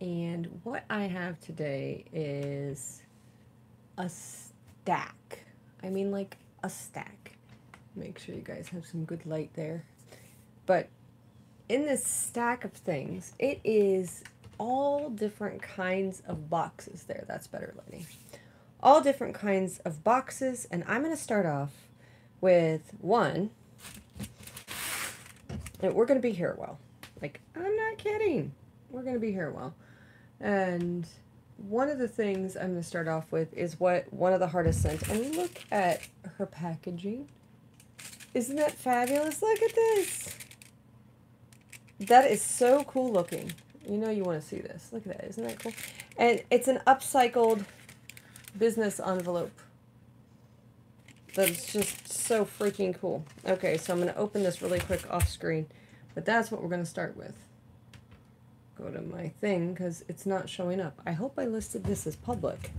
And what I have today is a stack. I mean, like a stack. Make sure you guys have some good light there. But in this stack of things, it is all different kinds of boxes there. That's better, Lenny. All different kinds of boxes. And I'm going to start off with one. And we're going to be here a while. Like, I'm not kidding. We're going to be here a while. And one of the things I'm going to start off with is what one of the Heartists sent. And look at her packaging. Isn't that fabulous? Look at this. That is so cool looking. You know you want to see this. Look at that. Isn't that cool? And it's an upcycled business envelope. That's just so freaking cool. Okay, so I'm going to open this really quick off screen. But that's what we're going to start with. Go to my thing because it's not showing up. I hope I listed this as public.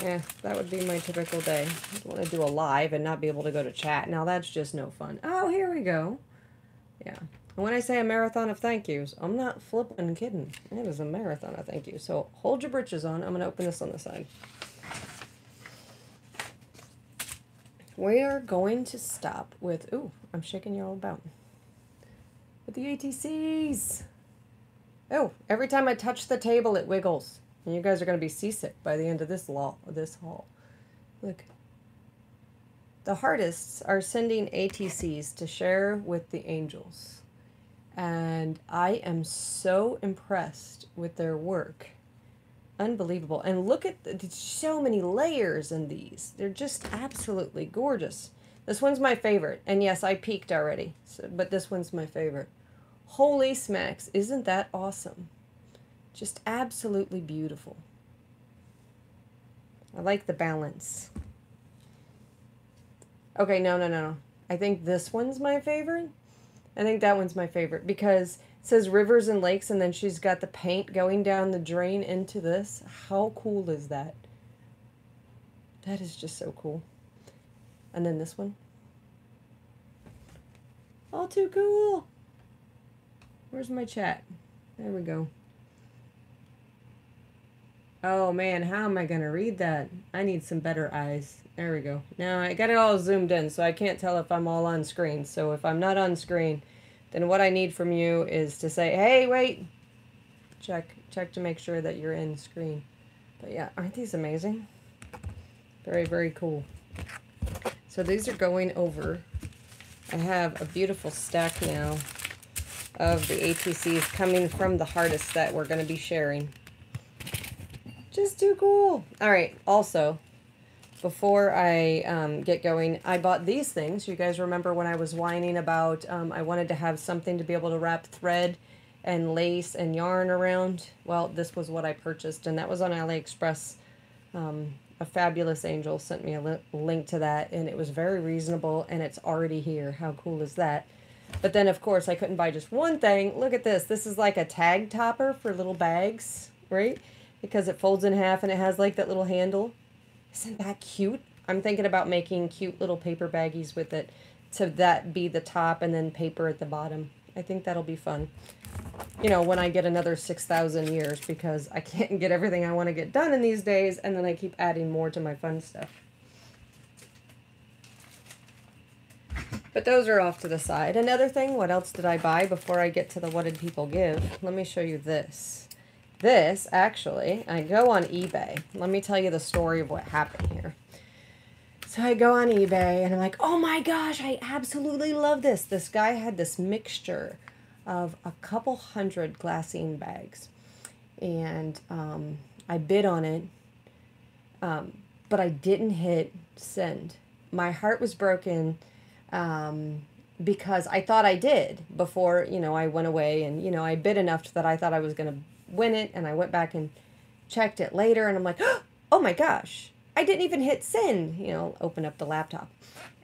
Yeah, that would be my typical day. I want to do a live and not be able to go to chat. Now that's just no fun. Oh, here we go. Yeah. And when I say a marathon of thank yous, I'm not flipping kidding. It is a marathon of thank you. So hold your britches on. I'm going to open this on the side. We are going to stop with, ooh, I'm shaking you all about. With the ATCs. Oh, every time I touch the table, it wiggles. And you guys are going to be seasick by the end of this law, this haul. Look. The Heartists are sending ATCs to share with the angels. And I am so impressed with their work. Unbelievable. And look at the, so many layers in these. They're just absolutely gorgeous. This one's my favorite. And yes, I peaked already. So, but this one's my favorite. Holy smacks. Isn't that awesome? Just absolutely beautiful. I like the balance. Okay, no, no, no. I think this one's my favorite. I think that one's my favorite because it says rivers and lakes and then she's got the paint going down the drain into this. How cool is that? That is just so cool. And then this one. All too cool. Where's my chat? There we go. Oh man, how am I to read that? I need some better eyes. There we go. Now I got it all zoomed in, so I can't tell if I'm all on screen. So if I'm not on screen, then what I need from you is to say, hey, wait. Check, check to make sure that you're in screen. But yeah, aren't these amazing? Very, very cool. So these are going over. I have a beautiful stack now of the ATCs coming from the Heartists that we're going to be sharing. Just too cool. All right, also, before I um, get going, I bought these things. You guys remember when I was whining about um, I wanted to have something to be able to wrap thread and lace and yarn around? Well, this was what I purchased, and that was on AliExpress. Um, a fabulous angel sent me a li link to that, and it was very reasonable, and it's already here. How cool is that? But then, of course, I couldn't buy just one thing. Look at this. This is like a tag topper for little bags, right? Because it folds in half and it has like that little handle. Isn't that cute? I'm thinking about making cute little paper baggies with it to that be the top and then paper at the bottom. I think that'll be fun. You know, when I get another 6,000 years because I can't get everything I want to get done in these days and then I keep adding more to my fun stuff. But those are off to the side. Another thing, what else did I buy before I get to the what did people give? Let me show you this. This, actually, I go on eBay. Let me tell you the story of what happened here. So I go on eBay and I'm like, oh my gosh, I absolutely love this. This guy had this mixture of a couple hundred glassine bags. And um, I bid on it, um, but I didn't hit send. My heart was broken um, because I thought I did before, you know, I went away and, you know, I bid enough that I thought I was going to win it. And I went back and checked it later and I'm like, oh my gosh, I didn't even hit send, you know, open up the laptop.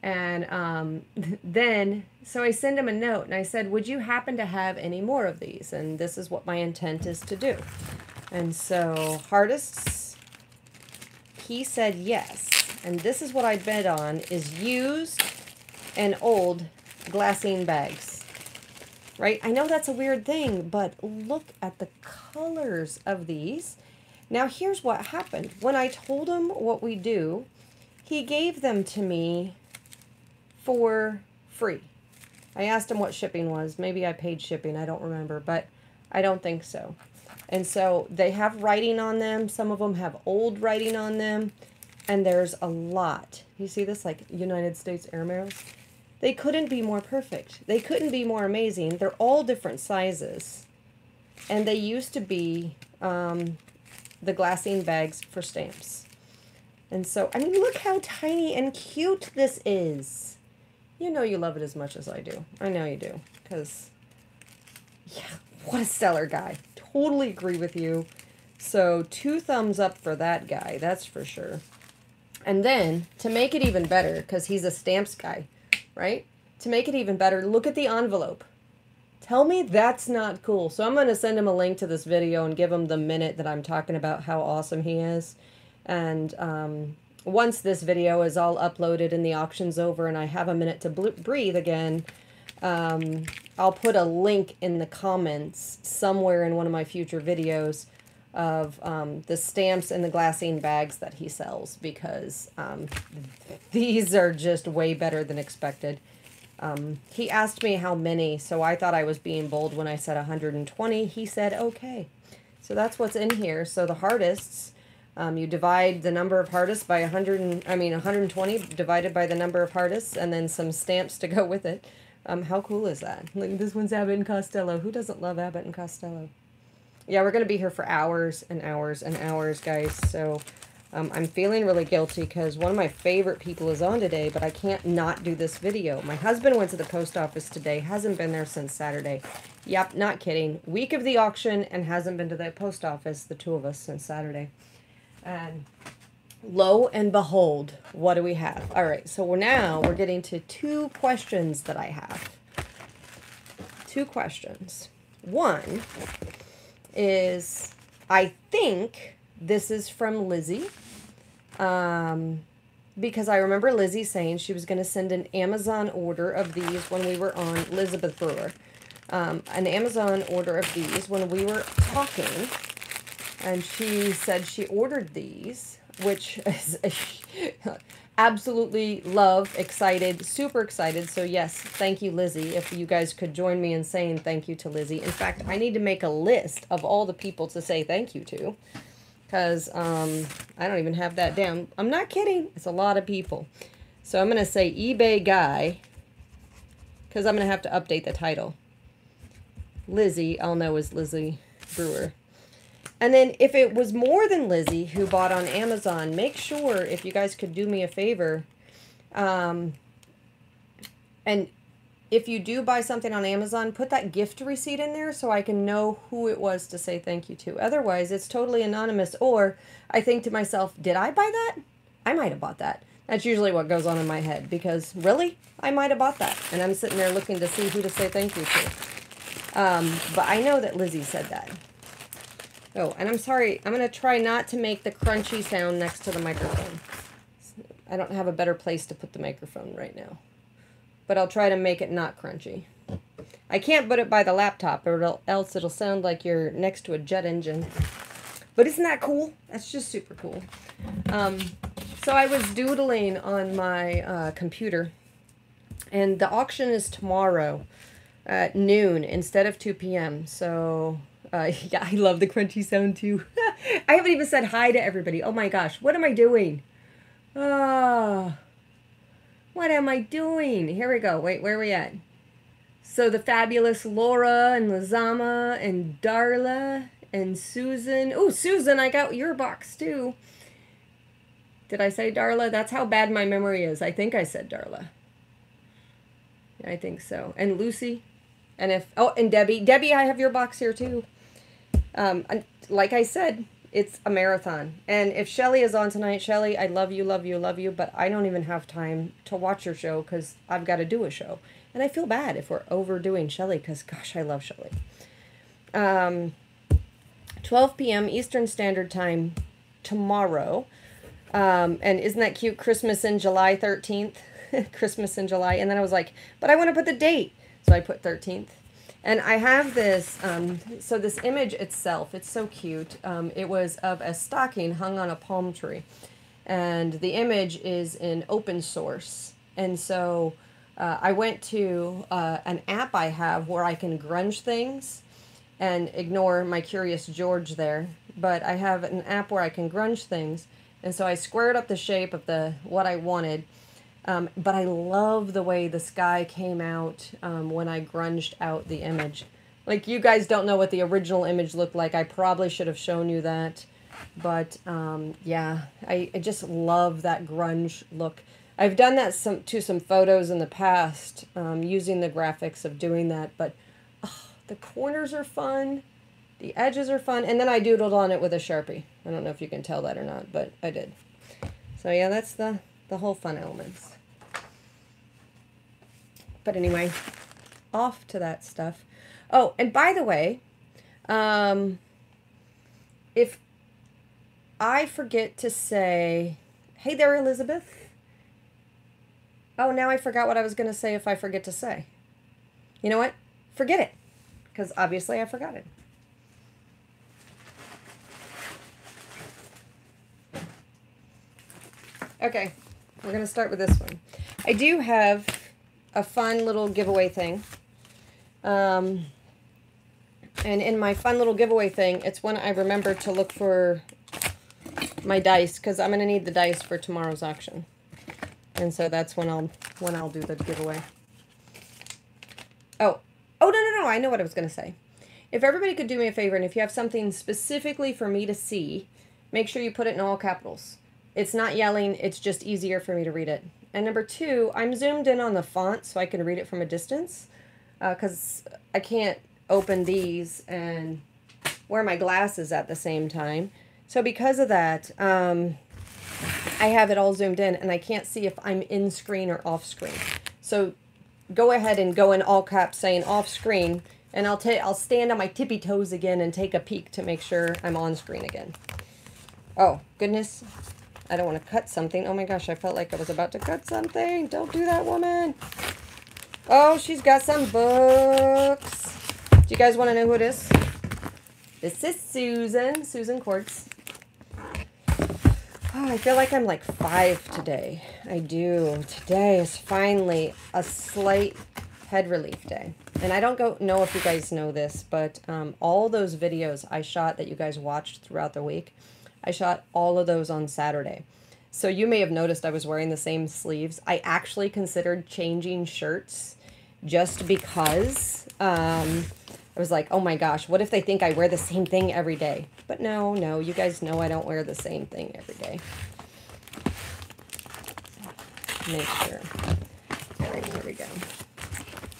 And um, then, so I send him a note and I said, would you happen to have any more of these? And this is what my intent is to do. And so, Heartists, he said yes. And this is what I bet on is used and old glassine bags. right? I know that's a weird thing, but look at the colors of these. Now, here's what happened. When I told him what we do, he gave them to me for free. I asked him what shipping was. Maybe I paid shipping. I don't remember, but I don't think so. And so they have writing on them. Some of them have old writing on them. And there's a lot. You see this like United States Air Mails? They couldn't be more perfect. They couldn't be more amazing. They're all different sizes. And they used to be um, the glassine bags for stamps. And so, I mean, look how tiny and cute this is. You know you love it as much as I do. I know you do. Because, yeah, what a seller guy. Totally agree with you. So, two thumbs up for that guy. That's for sure. And then, to make it even better, because he's a stamps guy, right? To make it even better, look at the envelope. Tell me that's not cool. So I'm going to send him a link to this video and give him the minute that I'm talking about how awesome he is. And um, once this video is all uploaded and the auction's over and I have a minute to breathe again, um, I'll put a link in the comments somewhere in one of my future videos of um, the stamps and the glassine bags that he sells because um, these are just way better than expected. Um, he asked me how many, so I thought I was being bold when I said 120. He said, okay. So that's what's in here. So the Heartists, um, you divide the number of Heartists by 100, and, I mean 120 divided by the number of Heartists, and then some stamps to go with it. Um, how cool is that? Like this one's Abbott and Costello. Who doesn't love Abbott and Costello? Yeah, we're going to be here for hours and hours and hours, guys. So um, I'm feeling really guilty because one of my favorite people is on today, but I can't not do this video. My husband went to the post office today, hasn't been there since Saturday. Yep, not kidding. Week of the auction and hasn't been to the post office, the two of us, since Saturday. And lo and behold, what do we have? All right, so we're now we're getting to two questions that I have. Two questions. One is, I think this is from Lizzie um, because I remember Lizzie saying she was going to send an Amazon order of these when we were on Elizabeth Brewer. Um, an Amazon order of these when we were talking. And she said she ordered these, which is absolutely love, excited, super excited. So, yes, thank you, Lizzie. If you guys could join me in saying thank you to Lizzie. In fact, I need to make a list of all the people to say thank you to because um, I don't even have that down. I'm not kidding. It's a lot of people. So I'm going to say eBay guy because I'm going to have to update the title. Lizzie, I'll know is Lizzie Brewer. And then if it was more than Lizzie who bought on Amazon, make sure if you guys could do me a favor um, and if you do buy something on Amazon, put that gift receipt in there so I can know who it was to say thank you to. Otherwise, it's totally anonymous. Or I think to myself, did I buy that? I might have bought that. That's usually what goes on in my head because really, I might have bought that. And I'm sitting there looking to see who to say thank you to. Um, but I know that Lizzie said that. Oh, and I'm sorry. I'm going to try not to make the crunchy sound next to the microphone. I don't have a better place to put the microphone right now but I'll try to make it not crunchy. I can't put it by the laptop or it'll, else it'll sound like you're next to a jet engine. But isn't that cool? That's just super cool. Um, so I was doodling on my uh, computer and the auction is tomorrow at noon instead of 2 p.m. So uh, yeah, I love the crunchy sound too. I haven't even said hi to everybody. Oh my gosh, what am I doing? Ah. What am I doing? Here we go. Wait, where are we at? So the fabulous Laura and Lazama and Darla and Susan. Oh, Susan, I got your box too. Did I say Darla? That's how bad my memory is. I think I said Darla. I think so. And Lucy. And if, oh, and Debby. Debby, I have your box here too. Um, like I said, it's a marathon. And if Shelly is on tonight, Shelly, I love you, love you, love you, but I don't even have time to watch your show because I've got to do a show. And I feel bad if we're overdoing Shelly because, gosh, I love Shelly. Um, 12 p.m. Eastern Standard Time tomorrow. Um, and isn't that cute? Christmas in July 13th. Christmas in July. And then I was like, but I want to put the date. So I put 13th. And I have this, um, so this image itself, it's so cute. Um, it was of a stocking hung on a palm tree. And the image is in open source. And so uh, I went to uh, an app I have where I can grunge things and ignore my Curious George there. But I have an app where I can grunge things. And so I squared up the shape of the what I wanted um, but I love the way the sky came out um, when I grunged out the image. Like, you guys don't know what the original image looked like. I probably should have shown you that. But um, yeah, I, I just love that grunge look. I've done that some to some photos in the past um, using the graphics of doing that. But oh, the corners are fun. The edges are fun. And then I doodled on it with a Sharpie. I don't know if you can tell that or not, but I did. So yeah, that's the, the whole fun elements. But anyway, off to that stuff. Oh, and by the way, um, if I forget to say, hey there, Elizabeth. Oh, now I forgot what I was going to say if I forget to say. You know what? Forget it. Because obviously I forgot it. Okay, we're going to start with this one. I do have a fun little giveaway thing. Um, and in my fun little giveaway thing, it's when I remember to look for my dice because I'm going to need the dice for tomorrow's auction. And so that's when I'll when I'll do the giveaway. Oh, oh no no no! I know what I was going to say. If everybody could do me a favor, and if you have something specifically for me to see, make sure you put it in all capitals. It's not yelling; it's just easier for me to read it. And number two, I'm zoomed in on the font so I can read it from a distance because uh, I can't open these and wear my glasses at the same time. So because of that, um, I have it all zoomed in and I can't see if I'm in screen or off screen. So go ahead and go in all caps saying off screen and I'll take I'll stand on my tippy toes again and take a peek to make sure I'm on screen again. Oh, goodness. I don't want to cut something. Oh my gosh, I felt like I was about to cut something. Don't do that, woman. Oh, she's got some books. Do you guys want to know who it is? This is Susan. Susan Cordes. Oh, I feel like I'm like five today. I do. Today is finally a slight head relief day. And I don't go know if you guys know this, but um, all those videos I shot that you guys watched throughout the week, I shot all of those on Saturday. So you may have noticed I was wearing the same sleeves. I actually considered changing shirts just because um, I was like, oh my gosh, what if they think I wear the same thing every day? But no, no, you guys know I don't wear the same thing every day. Make sure. All right, here we go.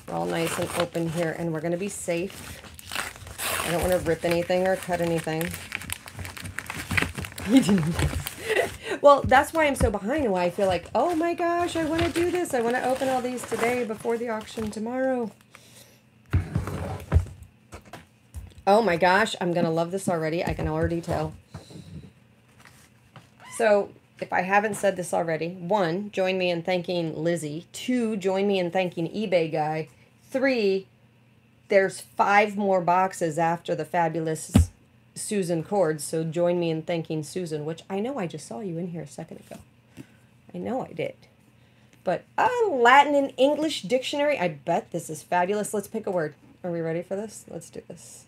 We're all nice and open here, and we're going to be safe. I don't want to rip anything or cut anything. well, that's why I'm so behind and why I feel like, oh my gosh, I want to do this. I want to open all these today before the auction tomorrow. Oh my gosh, I'm going to love this already. I can already tell. So, if I haven't said this already, one, join me in thanking Lizzie. Two, join me in thanking eBay guy. Three, there's five more boxes after the fabulous Susan Cordes, so join me in thanking Susan, which I know I just saw you in here a second ago. I know I did. But a Latin and English dictionary. I bet this is fabulous. Let's pick a word. Are we ready for this? Let's do this.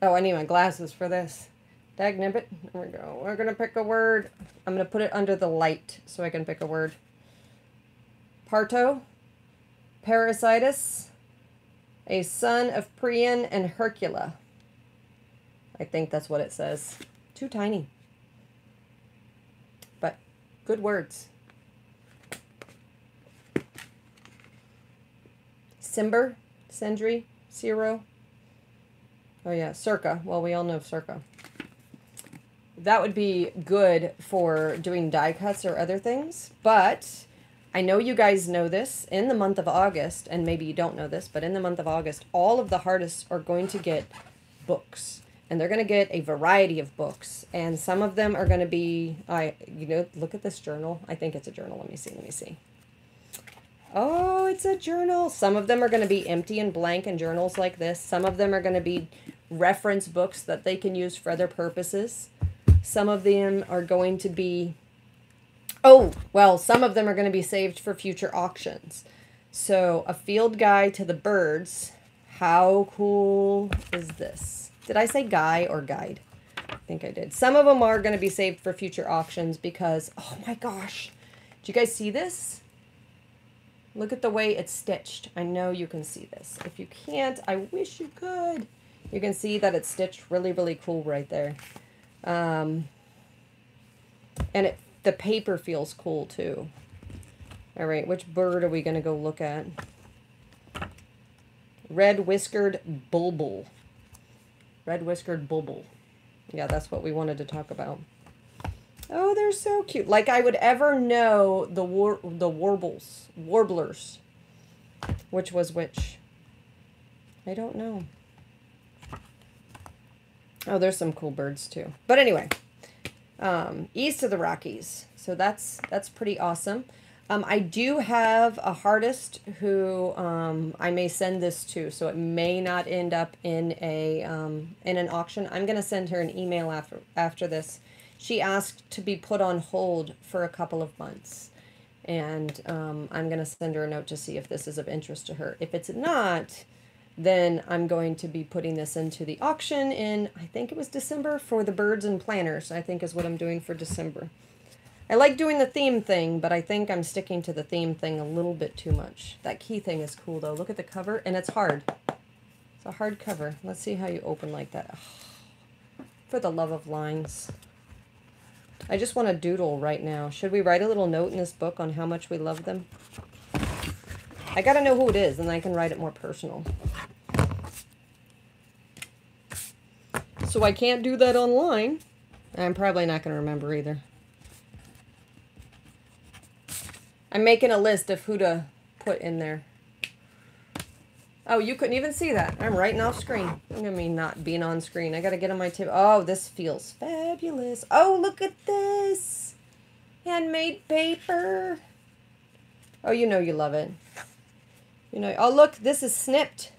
Oh, I need my glasses for this. Dag nibbit. There we go. We're going to pick a word. I'm going to put it under the light so I can pick a word. Parto. Parasitus. A son of Priam and Hercula. I think that's what it says. Too tiny. But good words. Simber, Sendry, Zero. Oh yeah, Circa. Well, we all know Circa. That would be good for doing die cuts or other things, but I know you guys know this. In the month of August, and maybe you don't know this, but in the month of August, all of the Heartists are going to get books and they're going to get a variety of books and some of them are going to be i you know look at this journal i think it's a journal let me see let me see Oh, it's a journal. Some of them are going to be empty and blank and journals like this. Some of them are going to be reference books that they can use for other purposes. Some of them are going to be, oh, well, some of them are going to be saved for future auctions. So, a field guide to the birds. How cool is this? Did I say guy or guide? I think I did. Some of them are going to be saved for future auctions because, oh my gosh. Do you guys see this? Look at the way it's stitched. I know you can see this. If you can't, I wish you could. You can see that it's stitched really, really cool right there. Um, and it the paper feels cool too. All right, which bird are we going to go look at? Red whiskered bulbul. Red whiskered bulbul. Yeah, that's what we wanted to talk about. Oh, they're so cute. Like I would ever know the war the warbles, warblers. Which was which? I don't know. Oh, there's some cool birds too. But anyway, um, east of the Rockies. So that's that's pretty awesome. Um, I do have a Heartist who um, I may send this to, so it may not end up in a um, in an auction. I'm gonna send her an email after after this. She asked to be put on hold for a couple of months, and um, I'm gonna send her a note to see if this is of interest to her. If it's not, then I'm going to be putting this into the auction in I think it was December for the birds and planners. I think is what I'm doing for December. I like doing the theme thing, but I think I'm sticking to the theme thing a little bit too much. That key thing is cool, though. Look at the cover, and it's hard. It's a hard cover. Let's see how you open like that. For the love of lines. I just want to doodle right now. Should we write a little note in this book on how much we love them? I got to know who it is, and I can write it more personal. So I can't do that online. I'm probably not going to remember either. I'm making a list of who to put in there. Oh, you couldn't even see that. I'm writing off screen. I'm not being on screen. I gotta get on my tip. Oh, this feels fabulous. Oh, look at this. Handmade paper. Oh, you know you love it. You know, oh look, this is snipped.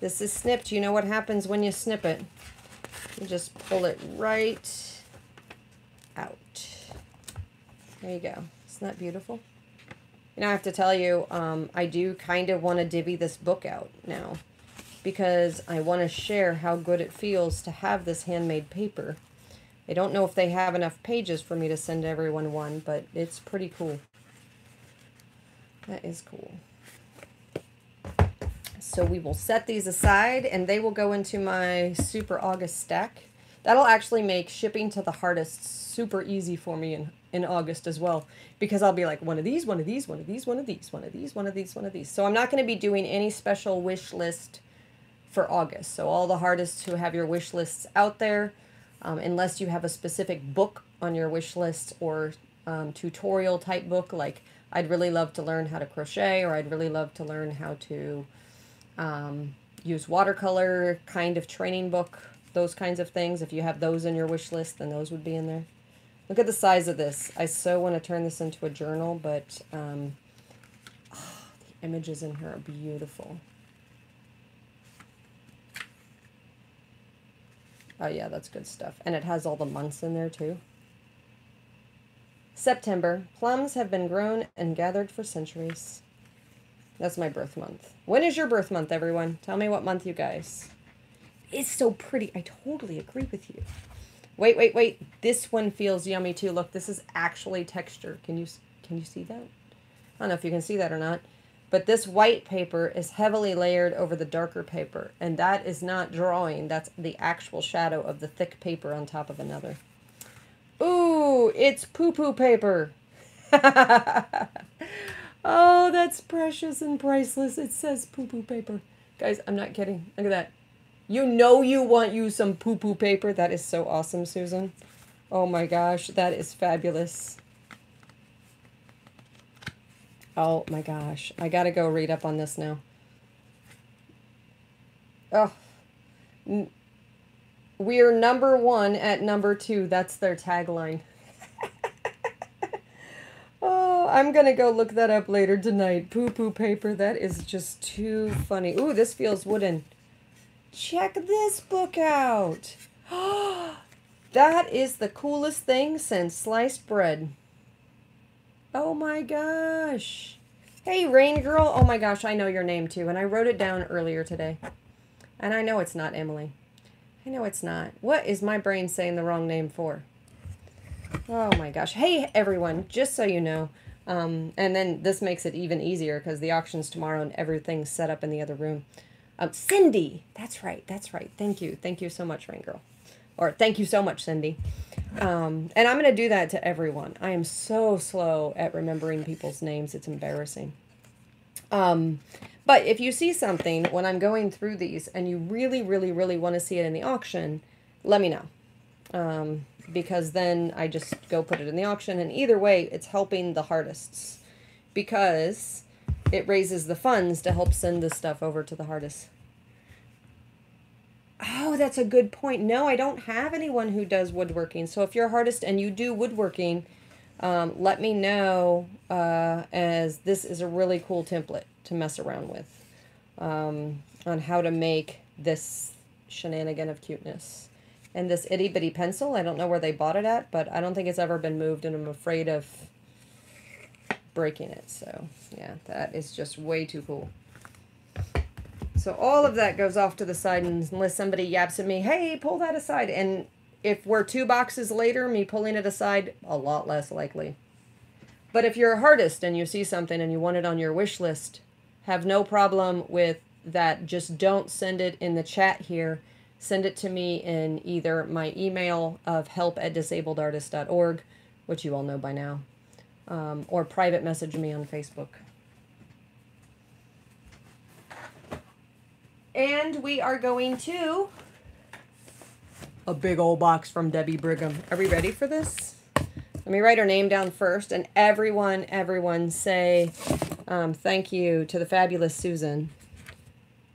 This is snipped. You know what happens when you snip it. You just pull it right out. There you go. Isn't that beautiful? You know, I have to tell you, um, I do kind of want to divvy this book out now because I want to share how good it feels to have this handmade paper. I don't know if they have enough pages for me to send everyone one, but it's pretty cool. That is cool. So we will set these aside and they will go into my Super August stack. That'll actually make shipping to the Heartists super easy for me in, in August as well because I'll be like one of these, one of these, one of these, one of these, one of these, one of these, one of these. So I'm not going to be doing any special wish list for August. So all the Heartists who have your wish lists out there, um, unless you have a specific book on your wish list or um, tutorial type book, like I'd really love to learn how to crochet or I'd really love to learn how to um, use watercolor kind of training book those kinds of things. If you have those in your wish list, then those would be in there. Look at the size of this. I so want to turn this into a journal, but um, oh, the images in here are beautiful. Oh yeah, that's good stuff. And it has all the months in there too. September. Plums have been grown and gathered for centuries. That's my birth month. When is your birth month, everyone? Tell me what month you guys It's so pretty. I totally agree with you. Wait, wait, wait. This one feels yummy too. Look, this is actually texture. Can you can you see that? I don't know if you can see that or not. But this white paper is heavily layered over the darker paper. And that is not drawing. That's the actual shadow of the thick paper on top of another. Ooh, it's poo-poo paper. oh, that's precious and priceless. It says poo-poo paper. Guys, I'm not kidding. Look at that. You know you want you some poo-poo paper. That is so awesome, Susan. Oh my gosh, that is fabulous. Oh my gosh. I gotta go read up on this now. Oh. We're number one at number two. That's their tagline. oh, I'm gonna go look that up later tonight. Poo poo paper. That is just too funny. Ooh, this feels wooden. Check this book out. that is the coolest thing since sliced bread. Oh my gosh. Hey, Rain Girl. Oh my gosh, I know your name too. And I wrote it down earlier today. And I know it's not Emily. I know it's not. What is my brain saying the wrong name for? Oh my gosh. Hey, everyone, just so you know, um, and then this makes it even easier because the auction's tomorrow and everything's set up in the other room. Um, Cindy, that's right, that's right. Thank you, thank you so much, Rain Girl, or thank you so much, Cindy. Um, and I'm gonna do that to everyone. I am so slow at remembering people's names; it's embarrassing. Um, but if you see something when I'm going through these and you really, really, really want to see it in the auction, let me know. Um, because then I just go put it in the auction. And either way, it's helping the artists because it raises the funds to help send this stuff over to the Heartists. Oh, that's a good point. No, I don't have anyone who does woodworking. So if you're a artist and you do woodworking, um, let me know uh, as this is a really cool template to mess around with um, on how to make this shenanigan of cuteness. And this itty bitty pencil, I don't know where they bought it at, but I don't think it's ever been moved and I'm afraid of breaking it. So yeah, that is just way too cool. So all of that goes off to the side unless somebody yaps at me, hey, pull that aside. And if we're two boxes later, me pulling it aside, a lot less likely. But if you're a artist and you see something and you want it on your wish list, have no problem with that. Just don't send it in the chat here. Send it to me in either my email of help at disabledartists.org, which you all know by now, um, or private message me on Facebook. And we are going to a big old box from Debby Brigham. Are we ready for this? Let me write her name down first, and everyone, everyone say um, thank you to the fabulous Susan.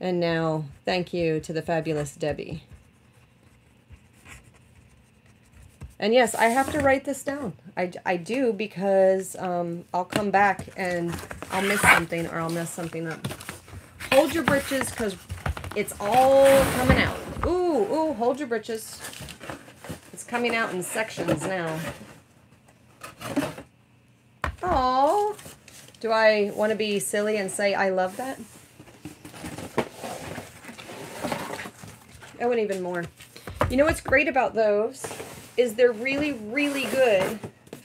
And now, thank you to the fabulous Debby. And yes, I have to write this down. I, I do because um, I'll come back and I'll miss something or I'll mess something up. Hold your britches because it's all coming out. Ooh, ooh, hold your britches. It's coming out in sections now. Oh, do I want to be silly and say I love that? Oh, and even more. You know what's great about those is they're really, really good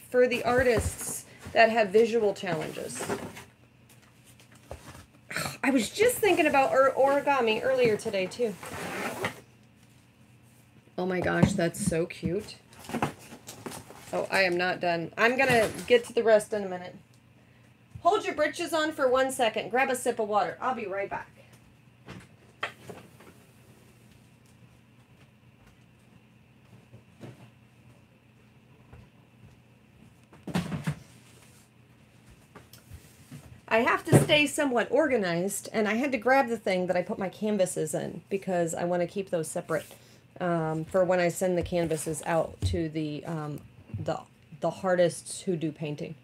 for the artists that have visual challenges. I was just thinking about origami earlier today, too. Oh my gosh, that's so cute. Oh, I am not done. I'm going to get to the rest in a minute. Hold your britches on for one second. Grab a sip of water. I'll be right back. I have to stay somewhat organized, and I had to grab the thing that I put my canvases in because I want to keep those separate um, for when I send the canvases out to the um, the the artists who do painting,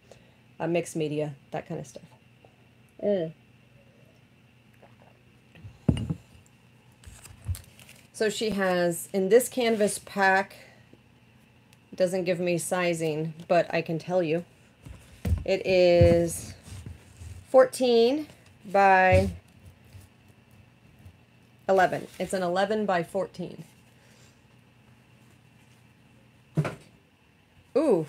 uh, mixed media, that kind of stuff. Mm. So she has in this canvas pack. Doesn't give me sizing, but I can tell you, it is 14 by 11. It's an 11 by 14. Ooh,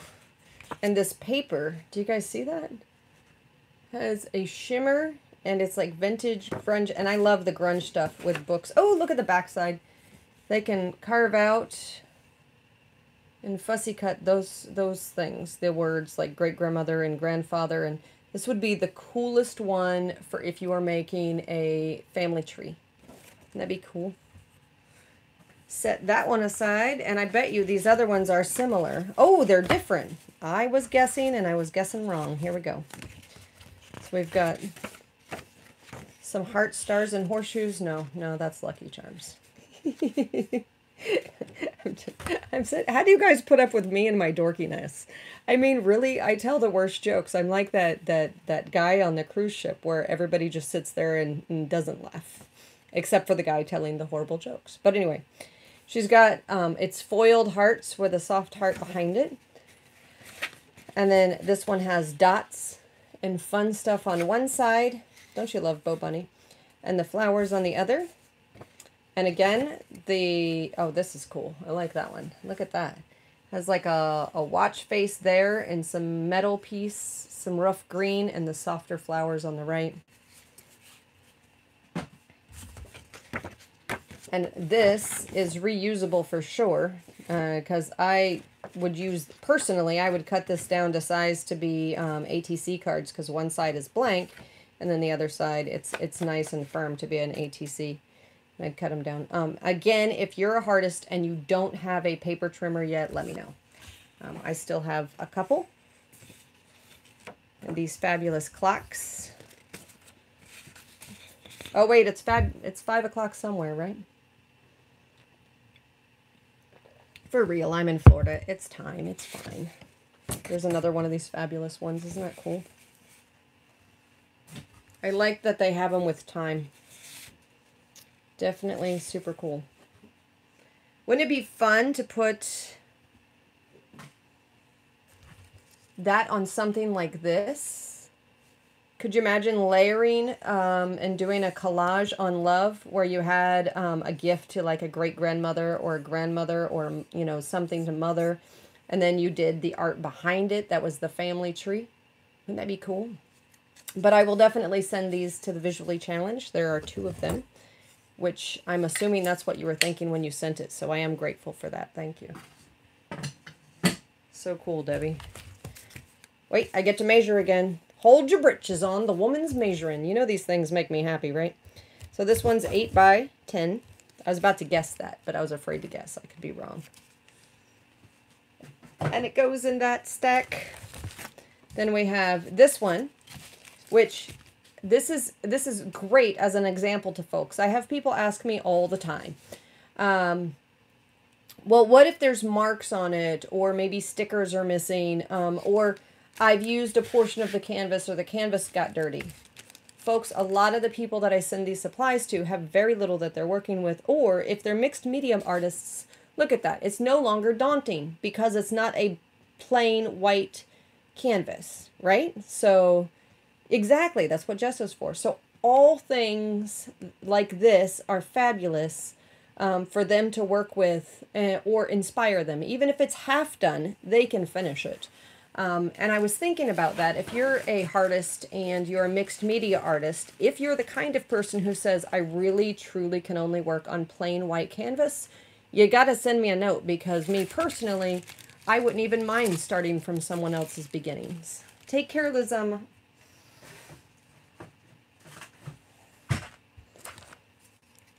and this paper, do you guys see that? Has a shimmer and it's like vintage grunge. And I love the grunge stuff with books. Oh, look at the backside. They can carve out and fussy cut those those things, the words like great grandmother and grandfather and this would be the coolest one for if you are making a family tree. Wouldn't that be cool? Set that one aside, and I bet you these other ones are similar. Oh, they're different. I was guessing, and I was guessing wrong. Here we go. So we've got some heart stars and horseshoes. No, no, that's Lucky Charms. I'm, saying, how do you guys put up with me and my dorkiness? I mean, really, I tell the worst jokes. I'm like that that that guy on the cruise ship where everybody just sits there and, and doesn't laugh, except for the guy telling the horrible jokes. But anyway, she's got um, it's foiled hearts with a soft heart behind it, and then this one has dots and fun stuff on one side. Don't you love Bo Bunny? And the flowers on the other. And again, the, oh, this is cool. I like that one. Look at that. Has like a, a watch face there and some metal piece, some rough green, and the softer flowers on the right. And this is reusable for sure because uh, I would use, personally, I would cut this down to size to be um, ATC cards because one side is blank and then the other side, it's it's nice and firm to be an ATC. I'd cut them down. Um, again, if you're a Heartist and you don't have a paper trimmer yet, let me know. Um, I still have a couple. And these fabulous clocks. Oh wait, it's fab. It's five o'clock somewhere, right? For real, I'm in Florida. It's time. It's fine. There's another one of these fabulous ones. Isn't that cool? I like that they have them with time. Definitely super cool. Wouldn't it be fun to put that on something like this? Could you imagine layering um, and doing a collage on love where you had um, a gift to like a great grandmother or a grandmother or, you know, something to mother, and then you did the art behind it that was the family tree? Wouldn't that be cool? But I will definitely send these to the Visually Challenged. There are two of them which I'm assuming that's what you were thinking when you sent it. So I am grateful for that. Thank you. So cool, Debby. Wait, I get to measure again. Hold your britches on. The woman's measuring. You know these things make me happy, right? So this one's 8 by 10. I was about to guess that, but I was afraid to guess. I could be wrong. And it goes in that stack. Then we have this one, which this is this is great as an example to folks. I have people ask me all the time. Um, well, what if there's marks on it, or maybe stickers are missing, um, or I've used a portion of the canvas, or the canvas got dirty. Folks, a lot of the people that I send these supplies to have very little that they're working with, or if they're mixed medium artists, look at that. It's no longer daunting because it's not a plain white canvas, right? So Exactly. That's what Gesso's for. So all things like this are fabulous um, for them to work with uh, or inspire them. Even if it's half done, they can finish it. Um, and I was thinking about that. If you're a artist and you're a mixed media artist, if you're the kind of person who says, I really truly can only work on plain white canvas, you got to send me a note because me personally, I wouldn't even mind starting from someone else's beginnings. Take care, Lizum.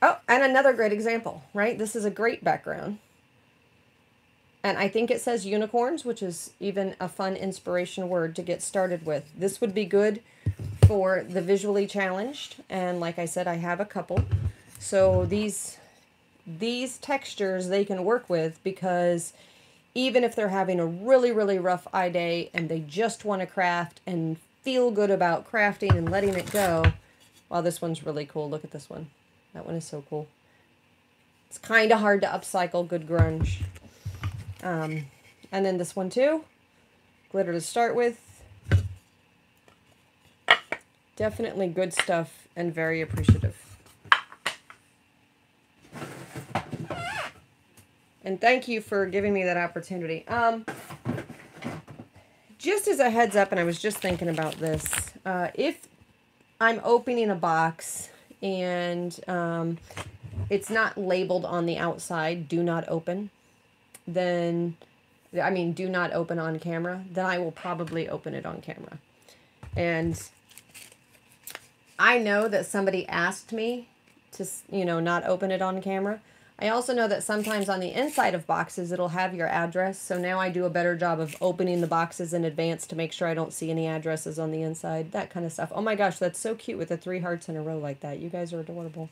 Oh, and another great example, right? This is a great background. And I think it says unicorns, which is even a fun inspiration word to get started with. This would be good for the visually challenged. And like I said, I have a couple. So these, these textures they can work with because even if they're having a really, really rough eye day and they just want to craft and feel good about crafting and letting it go, well, this one's really cool. Look at this one. That one is so cool. It's kind of hard to upcycle good grunge. Um, and then this one too. Glitter to start with. Definitely good stuff and very appreciative. And thank you for giving me that opportunity. Um, just as a heads up, and I was just thinking about this, uh, if I'm opening a box and um, it's not labeled on the outside, do not open, then, I mean, do not open on camera, then I will probably open it on camera. And I know that somebody asked me to, you know, not open it on camera. I also know that sometimes on the inside of boxes, it'll have your address. So now I do a better job of opening the boxes in advance to make sure I don't see any addresses on the inside, that kind of stuff. Oh my gosh, that's so cute with the three hearts in a row like that. You guys are adorable.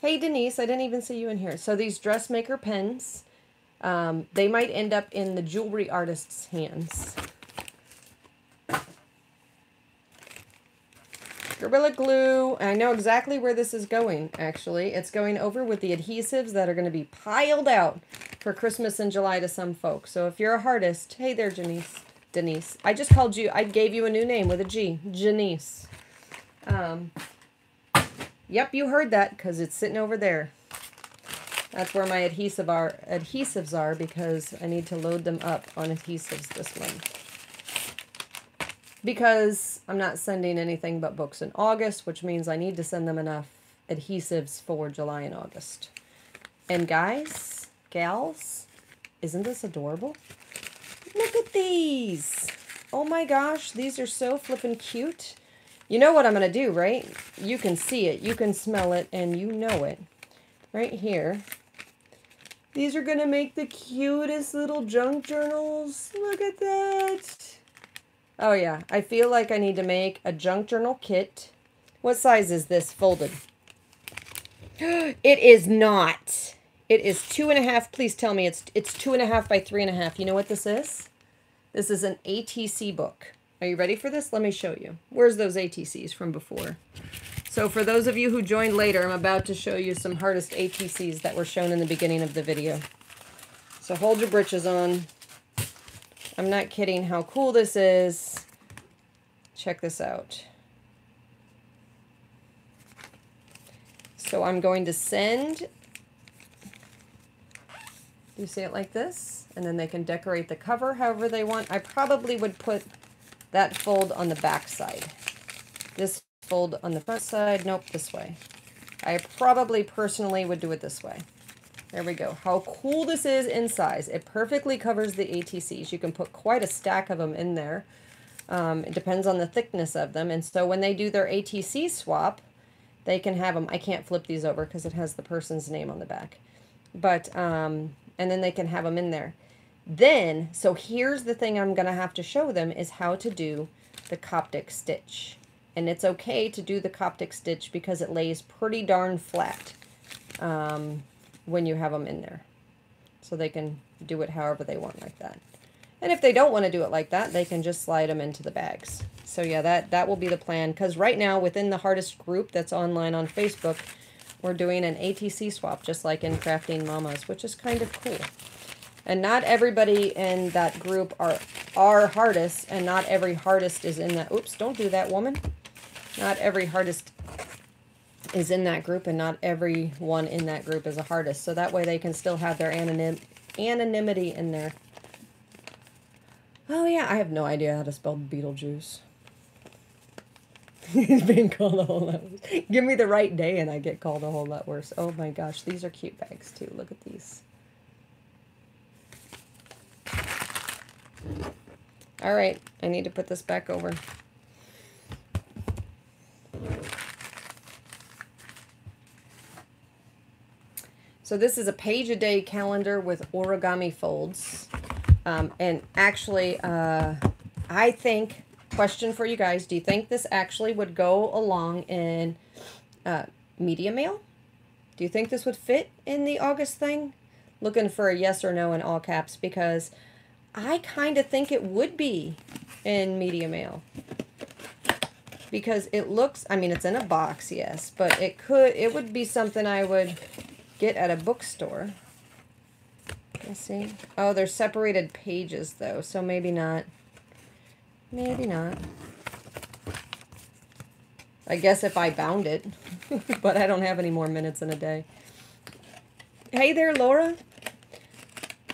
Hey, Denise, I didn't even see you in here. So these dressmaker pens, um, they might end up in the jewelry artist's hands. Gorilla Glue. I know exactly where this is going, actually. It's going over with the adhesives that are going to be piled out for Christmas in July to some folks. So if you're a artist, hey there, Janice. Denise. I just called you, I gave you a new name with a G. Janice. Um, yep, you heard that because it's sitting over there. That's where my adhesive are, adhesives are because I need to load them up on adhesives this month because I'm not sending anything but books in August, which means I need to send them enough adhesives for July and August. And guys, gals, isn't this adorable? Look at these. Oh my gosh, these are so flippin' cute. You know what I'm going to do, right? You can see it, you can smell it, and you know it. Right here. These are going to make the cutest little junk journals. Look at that. Oh yeah, I feel like I need to make a junk journal kit. What size is this folded? it is not. It is two and a half. Please tell me it's it's two and a half by three and a half. You know what this is? This is an ATC book. Are you ready for this? Let me show you. Where's those ATCs from before? So for those of you who joined later, I'm about to show you some Heartist ATCs that were shown in the beginning of the video. So hold your britches on. I'm not kidding how cool this is. Check this out. So I'm going to send, you see it like this, and then they can decorate the cover however they want. I probably would put that fold on the back side. This fold on the front side, nope, this way. I probably personally would do it this way. There we go. How cool this is in size. It perfectly covers the ATCs. You can put quite a stack of them in there. Um, it depends on the thickness of them. And so when they do their ATC swap, they can have them. I can't flip these over because it has the person's name on the back. But, um, and then they can have them in there. Then, so here's the thing I'm going to have to show them is how to do the Coptic stitch. And it's okay to do the Coptic stitch because it lays pretty darn flat. Um, when you have them in there. So they can do it however they want like that. And if they don't want to do it like that, they can just slide them into the bags. So yeah, that, that will be the plan. Because right now, within the Heartist group that's online on Facebook, we're doing an ATC swap, just like in Crafting Mamas, which is kind of cool. And not everybody in that group are, are Heartists, and not every Heartist is in that. Oops, don't do that, woman. Not every Heartist is in that group and not everyone in that group is a Heartist. So that way they can still have their anonym anonymity in there. Oh yeah, I have no idea how to spell Beetlejuice. He's being called a whole lot worse. Give me the right day and I get called a whole lot worse. Oh my gosh, these are cute bags too. Look at these. All right, I need to put this back over. So this is a page a day calendar with origami folds. Um, and actually, uh, I think, question for you guys, do you think this actually would go along in uh, media mail? Do you think this would fit in the August thing? Looking for a yes or no in all caps because I kind of think it would be in media mail because it looks, I mean, it's in a box, yes, but it could, it would be something I would get at a bookstore. Let's see. Oh, they're separated pages, though, so maybe not. Maybe not. I guess if I bound it. but I don't have any more minutes in a day. Hey there, Laura.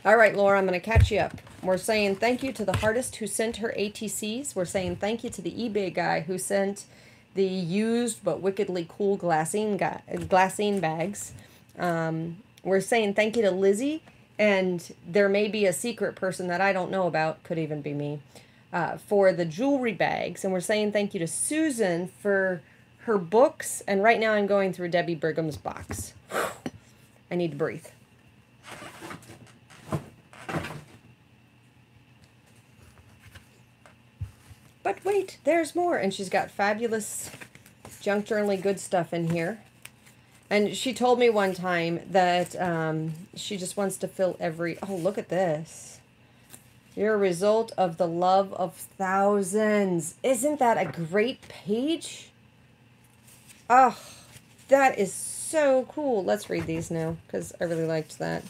All right, Laura, I'm going to catch you up. We're saying thank you to the Heartist who sent her ATCs. We're saying thank you to the eBay guy who sent the used but wickedly cool glassine, glassine bags. Um, we're saying thank you to Lizzie, and there may be a secret person that I don't know about, could even be me, uh, for the jewelry bags. And we're saying thank you to Susan for her books. And right now I'm going through Debby Brigham's box. I need to breathe. But wait, there's more. And she's got fabulous junk journaling good stuff in here. And she told me one time that um, she just wants to fill every. Oh, look at this. You're a result of the love of thousands. Isn't that a great page? Oh, that is so cool. Let's read these now because I really liked that.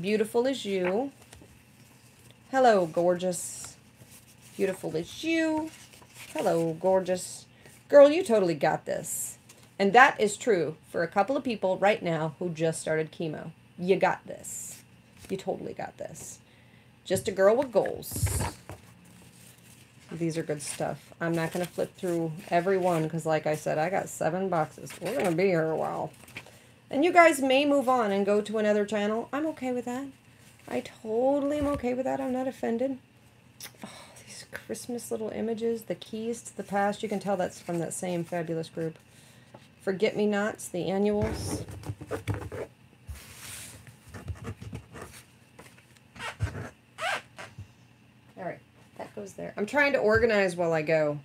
Beautiful as you. Hello, gorgeous. Beautiful as you. Hello, gorgeous. Girl, you totally got this. And that is true for a couple of people right now who just started chemo. You got this. You totally got this. Just a girl with goals. These are good stuff. I'm not going to flip through every one because, like I said, I got seven boxes. We're going to be here a while. And you guys may move on and go to another channel. I'm okay with that. I totally am okay with that. I'm not offended. Oh, these Christmas little images, the keys to the past. You can tell that's from that same fabulous group. Forget-Me-Nots, the annuals. All right, that goes there. I'm trying to organize while I go.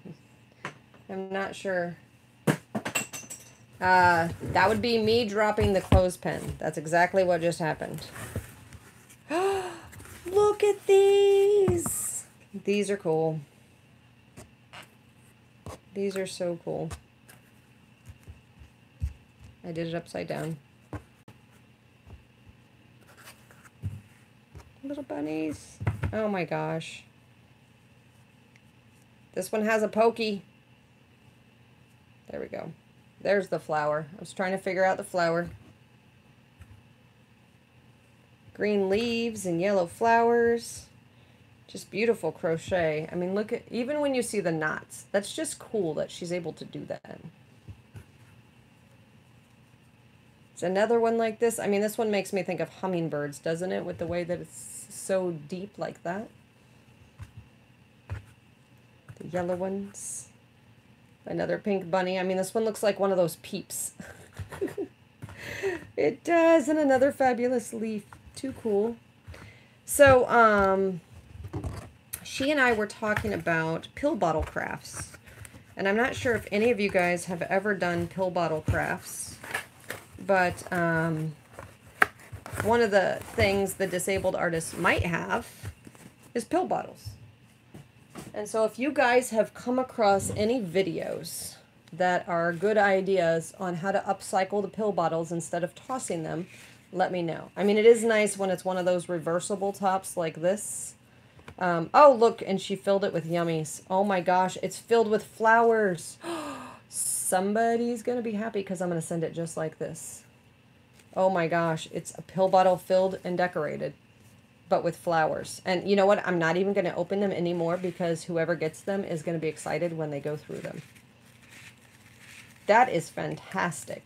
I'm not sure. Uh, that would be me dropping the clothespin. That's exactly what just happened. Look at these. These are cool. These are so cool. I did it upside down. Little bunnies. Oh my gosh. This one has a pokey. There we go. There's the flower. I was trying to figure out the flower green leaves and yellow flowers. Just beautiful crochet. I mean, look at, even when you see the knots, that's just cool that she's able to do that. Another one like this. I mean, this one makes me think of hummingbirds, doesn't it? With the way that it's so deep like that. The yellow ones. Another pink bunny. I mean, this one looks like one of those peeps. it does. And another fabulous leaf too cool. So, um, she and I were talking about pill bottle crafts. And I'm not sure if any of you guys have ever done pill bottle crafts. But, um, one of the things the disabled artist might have is pill bottles. And so if you guys have come across any videos that are good ideas on how to upcycle the pill bottles instead of tossing them, let me know. I mean, it is nice when it's one of those reversible tops like this. Um, oh, look, and she filled it with yummies. Oh my gosh, it's filled with flowers. Somebody's going to be happy because I'm going to send it just like this. Oh my gosh, it's a pill bottle filled and decorated, but with flowers. And you know what? I'm not even going to open them anymore because whoever gets them is going to be excited when they go through them. That is fantastic.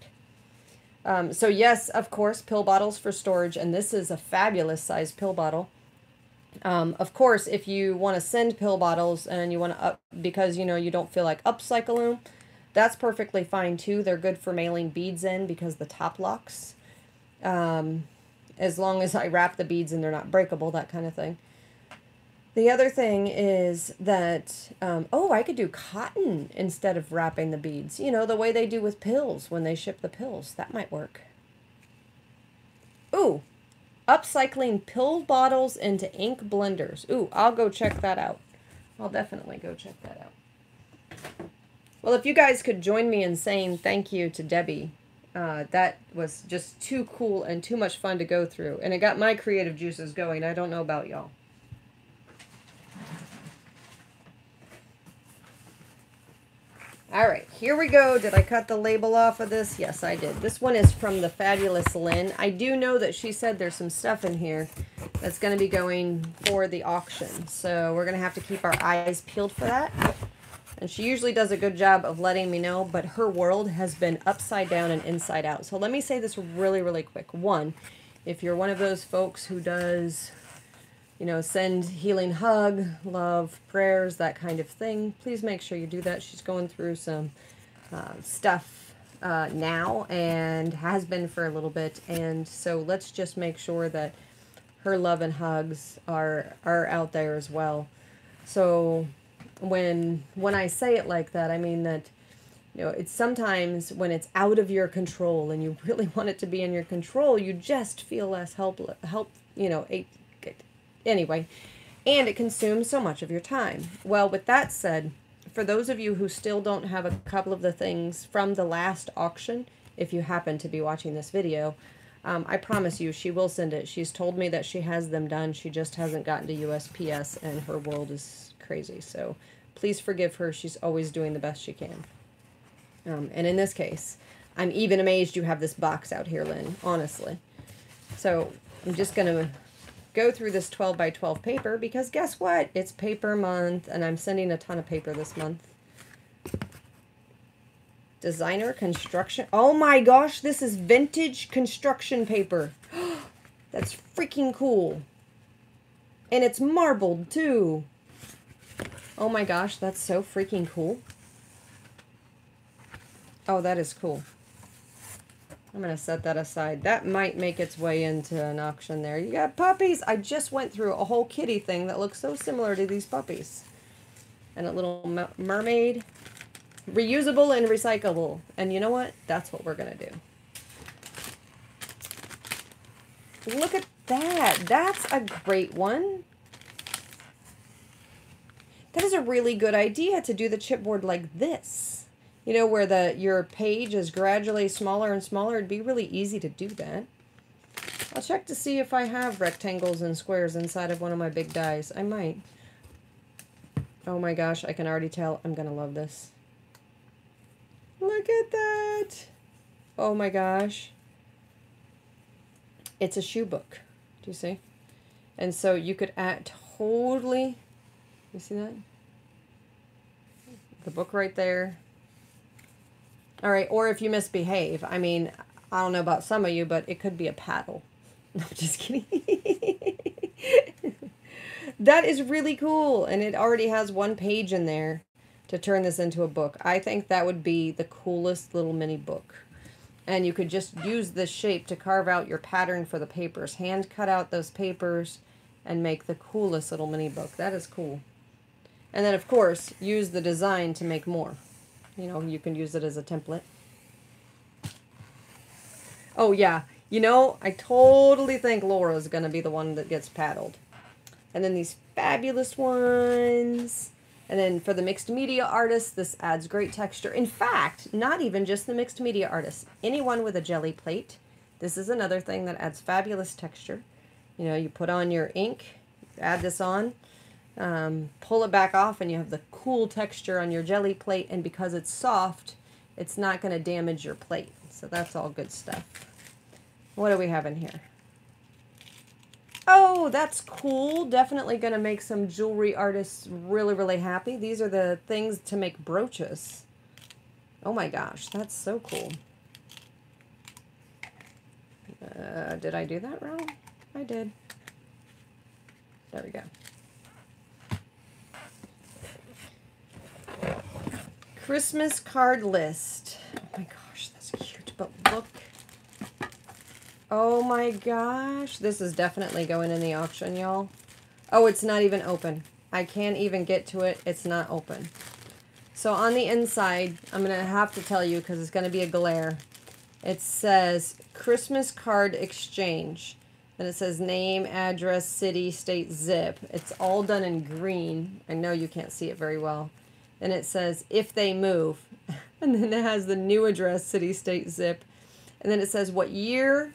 Um, so yes, of course, pill bottles for storage, and this is a fabulous size pill bottle. Um, of course, if you want to send pill bottles and you want to up because you know you don't feel like upcycling that's perfectly fine too. They're good for mailing beads in because the top locks. Um, as long as I wrap the beads and they're not breakable, that kind of thing. The other thing is that, um, oh, I could do cotton instead of wrapping the beads. You know, the way they do with pills when they ship the pills. That might work. Ooh, upcycling pill bottles into ink blenders. Ooh, I'll go check that out. I'll definitely go check that out. Well, if you guys could join me in saying thank you to Debby, uh, that was just too cool and too much fun to go through. And it got my creative juices going. I don't know about y'all. All right, here we go. Did I cut the label off of this? Yes, I did. This one is from the Fabulous Lynne. I do know that she said there's some stuff in here that's going to be going for the auction. So we're going to have to keep our eyes peeled for that. And she usually does a good job of letting me know, but her world has been upside down and inside out. So let me say this really, really quick. One, if you're one of those folks who does you know, send healing hug, love, prayers, that kind of thing. Please make sure you do that. She's going through some uh, stuff uh, now and has been for a little bit. And so let's just make sure that her love and hugs are are out there as well. So when when I say it like that, I mean that You know, it's sometimes when it's out of your control and you really want it to be in your control, you just feel less help, help, you know, it, anyway, and it consumes so much of your time. Well, with that said, for those of you who still don't have a couple of the things from the last auction, if you happen to be watching this video, um, I promise you she will send it. She's told me that she has them done. She just hasn't gotten to USPS and her world is crazy. So please forgive her. She's always doing the best she can. Um, and in this case, I'm even amazed you have this box out here, Lynne, honestly. So I'm just going to go through this 12 by 12 paper because guess what? It's paper month and I'm sending a ton of paper this month. Designer construction. Oh my gosh, this is vintage construction paper. That's freaking cool. And it's marbled too. Oh my gosh, that's so freaking cool. Oh, that is cool. I'm going to set that aside. That might make its way into an auction there. You got puppies. I just went through a whole kitty thing that looks so similar to these puppies. And a little mermaid. Reusable and recyclable. And you know what? That's what we're going to do. Look at that. That's a great one. That is a really good idea to do the chipboard like this. You know, where the your page is gradually smaller and smaller. It'd be really easy to do that. I'll check to see if I have rectangles and squares inside of one of my big dies. I might. Oh my gosh, I can already tell I'm going to love this. Look at that. Oh my gosh. It's a shoe book. Do you see? And so you could add totally you see that? The book right there. All right, or if you misbehave. I mean, I don't know about some of you, but it could be a paddle. No, I'm just kidding. that is really cool. And it already has one page in there to turn this into a book. I think that would be the coolest little mini book. And you could just use this shape to carve out your pattern for the papers. Hand cut out those papers and make the coolest little mini book. That is cool. And then, of course, use the design to make more. You know, you can use it as a template. Oh, yeah. You know, I totally think Laura's going to be the one that gets paddled. And then these fabulous ones. And then for the mixed media artists, this adds great texture. In fact, not even just the mixed media artists. Anyone with a jelly plate. This is another thing that adds fabulous texture. You know, you put on your ink, add this on, um, pull it back off and you have the cool texture on your jelly plate and because it's soft it's not going to damage your plate. So that's all good stuff. What do we have in here? Oh that's cool. Definitely going to make some jewelry artists really really happy. These are the things to make brooches. Oh my gosh that's so cool. Uh, did I do that wrong? I did. There we go Christmas card list. Oh my gosh, that's cute. But look. Oh my gosh. This is definitely going in the auction, y'all. Oh, it's not even open. I can't even get to it. It's not open. So on the inside, I'm going to have to tell you because it's going to be a glare. It says Christmas card exchange. And it says name, address, city, state, zip. It's all done in green. I know you can't see it very well and it says if they move and then it has the new address city state zip and then it says what year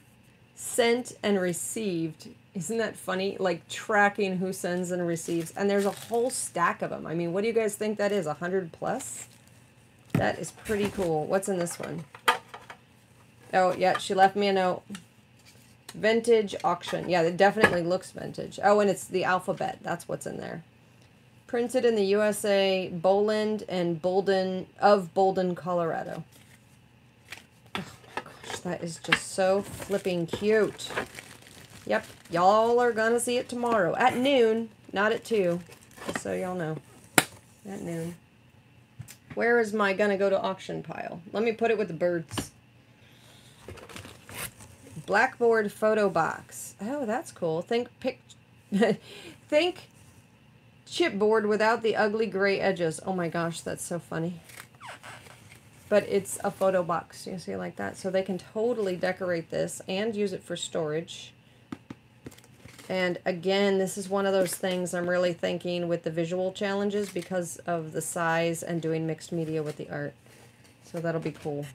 sent and received isn't that funny? Like tracking who sends and receives and there's a whole stack of them i mean what do you guys think that is a hundred plus? That is pretty cool. What's in this one? Oh yeah she left me a note. Vintage auction. Yeah it definitely looks vintage. Oh and it's the alphabet. That's what's in there Printed in the USA, Boland and Bolden of Bolden, Colorado. Oh my gosh, that is just so flipping cute. Yep, y'all are gonna see it tomorrow at noon, not at 2, just so y'all know. At noon. Where is my gonna go to auction pile? Let me put it with the birds. Blackboard photo box. Oh, that's cool. Think pic think chipboard without the ugly gray edges. Oh my gosh, that's so funny. but it's a photo box, you see like that. So they can totally decorate this and use it for storage. And again, this is one of those things I'm really thinking with the visual challenges because of the size and doing mixed media with the art. So that'll be cool.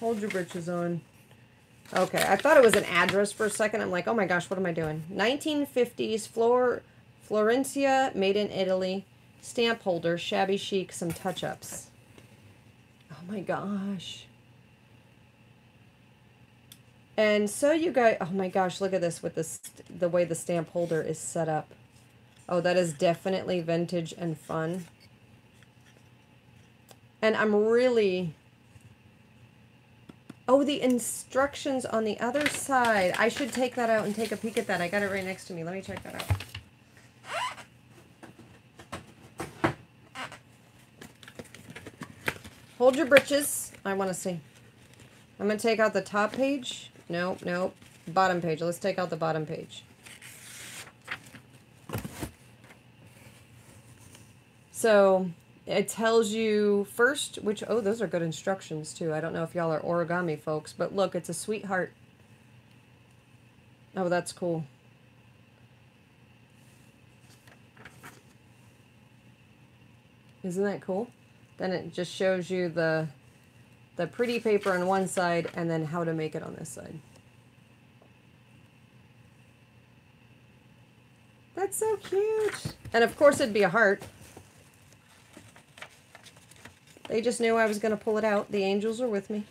Hold your britches on. Okay, I thought it was an address for a second. I'm like, oh my gosh, what am I doing? 1950s Flor Florencia, made in Italy. Stamp holder, shabby chic, some touch-ups. Oh my gosh. And so you guys, oh my gosh, look at this with this, the way the stamp holder is set up. Oh, that is definitely vintage and fun. And I'm really, oh, the instructions on the other side. I should take that out and take a peek at that. I got it right next to me. Let me check that out. Hold your britches. I want to see. I'm going to take out the top page. Nope, nope. Bottom page. Let's take out the bottom page. So it tells you first which, oh, those are good instructions too. I don't know if y'all are origami folks, but look, it's a sweetheart. Oh, that's cool. Isn't that cool? Then it just shows you the the pretty paper on one side and then how to make it on this side. That's so cute. And of course it'd be a heart. They just knew I was going to pull it out. The angels are with me.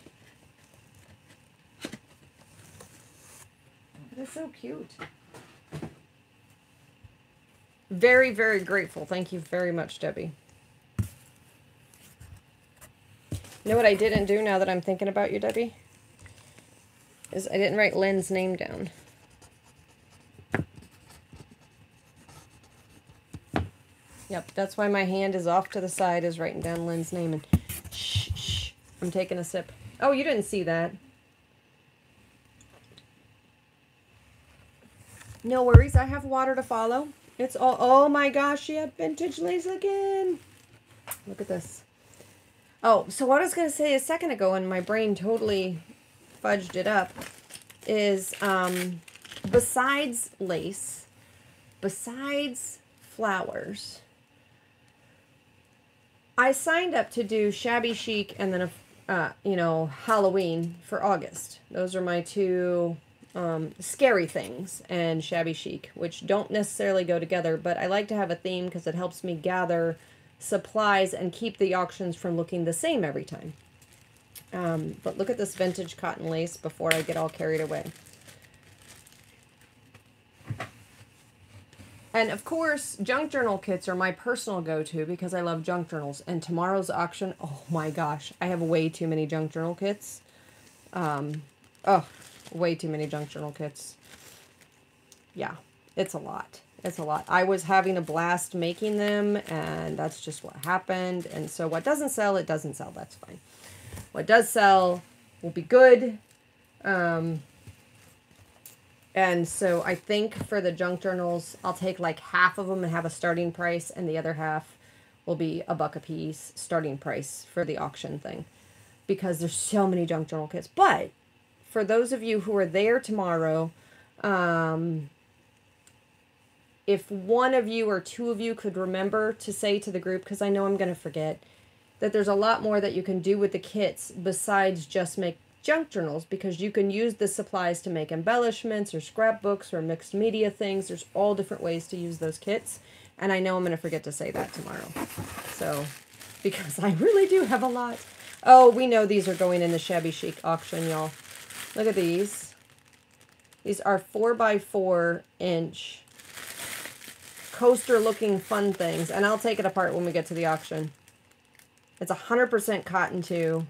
Is so cute. Very, very grateful. Thank you very much, Debby. You know what I didn't do now that I'm thinking about you, Debby? Is I didn't write Lynne's name down. Yep, that's why my hand is off to the side is writing down Lynne's name. And shh, shh, I'm taking a sip. Oh, you didn't see that. No worries, I have water to follow. It's all, oh my gosh, she had vintage lace again. Look at this. Oh, so what I was going to say a second ago, and my brain totally fudged it up, is um, besides lace, besides flowers, I signed up to do shabby chic and then, a, uh, you know, Halloween for August. Those are my two um, scary things and shabby chic, which don't necessarily go together, but I like to have a theme because it helps me gather supplies and keep the auctions from looking the same every time. Um, but look at this vintage cotton lace before I get all carried away. And of course, junk journal kits are my personal go-to because I love junk journals. And tomorrow's auction, oh my gosh, I have way too many junk journal kits. Um, oh, way too many junk journal kits. Yeah, it's a lot. It's a lot. I was having a blast making them, and that's just what happened. And so what doesn't sell, it doesn't sell. That's fine. What does sell will be good. Um, and so I think for the junk journals, I'll take like half of them and have a starting price, and the other half will be a buck a piece starting price for the auction thing. Because there's so many junk journal kits. But for those of you who are there tomorrow, um, if one of you or two of you could remember to say to the group, because I know I'm going to forget, that there's a lot more that you can do with the kits besides just make junk journals because you can use the supplies to make embellishments or scrapbooks or mixed media things. There's all different ways to use those kits. And I know I'm going to forget to say that tomorrow. So, because I really do have a lot. Oh, we know these are going in the Shabby Chic auction, y'all. Look at these. These are 4 by 4 inch coaster looking fun things. And I'll take it apart when we get to the auction. It's 100% cotton too.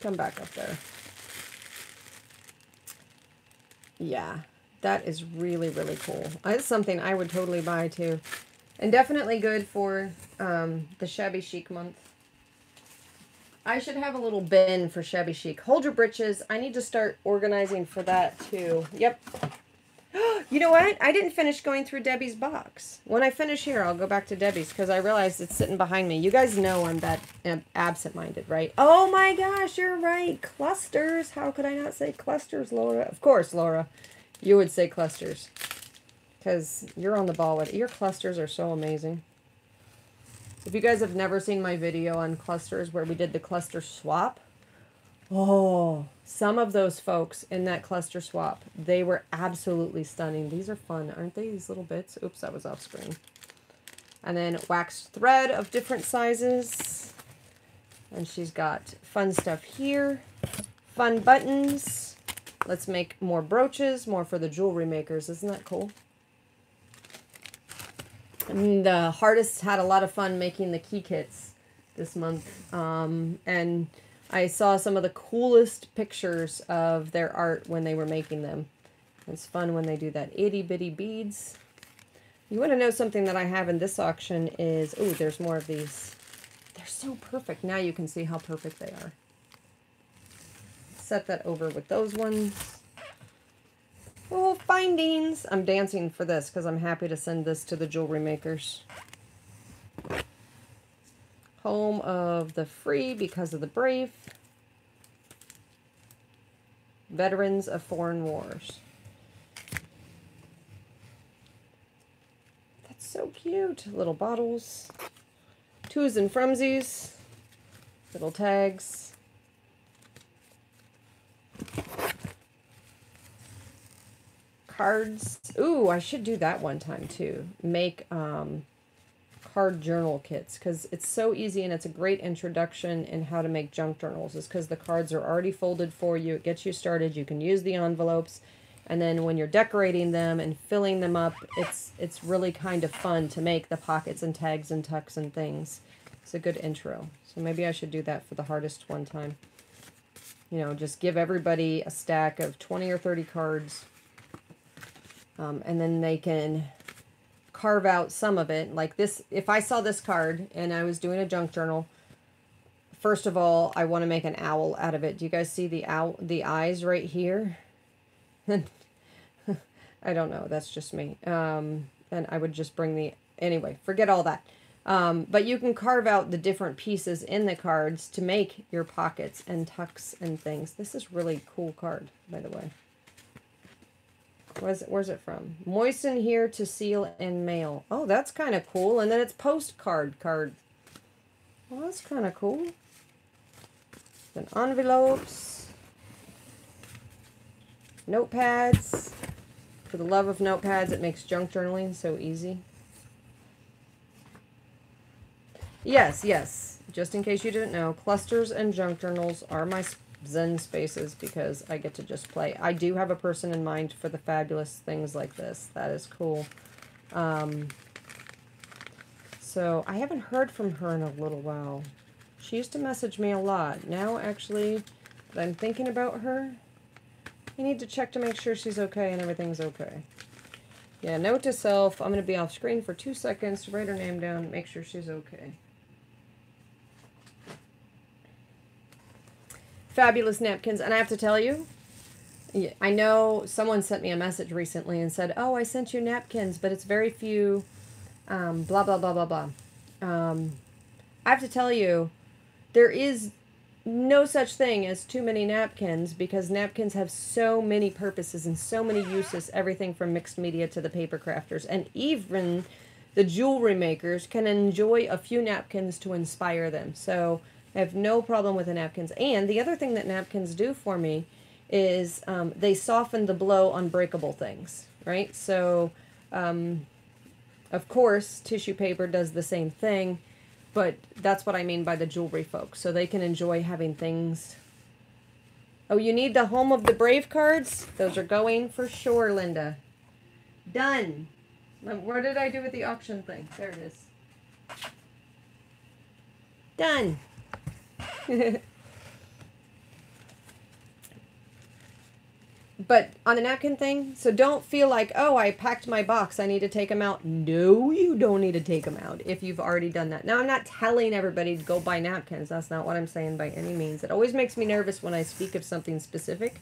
Come back up there. Yeah, that is really, really cool. That's something I would totally buy too. And definitely good for um, the Shabby Chic month. I should have a little bin for Shabby Chic. Hold your britches. I need to start organizing for that too. Yep, you know what? I didn't finish going through Debby's box. When I finish here, I'll go back to Debby's because I realized it's sitting behind me. You guys know I'm that absent-minded, right? Oh my gosh, you're right. Clusters. How could I not say clusters, Laura? Of course, Laura. You would say clusters because you're on the ball with it. Your clusters are so amazing. If you guys have never seen my video on clusters where we did the cluster swap, oh, some of those folks in that cluster swap, they were absolutely stunning. These are fun, aren't they? These little bits. Oops, that was off screen. And then waxed thread of different sizes. And she's got fun stuff here. Fun buttons. Let's make more brooches, more for the jewelry makers. Isn't that cool? And the Heartists had a lot of fun making the key kits this month. Um, and I saw some of the coolest pictures of their art when they were making them. It's fun when they do that itty bitty beads. You want to know something that I have in this auction is, oh, there's more of these. They're so perfect. Now you can see how perfect they are. Set that over with those ones. Oh, findings. I'm dancing for this because I'm happy to send this to the jewelry makers. Home of the free because of the brave. Veterans of foreign wars. That's so cute. Little bottles. Twos and fromsies. Little tags cards. Ooh, I should do that one time too. Make um, card journal kits because it's so easy and it's a great introduction in how to make junk journals is because the cards are already folded for you. It gets you started. You can use the envelopes. And then when you're decorating them and filling them up, it's it's really kind of fun to make the pockets and tags and tucks and things. It's a good intro. So maybe I should do that for the Heartists one time. You know, just give everybody a stack of 20 or 30 cards um, and then they can carve out some of it. Like this, if I saw this card and I was doing a junk journal, first of all, I want to make an owl out of it. Do you guys see the owl, the eyes right here? I don't know. That's just me. Um, and I would just bring the, anyway, forget all that. Um, but you can carve out the different pieces in the cards to make your pockets and tucks and things. This is really cool card, by the way. Where's it, where's it from? Moisten here to seal and mail. Oh, that's kind of cool. And then it's postcard card. Well, that's kind of cool. Then envelopes. Notepads. For the love of notepads, it makes junk journaling so easy. Yes, yes. Just in case you didn't know, clusters and junk journals are my Zen spaces because I get to just play. I do have a person in mind for the fabulous things like this. That is cool. Um, so I haven't heard from her in a little while. She used to message me a lot. Now, actually, that I'm thinking about her, I need to check to make sure she's okay and everything's okay. Yeah, note to self, I'm going to be off screen for two seconds write her name down, make sure she's okay. Fabulous napkins. And I have to tell you, I know someone sent me a message recently and said, oh, I sent you napkins, but it's very few, um, blah, blah, blah, blah, blah. Um, I have to tell you, there is no such thing as too many napkins because napkins have so many purposes and so many uses, everything from mixed media to the paper crafters. And even the jewelry makers can enjoy a few napkins to inspire them. So, I have no problem with the napkins. And the other thing that napkins do for me is um, they soften the blow on breakable things, right? So, um, of course, tissue paper does the same thing, but that's what I mean by the jewelry folks. So they can enjoy having things. Oh, you need the Home of the Brave cards? Those are going for sure, Linda. Done. What did I do with the auction thing? There it is. Done. but on the napkin thing, so don't feel like, oh, I packed my box, I need to take them out. No, you don't need to take them out if you've already done that. Now, I'm not telling everybody to go buy napkins. That's not what I'm saying by any means. It always makes me nervous when I speak of something specific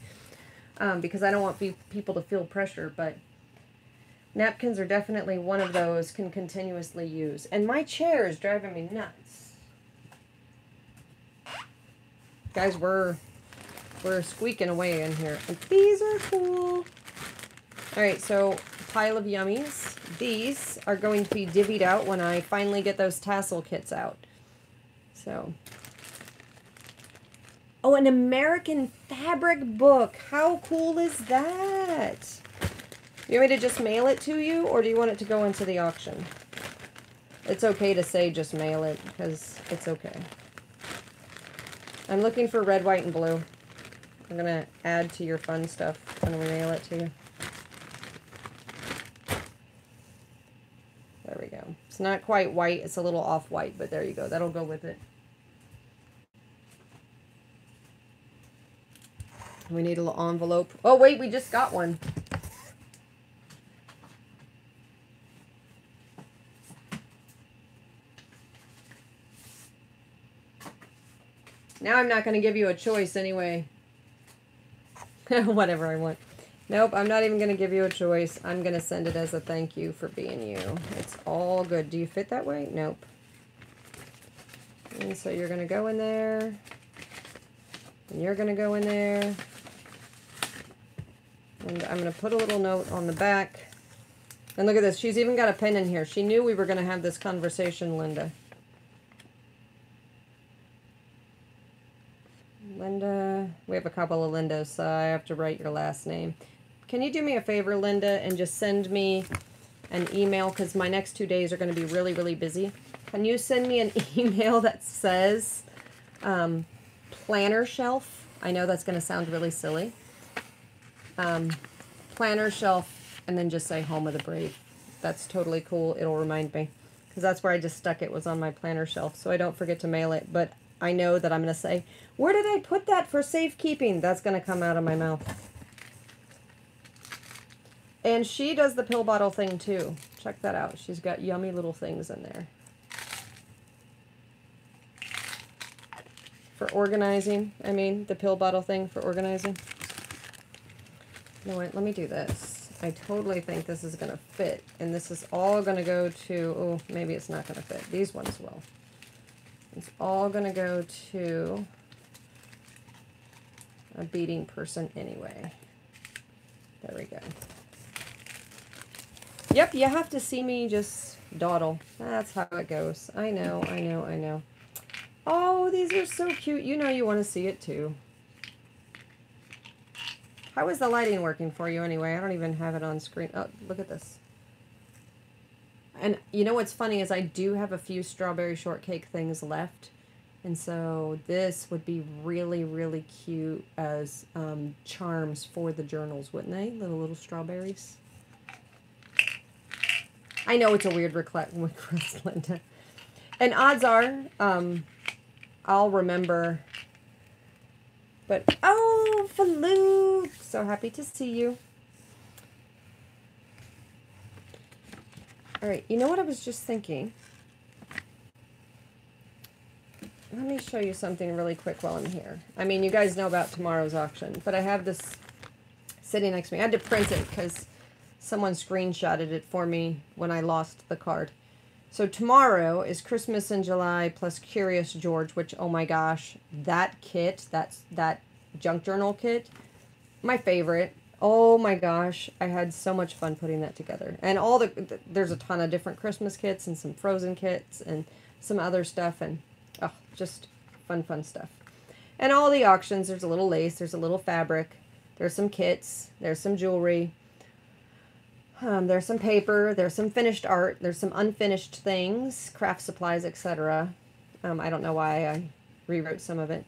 um, because I don't want people to feel pressure. But Napkins are definitely one of those can continuously use. And my chair is driving me nuts. Guys, we're we're squeaking away in here. And these are cool. All right, so pile of yummies. These are going to be divvied out when I finally get those tassel kits out. So. Oh, an American fabric book. How cool is that? You want me to just mail it to you, or do you want it to go into the auction? It's okay to say just mail it, because it's okay. I'm looking for red, white, and blue. I'm going to add to your fun stuff when we mail it to you. There we go. It's not quite white. It's a little off-white, but there you go. That'll go with it. We need a little envelope. Oh, wait, we just got one. Now I'm not going to give you a choice anyway. Whatever I want. Nope, I'm not even going to give you a choice. I'm going to send it as a thank you for being you. It's all good. Do you fit that way? Nope. And so you're going to go in there. And you're going to go in there. And I'm going to put a little note on the back. And look at this. She's even got a pen in here. She knew we were going to have this conversation, Linda. Linda. We have a couple of Lindas, so I have to write your last name. Can you do me a favor, Linda, and just send me an email because my next two days are going to be really, really busy. Can you send me an email that says um, planner shelf? I know that's going to sound really silly. Um, planner shelf, and then just say home of the brave. That's totally cool. It'll remind me because that's where I just stuck it was on my planner shelf, so I don't forget to mail it. But I know that I'm going to say, where did I put that for safekeeping? That's going to come out of my mouth. And she does the pill bottle thing too. Check that out. She's got yummy little things in there. For organizing, I mean, the pill bottle thing for organizing. No, wait, let me do this. I totally think this is going to fit. And this is all going to go to, oh, maybe it's not going to fit. These ones will. It's all going to go to a beating person anyway. There we go. Yep, you have to see me just dawdle. That's how it goes. I know, I know, I know. Oh, these are so cute. You know you want to see it too. How is the lighting working for you anyway? I don't even have it on screen. Oh, look at this. And you know what's funny is I do have a few strawberry shortcake things left. And so this would be really, really cute as um, charms for the journals, wouldn't they? Little, little strawberries. I know it's a weird request, Linda. And odds are, um, I'll remember. But, oh, Faluk! So happy to see you. All right, you know what I was just thinking? Let me show you something really quick while I'm here. I mean, you guys know about tomorrow's auction, but I have this sitting next to me. I had to print it because someone screenshotted it for me when I lost the card. So tomorrow is Christmas in July plus Curious George, which, oh my gosh, that kit, that's that junk journal kit, my favorite. Oh my gosh, I had so much fun putting that together. And all the, there's a ton of different Christmas kits and some frozen kits and some other stuff and oh, just fun, fun stuff. And all the auctions, there's a little lace, there's a little fabric, there's some kits, there's some jewelry, um, there's some paper, there's some finished art, there's some unfinished things, craft supplies, etc. Um, I don't know why I rewrote some of it.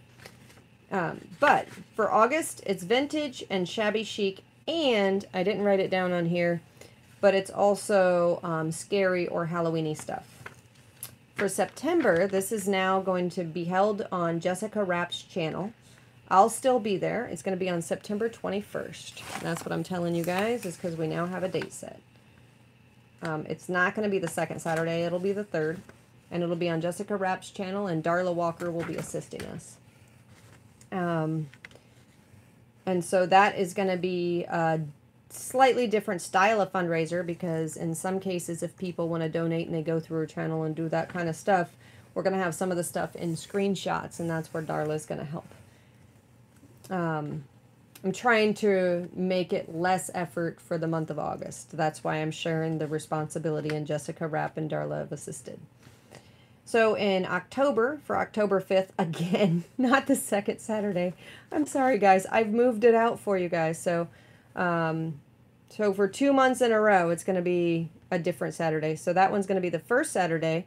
Um, but for August, it's vintage and shabby chic, and I didn't write it down on here, but it's also um, scary or Halloweeny stuff. For September, this is now going to be held on Jessica Rapp's channel. I'll still be there. It's going to be on September 21st. That's what I'm telling you guys, is because we now have a date set. Um, it's not going to be the second Saturday. It'll be the third. And it'll be on Jessica Rapp's channel, and Darla Walker will be assisting us. Um, and so that is going to be a slightly different style of fundraiser because in some cases if people want to donate and they go through our channel and do that kind of stuff we're going to have some of the stuff in screenshots and that's where darla is going to help. Um, i'm trying to make it less effort for the month of august. That's why i'm sharing the responsibility and jessica rapp and darla have assisted so in october for october 5th again not the second saturday i'm sorry guys i've moved it out for you guys so um, so for two months in a row, it's going to be a different Saturday. So that one's going to be the first Saturday.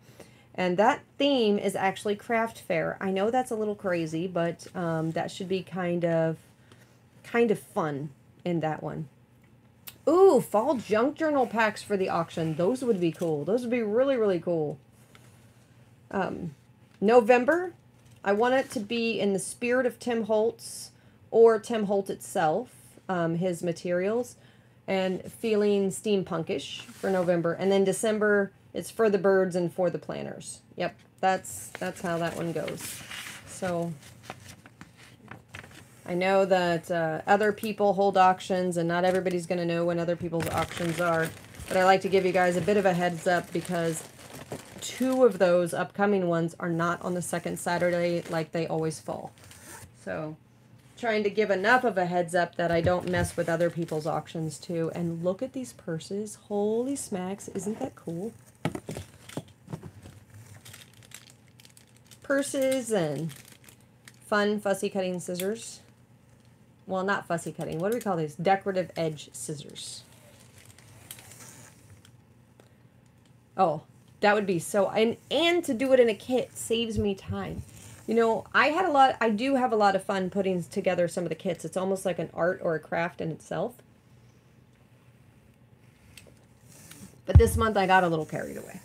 And that theme is actually craft fair. I know that's a little crazy, but um, that should be kind of kind of fun in that one. Ooh, fall junk journal packs for the auction. Those would be cool. Those would be really, really cool. Um, November, I want it to be in the spirit of Tim Holtz or Tim Holt itself um, his materials and feeling steampunkish for November. And then December, it's for the birds and for the planners. Yep, that's that's how that one goes. So I know that uh, other people hold auctions, and not everybody's going to know when other people's auctions are. But I like to give you guys a bit of a heads up because two of those upcoming ones are not on the second Saturday like they always fall. So trying to give enough of a heads up that I don't mess with other people's auctions too. And look at these purses. Holy smacks. Isn't that cool? Purses and fun fussy cutting scissors. Well, not fussy cutting. What do we call these? Decorative edge scissors. Oh, that would be so and and to do it in a kit saves me time. You know, I had a lot, I do have a lot of fun putting together some of the kits. It's almost like an art or a craft in itself. But this month I got a little carried away.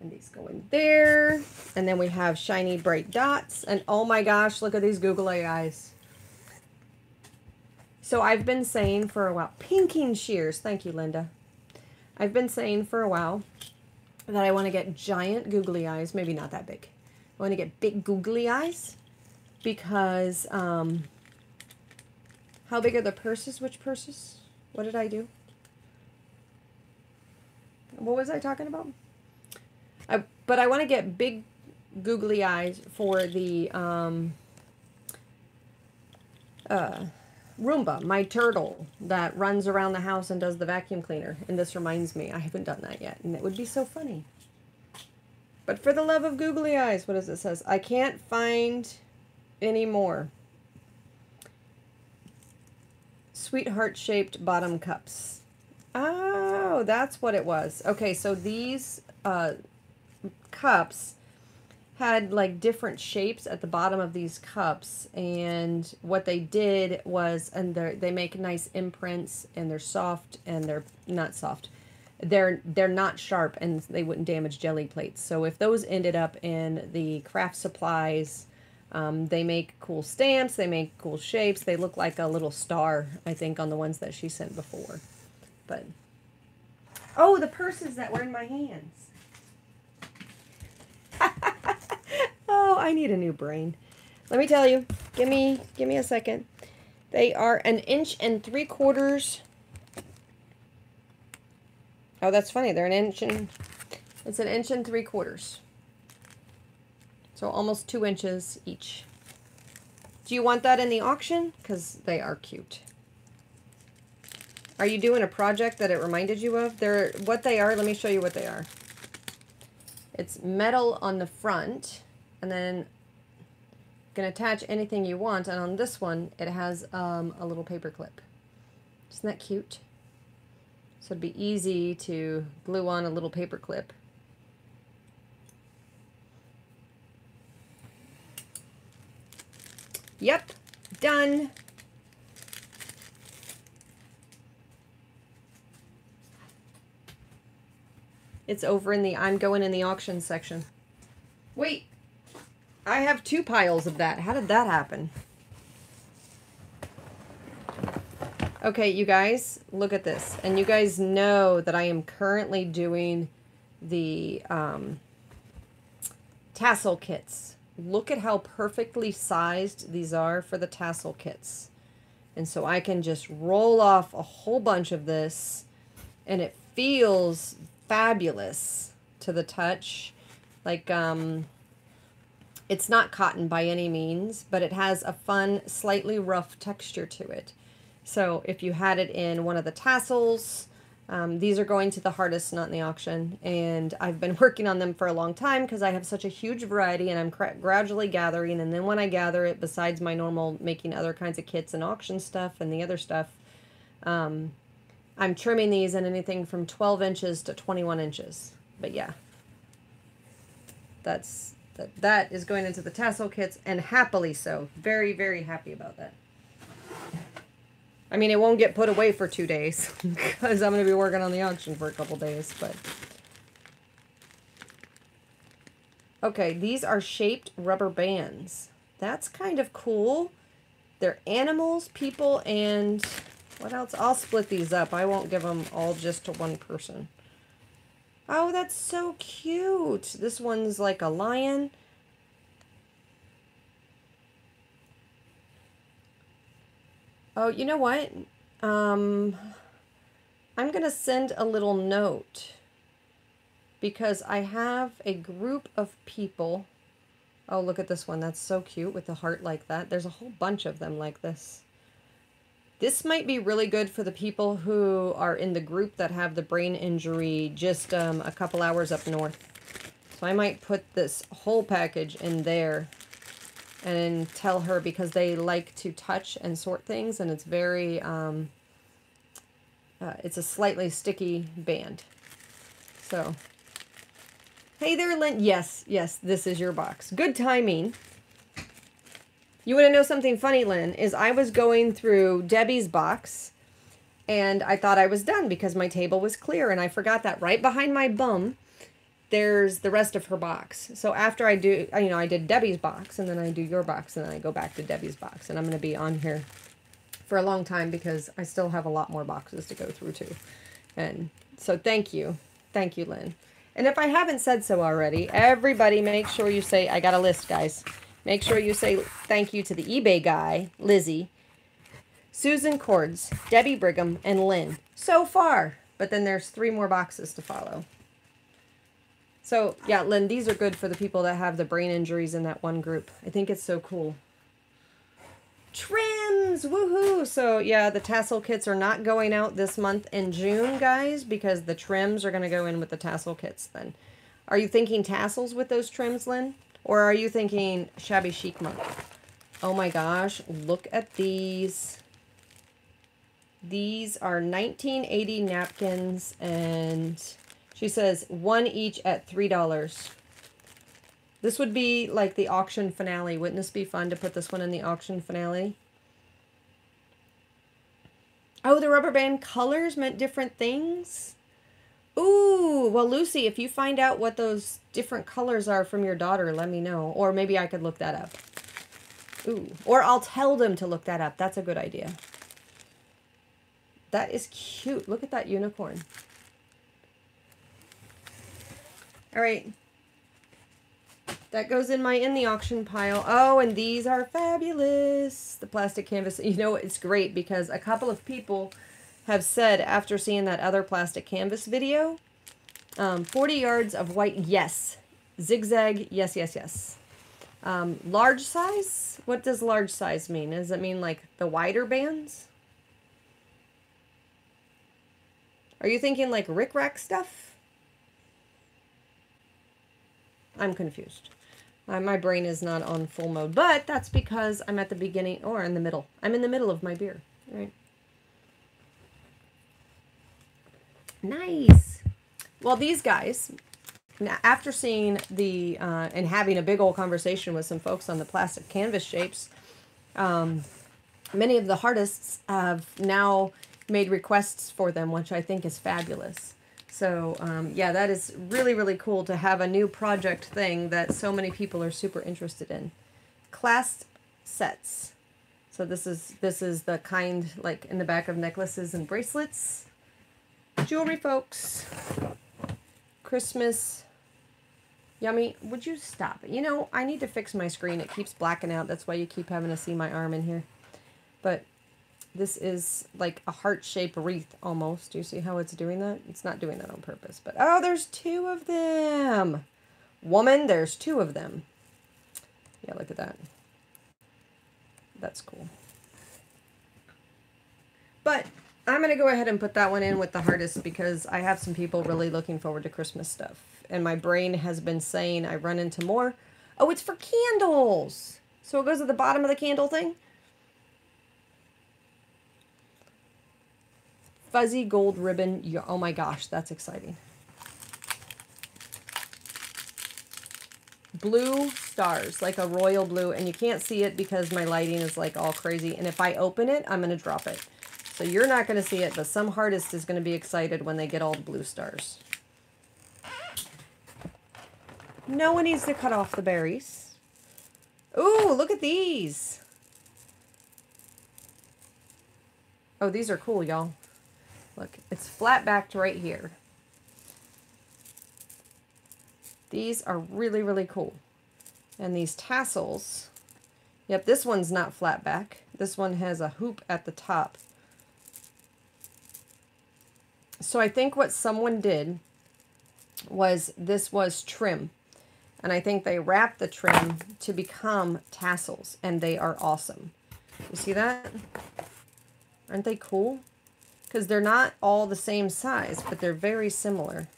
And these go in there. And then we have shiny bright dots. And oh my gosh, look at these googly eyes. So I've been saying for a while, pinking shears. Thank you, Linda. I've been saying for a while that I want to get giant googly eyes, maybe not that big. I want to get big googly eyes because um, how big are the purses? Which purses? What did I do? What was I talking about? I, but I want to get big googly eyes for the um, uh, Roomba, my turtle that runs around the house and does the vacuum cleaner. And this reminds me, I haven't done that yet. And it would be so funny. But for the love of googly eyes, what does it says? I can't find any more. Sweetheart shaped bottom cups. Oh, that's what it was. Okay, so these uh, cups had like different shapes at the bottom of these cups and what they did was and they they make nice imprints and they're soft and they're not soft they're they're not sharp and they wouldn't damage jelly plates. So if those ended up in the craft supplies, um, they make cool stamps, they make cool shapes. They look like a little star, I think, on the ones that she sent before. But oh, the purses that were in my hands. Oh, I need a new brain. Let me tell you. Give me give me a second. They are an inch and three quarters Oh, that's funny. They're an inch and... It's an inch and three quarters. So almost two inches each. Do you want that in the auction? Because they are cute. Are you doing a project that it reminded you of? They're what they are. Let me show you what they are. It's metal on the front, and then you can attach anything you want. And on this one, it has um, a little paper clip. Isn't that cute? So it'd be easy to glue on a little paper clip. Yep, done. It's over in the I'm going in the auction section. Wait, I have two piles of that. How did that happen? Okay, you guys, look at this. And you guys know that I am currently doing the um, tassel kits. Look at how perfectly sized these are for the tassel kits. And so I can just roll off a whole bunch of this and it feels fabulous to the touch. Like, um, it's not cotton by any means, but it has a fun, slightly rough texture to it. So if you had it in one of the tassels, um, these are going to the Heartists not in the auction, and I've been working on them for a long time because I have such a huge variety and I'm gradually gathering. And then when I gather it, besides my normal making other kinds of kits and auction stuff and the other stuff, um, I'm trimming these in anything from 12 inches to 21 inches. But yeah, that's that, that is going into the tassel kits and happily so. Very, very happy about that. I mean, it won't get put away for two days because I'm going to be working on the auction for a couple days, but... Okay, these are shaped rubber bands. That's kind of cool. They're animals, people, and what else? I'll split these up. I won't give them all just to one person. Oh, that's so cute. This one's like a lion. Oh, you know what? Um, I'm going to send a little note because I have a group of people. Oh, look at this one. That's so cute with the heart like that. There's a whole bunch of them like this. This might be really good for the people who are in the group that have the brain injury just um, a couple hours up north. So I might put this whole package in there and tell her because they like to touch and sort things and it's very um, uh, it's a slightly sticky band. So hey there Lynne yes yes this is your box. Good timing you want to know something funny Lynne is I was going through Debby's box and I thought I was done because my table was clear and I forgot that right behind my bum there's the rest of her box. So after I do, you know, I did Debby's box and then I do your box and then I go back to Debby's box. And I'm going to be on here for a long time because I still have a lot more boxes to go through too. And so thank you. Thank you, Lynne. And if I haven't said so already, everybody make sure you say, I got a list, guys. Make sure you say thank you to the eBay guy, Lizzie, Susan Cordes, Debby Brigham, and Lynne. So far. But then there's three more boxes to follow. So, yeah, Lynne, these are good for the people that have the brain injuries in that one group. I think it's so cool. Trims! Woohoo! So, yeah, the tassel kits are not going out this month in June, guys, because the trims are going to go in with the tassel kits then. Are you thinking tassels with those trims, Lynne? Or are you thinking shabby chic month? Oh my gosh, look at these. These are 1980 napkins and she says one each at $3. This would be like the auction finale. Wouldn't this be fun to put this one in the auction finale? Oh, the rubber band colors meant different things? Ooh, well, Lucy, if you find out what those different colors are from your daughter, let me know. Or maybe I could look that up. Ooh, or I'll tell them to look that up. That's a good idea. That is cute. Look at that unicorn. All right. That goes in my in the auction pile. Oh, and these are fabulous. The plastic canvas. You know, it's great because a couple of people have said after seeing that other plastic canvas video, um, 40 yards of white, yes. Zigzag, yes, yes, yes. Um, large size? What does large size mean? Does it mean like the wider bands? Are you thinking like rickrack stuff? I'm confused. Uh, my brain is not on full mode, but that's because I'm at the beginning or in the middle. I'm in the middle of my beer, right? Nice. Well, these guys, after seeing the, uh, and having a big old conversation with some folks on the plastic canvas shapes, um, many of the artists have now made requests for them, which I think is fabulous. So um, yeah, that is really, really cool to have a new project thing that so many people are super interested in. Clasp sets. So this is this is the kind like in the back of necklaces and bracelets. Jewelry folks. Christmas. Yummy. Would you stop? You know, I need to fix my screen. It keeps blacking out. That's why you keep having to see my arm in here. But This is like a heart-shaped wreath almost. Do you see how it's doing that? It's not doing that on purpose, but oh, there's two of them. Woman, there's two of them. Yeah, look at that. That's cool. But I'm going to go ahead and put that one in with the Heartists because I have some people really looking forward to Christmas stuff. And my brain has been saying I run into more. Oh, it's for candles. So it goes at the bottom of the candle thing. Fuzzy gold ribbon. Oh my gosh, that's exciting. blue stars, like a royal blue, and you can't see it because my lighting is like all crazy. And if I open it, I'm going to drop it. So you're not going to see it, but some artist is going to be excited when they get all the blue stars. No one needs to cut off the berries. Ooh, look at these. Oh, these are cool, y'all. Look, it's flat backed right here. These are really, really cool. And these tassels, yep, this one's not flat back. This one has a hoop at the top. So I think what someone did was this was trim. And I think they wrapped the trim to become tassels. And they are awesome. You see that? Aren't they cool? Because they're not all the same size, but they're very similar.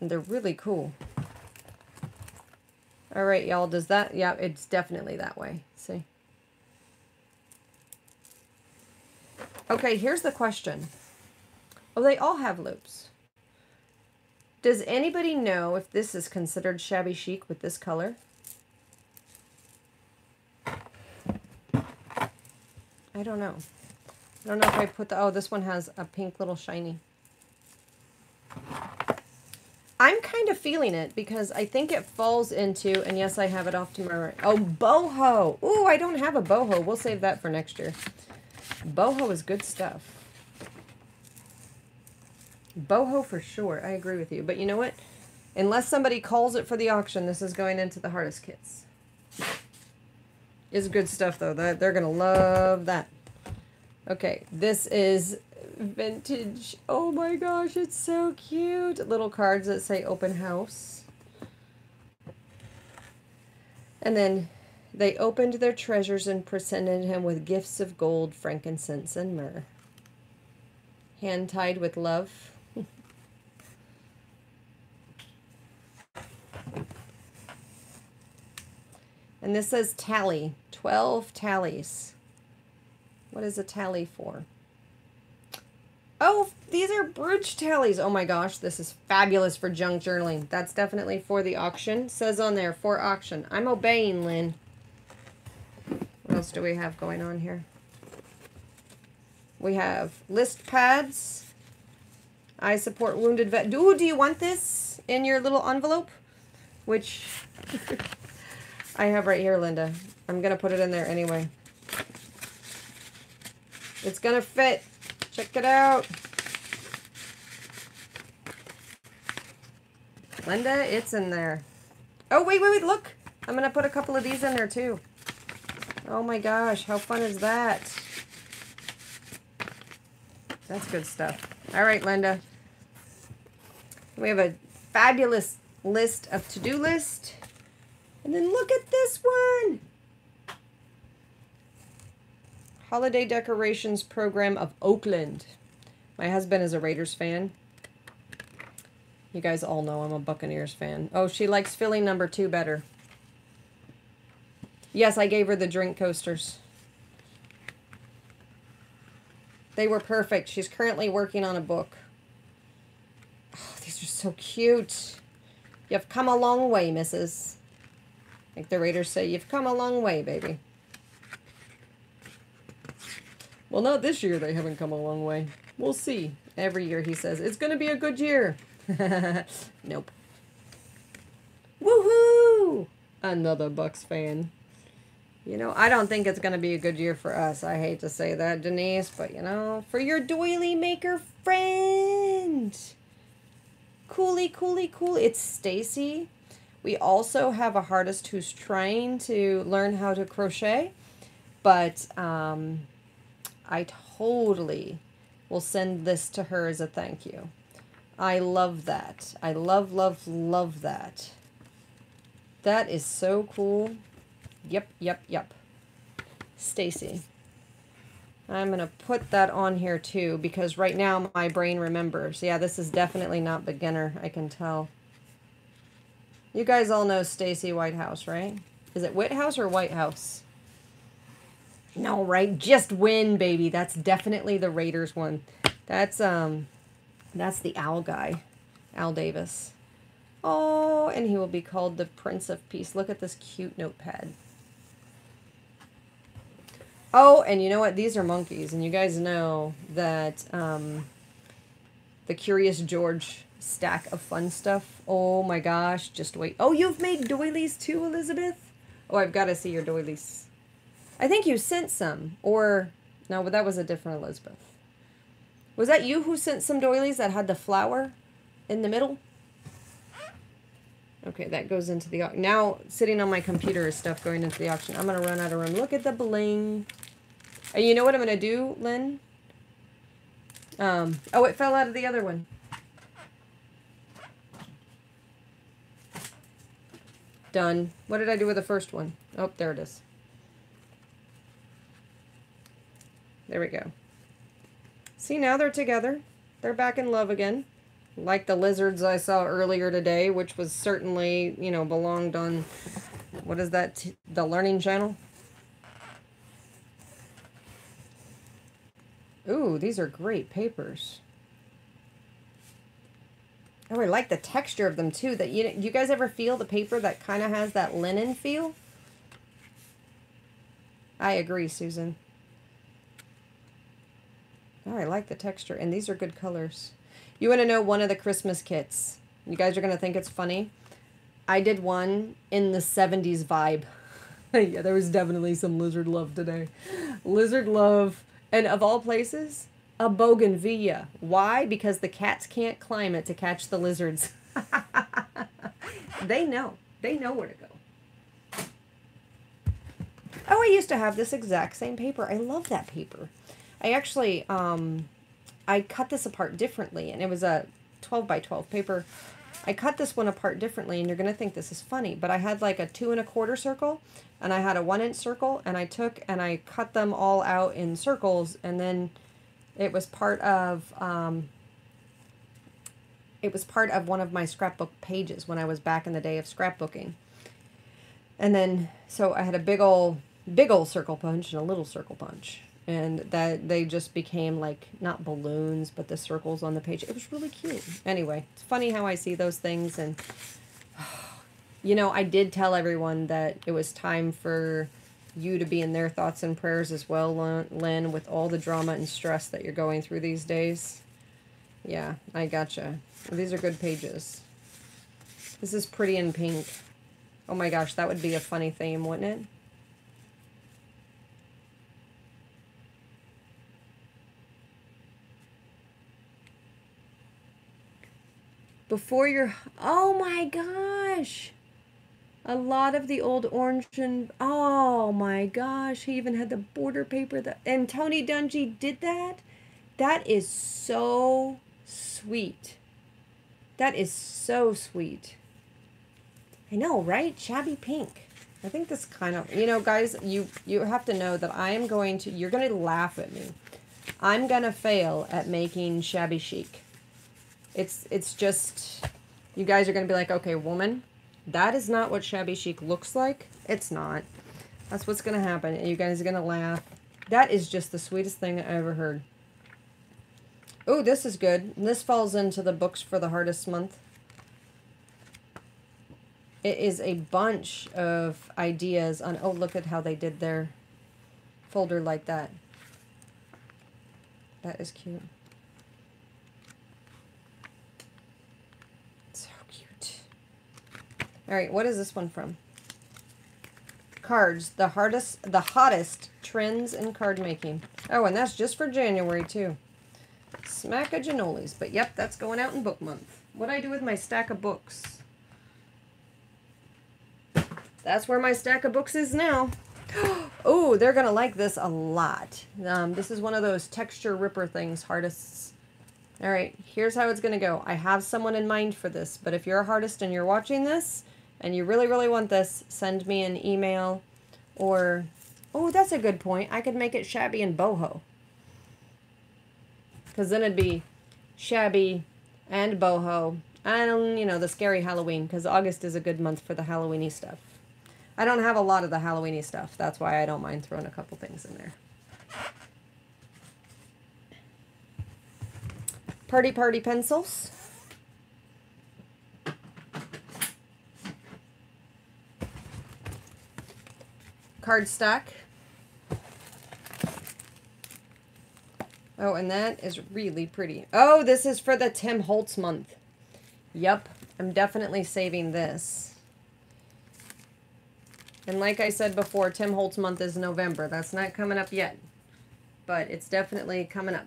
And they're really cool. All right, y'all, does that, yeah, it's definitely that way. See? Okay, here's the question. Oh, they all have loops. Does anybody know if this is considered shabby chic with this color? I don't know. I don't know if I put the, oh, this one has a pink little shiny. I'm kind of feeling it because I think it falls into, and yes, I have it off to my right. Oh, boho. Ooh, I don't have a boho. We'll save that for next year. Boho is good stuff. Boho for sure. I agree with you. But you know what? Unless somebody calls it for the auction, this is going into the Heartists kits. It's good stuff, though. They're going to love that. Okay, this is vintage. Oh my gosh, it's so cute. Little cards that say open house. And then they opened their treasures and presented him with gifts of gold, frankincense, and myrrh. Hand tied with love. And this says tally, 12 tallies. What is a tally for? Oh, these are bridge tallies. Oh my gosh, this is fabulous for junk journaling. That's definitely for the auction. Says on there, for auction. I'm obeying, Lynne. What else do we have going on here? We have list pads. I support wounded vet. Ooh, do you want this in your little envelope? Which I have right here, Linda. I'm going to put it in there anyway. It's going to fit. Check it out. Linda, it's in there. Oh, wait, wait, wait, look. I'm going to put a couple of these in there, too. Oh, my gosh. How fun is that? That's good stuff. All right, Linda. We have a fabulous list of to-do list. And then look at this one. Holiday Decorations Program of Oakland. My husband is a Raiders fan. You guys all know I'm a Buccaneers fan. Oh, she likes Philly number two better. Yes, I gave her the drink coasters. They were perfect. She's currently working on a book. Oh, these are so cute. You've come a long way, missus. Like the Raiders say, you've come a long way, baby. Well, not this year. They haven't come a long way. We'll see. Every year he says, it's going to be a good year. nope. Woohoo! Another Bucks fan. You know, I don't think it's going to be a good year for us. I hate to say that, Denise, but you know, for your doily maker friend. Cooly, cooly, cool. It's Stacy. We also have a artist who's trying to learn how to crochet, but um, I totally will send this to her as a thank you. I love that. I love, love, love that. That is so cool. Yep, yep, yep. Stacy. I'm going to put that on here too because right now my brain remembers. Yeah, this is definitely not beginner, I can tell. You guys all know Stacy Whitehouse, right? Is it Whitehouse or Whitehouse? No, right? Just win, baby. That's definitely the Raiders one. That's um that's the owl guy. Al Davis. Oh, and he will be called the Prince of Peace. Look at this cute notepad. Oh, and you know what? These are monkeys, and you guys know that um, the Curious George stack of fun stuff. Oh my gosh, just wait. Oh, you've made doilies too, Elizabeth? Oh, I've got to see your doilies. I think you sent some, or no, but that was a different Elizabeth. Was that you who sent some doilies that had the flower in the middle? Okay, that goes into the auction. now sitting on my computer is stuff going into the auction. I'm gonna run out of room. Look at the bling. And you know what I'm gonna do, Lynne? Um, oh, it fell out of the other one. Done. What did I do with the first one? Oh, there it is. There we go. See, now they're together. They're back in love again like the lizards I saw earlier today, which was certainly, you know, belonged on, what is that, the Learning Channel? Ooh, these are great papers. Oh, really like the texture of them too. That you you guys ever feel the paper that kind of has that linen feel? I agree, Susan. Oh, I like the texture, and these are good colors. You want to know one of the Christmas kits? You guys are going to think it's funny. I did one in the 70s vibe. yeah, there was definitely some lizard love today. Lizard love. And of all places, a bougainvillea. Why? Because the cats can't climb it to catch the lizards. they know. They know where to go. Oh, I used to have this exact same paper. I love that paper. I actually um, I cut this apart differently, and it was a 12 by 12 paper. I cut this one apart differently, and you're going to think this is funny, but I had like a two and a quarter circle, and I had a one inch circle, and I took and I cut them all out in circles, and then it was part of, um, it was part of one of my scrapbook pages when I was back in the day of scrapbooking. And then, so I had a big old, big old circle punch and a little circle punch. And that they just became like not balloons but the circles on the page. It was really cute. Anyway it's funny how i see those things and you know i did tell everyone that it was time for you to be in their thoughts and prayers as well lynne with all the drama and stress that you're going through these days. Yeah i gotcha. These are good pages. This is pretty in pink. Oh my gosh that would be a funny theme wouldn't it? Before your oh my gosh a lot of the old orange and oh my gosh he even had the border paper that and tony dungy did that? That is so sweet. That is so sweet. I know right? Shabby pink. I think this kind of you know guys you you have to know that i am going to you're going to laugh at me. I'm going to fail at making shabby chic. It's it's just you guys are gonna be like, okay, woman, that is not what shabby chic looks like. It's not. That's what's gonna happen, and you guys are gonna laugh. That is just the sweetest thing I ever heard. Oh, this is good. This falls into the books for the Heartists month. It is a bunch of ideas on, oh, look at how they did their folder like that. That is cute. All right, what is this one from? Cards, the hardest, the hottest trends in card making. Oh, and that's just for January too. Smack of Janolis. But yep, that's going out in book month. What do I do with my stack of books? That's where my stack of books is now. oh, they're going to like this a lot. Um, this is one of those texture ripper things, Heartists. All right, here's how it's going to go. I have someone in mind for this, but if you're a Heartist and you're watching this and you really, really want this, send me an email or, oh, that's a good point. I could make it shabby and boho. Because then it'd be shabby and boho and, you know, the scary Halloween because August is a good month for the Halloweeny stuff. I don't have a lot of the Halloweeny stuff. That's why I don't mind throwing a couple things in there. Party Party pencils. Cardstock. Oh, and that is really pretty. Oh, this is for the Tim Holtz month. Yep, I'm definitely saving this. And like I said before, Tim Holtz month is November. That's not coming up yet. But it's definitely coming up.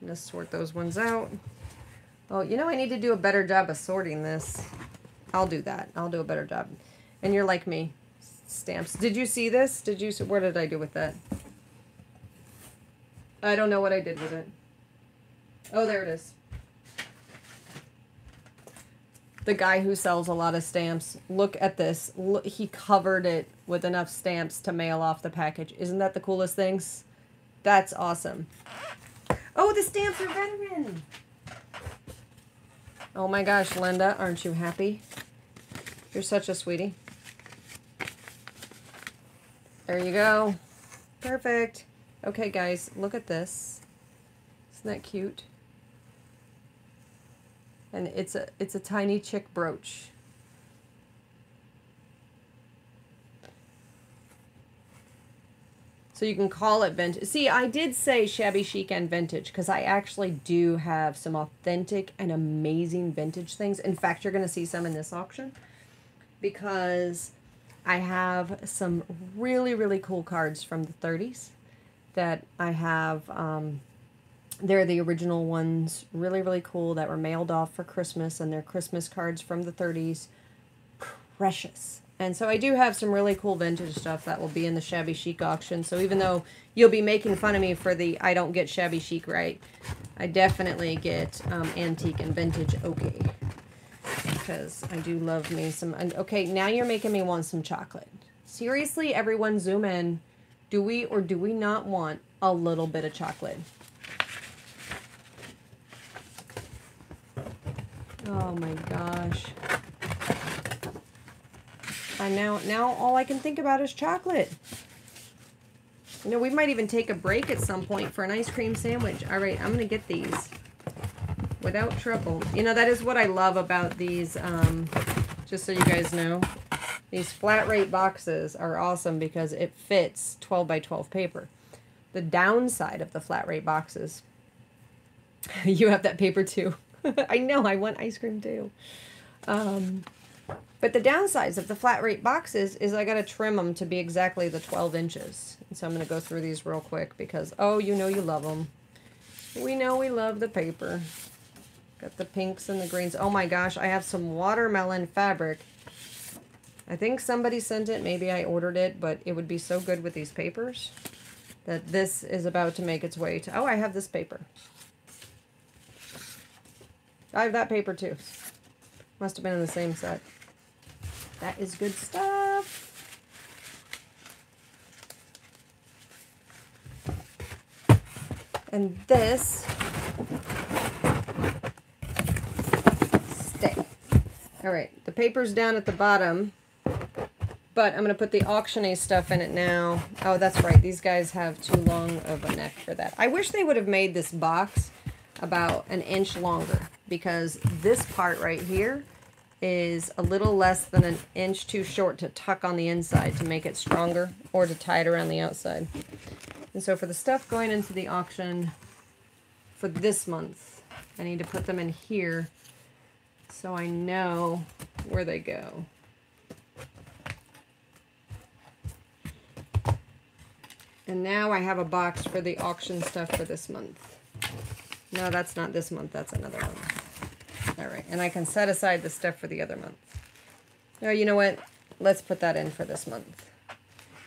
I'm going to sort those ones out. Oh, you know I need to do a better job of sorting this. I'll do that. I'll do a better job. And you're like me. Stamps. Did you see this? Did you... What did I do with that? I don't know what I did with it. Oh, there it is the guy who sells a lot of stamps. Look at this. Look, he covered it with enough stamps to mail off the package. Isn't that the coolest things? That's awesome. Oh, the stamps are veteran. Oh my gosh, Linda, aren't you happy? You're such a sweetie. There you go. Perfect. Okay, guys, look at this. Isn't that cute? and it's a it's a tiny chick brooch. So you can call it vintage. See, I did say shabby chic and vintage because I actually do have some authentic and amazing vintage things. In fact, you're going to see some in this auction because I have some really, really cool cards from the 30s that I have um, they're the original ones, really, really cool, that were mailed off for Christmas, and they're Christmas cards from the 30s. Precious. And so I do have some really cool vintage stuff that will be in the Shabby Chic auction. So even though you'll be making fun of me for the I don't get Shabby Chic right, I definitely get um, antique and vintage okay. Because I do love me some... Okay, now you're making me want some chocolate. Seriously, everyone zoom in. Do we or do we not want a little bit of chocolate? Oh my gosh. And now, now all I can think about is chocolate. You know, we might even take a break at some point for an ice cream sandwich. All right, I'm going to get these without trouble. You know, that is what I love about these, um, just so you guys know. These flat rate boxes are awesome because it fits 12 by 12 paper. The downside of the flat rate boxes, you have that paper too. I know, I want ice cream too. Um, but the downsides of the flat rate boxes is I got to trim them to be exactly the 12 inches. And so I'm going to go through these real quick because, oh, you know you love them. We know we love the paper. The pinks and the greens. Oh my gosh, I have some watermelon fabric. I think somebody sent it. Maybe I ordered it, but it would be so good with these papers that this is about to make its way to... Oh, I have this paper. I have that paper too. Must have been in the same set. That is good stuff. And this stay. All right, the paper's down at the bottom, but I'm going to put the auctiony stuff in it now. Oh, that's right. These guys have too long of a neck for that. I wish they would have made this box about an inch longer because this part right here is a little less than an inch too short to tuck on the inside to make it stronger or to tie it around the outside. And so for the stuff going into the auction for this month, I need to put them in here so I know where they go. And now I have a box for the auction stuff for this month. No, that's not this month. That's another one. All right. And I can set aside the stuff for the other month. Oh, you know what? Let's put that in for this month.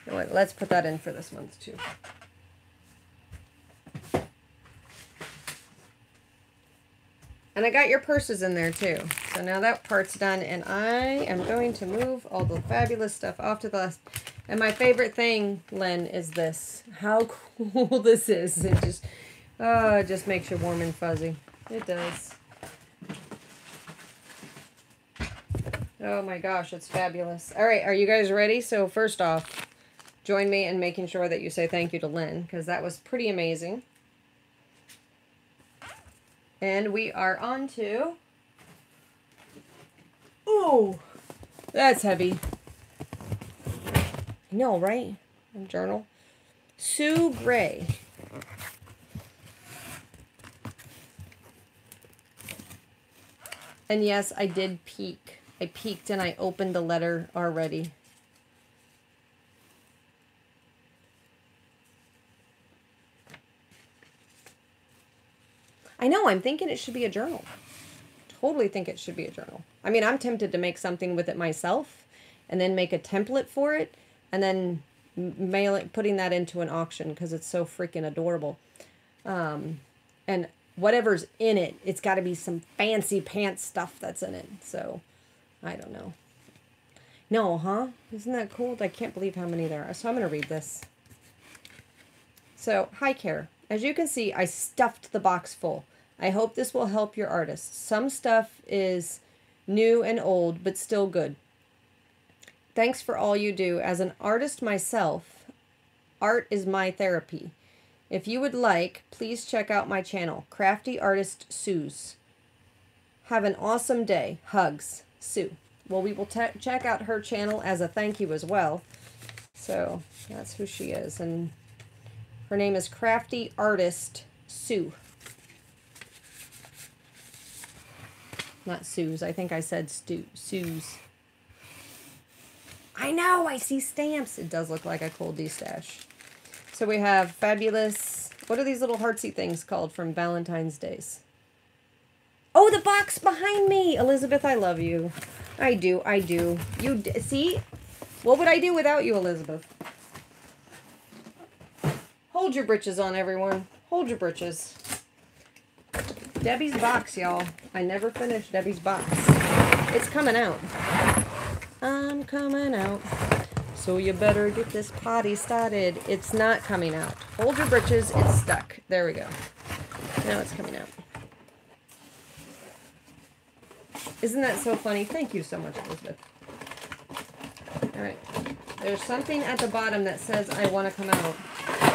You know what, let's put that in for this month too. And I got your purses in there too. So now that part's done and I am going to move all the fabulous stuff off to the left. And my favorite thing, Lynne, is this. How cool this is. It just, oh, it just makes you warm and fuzzy. It does. Oh my gosh, it's fabulous. All right, are you guys ready? So first off, join me in making sure that you say thank you to Lynne, because that was pretty amazing. And we are on to... Oh, that's heavy. No, right? Journal. Sue Gray. And yes, I did peek. I peeked and I opened the letter already. I know, I'm thinking it should be a journal. Totally think it should be a journal. I mean, I'm tempted to make something with it myself and then make a template for it and then mail it, putting that into an auction because it's so freaking adorable. Um, and whatever's in it, it's got to be some fancy pants stuff that's in it. So I don't know. No, huh? Isn't that cool? I can't believe how many there are. So I'm going to read this. So, hi, Care. As you can see, I stuffed the box full. I hope this will help your artists. Some stuff is new and old, but still good. Thanks for all you do. As an artist myself, art is my therapy. If you would like, please check out my channel, Crafty Artist Suze. Have an awesome day. Hugs. Sue. Well, we will check out her channel as a thank you as well. So that's who she is. And her name is Crafty Artist Sue. Not Sue's. I think I said Stu Sue's. I know. I see stamps. It does look like a cold D stash. So we have fabulous. What are these little heartsy things called from Valentine's Days? Oh, the box behind me. Elizabeth, I love you. I do. I do. You see? What would I do without you, Elizabeth? Hold your britches on, everyone. Hold your britches. Debby's box, y'all. I never finished Debby's box. It's coming out. I'm coming out. So you better get this potty started. It's not coming out. Hold your britches. It's stuck. There we go. Now it's coming out. Isn't that so funny? Thank you so much, Elizabeth. All right. There's something at the bottom that says I want to come out.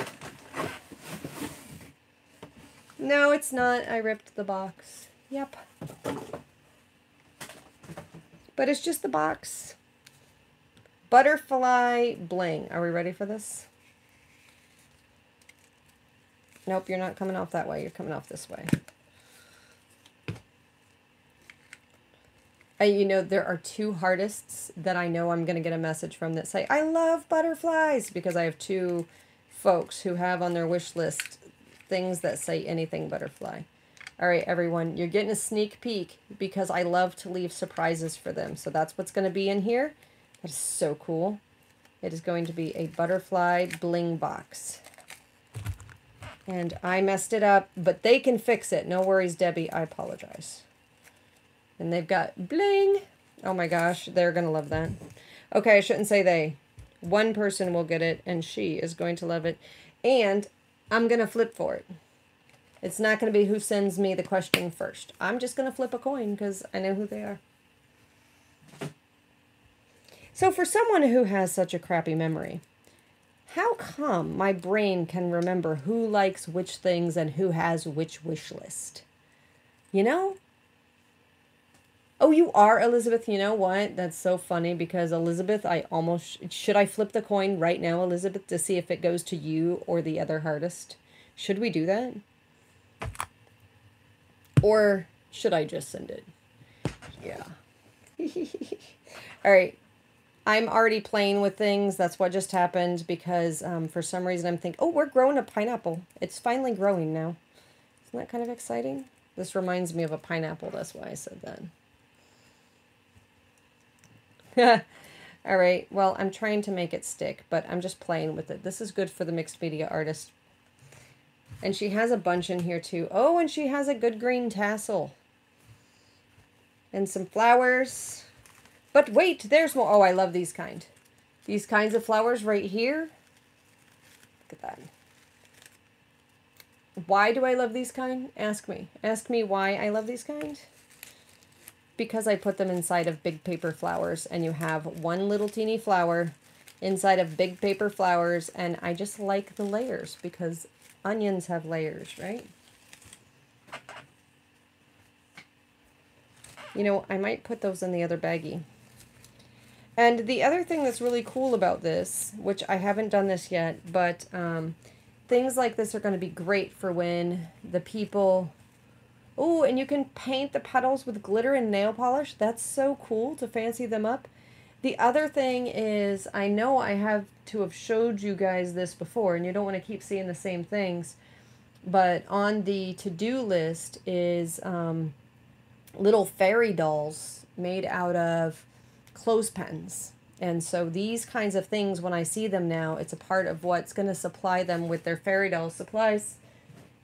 No, it's not. I ripped the box. Yep. But it's just the box. Butterfly bling. Are we ready for this? Nope, you're not coming off that way. You're coming off this way. I, you know, there are two artists that I know I'm going to get a message from that say, I love butterflies, because I have two folks who have on their wish list things that say anything butterfly. All right, everyone, you're getting a sneak peek because I love to leave surprises for them. So that's what's going to be in here. That is so cool. It is going to be a butterfly bling box. And I messed it up, but they can fix it. No worries, Debby. I apologize. And they've got bling. Oh my gosh, they're going to love that. Okay, I shouldn't say they. One person will get it, and she is going to love it. And I'm going to flip for it. It's not going to be who sends me the question first. I'm just going to flip a coin because I know who they are. So for someone who has such a crappy memory, how come my brain can remember who likes which things and who has which wish list? You know, Oh, you are Elizabeth. You know what? That's so funny because Elizabeth, I almost should I flip the coin right now, Elizabeth, to see if it goes to you or the other Heartists. Should we do that? Or should I just send it? Yeah. All right. I'm already playing with things. That's what just happened because um, for some reason I'm thinking, oh, we're growing a pineapple. It's finally growing now. Isn't that kind of exciting? This reminds me of a pineapple. That's why I said that. All right, well, I'm trying to make it stick, but I'm just playing with it. This is good for the mixed media artist. And she has a bunch in here too. Oh, and she has a good green tassel. And some flowers. But wait, there's more. Oh, I love these kind. These kinds of flowers right here. Look at that. Why do I love these kind? Ask me. Ask me why I love these kind. Because I put them inside of big paper flowers and you have one little teeny flower inside of big paper flowers and I just like the layers because onions have layers, right? You know, I might put those in the other baggie. And the other thing that's really cool about this, which I haven't done this yet, but um, things like this are going to be great for when the people... Oh, and you can paint the petals with glitter and nail polish. That's so cool to fancy them up. The other thing is, I know I have to have showed you guys this before, and you don't want to keep seeing the same things, but on the to-do list is um, little fairy dolls made out of clothespins. And so these kinds of things, when I see them now, it's a part of what's going to supply them with their fairy doll supplies.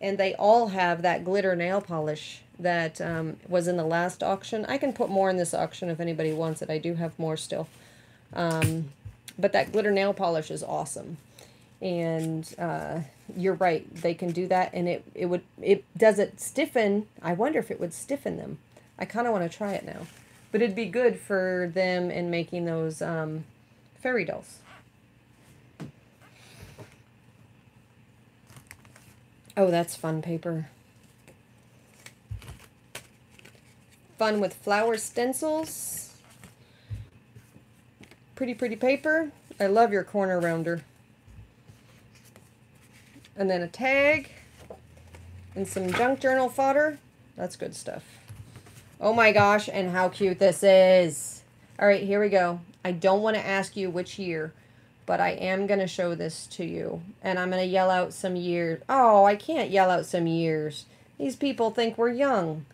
And they all have that glitter nail polish that um, was in the last auction. I can put more in this auction if anybody wants it. I do have more still. Um, but that glitter nail polish is awesome. And uh, you're right, they can do that, and it, it would it does it stiffen. I wonder if it would stiffen them. I kind of want to try it now, but it'd be good for them in making those um, fairy dolls. Oh, that's fun paper. Fun with flower stencils. Pretty, pretty paper. I love your corner rounder. And then a tag. And some junk journal fodder. That's good stuff. Oh my gosh, and how cute this is. All right, here we go. I don't want to ask you which year, but I am going to show this to you. And I'm going to yell out some years. Oh, I can't yell out some years. These people think we're young.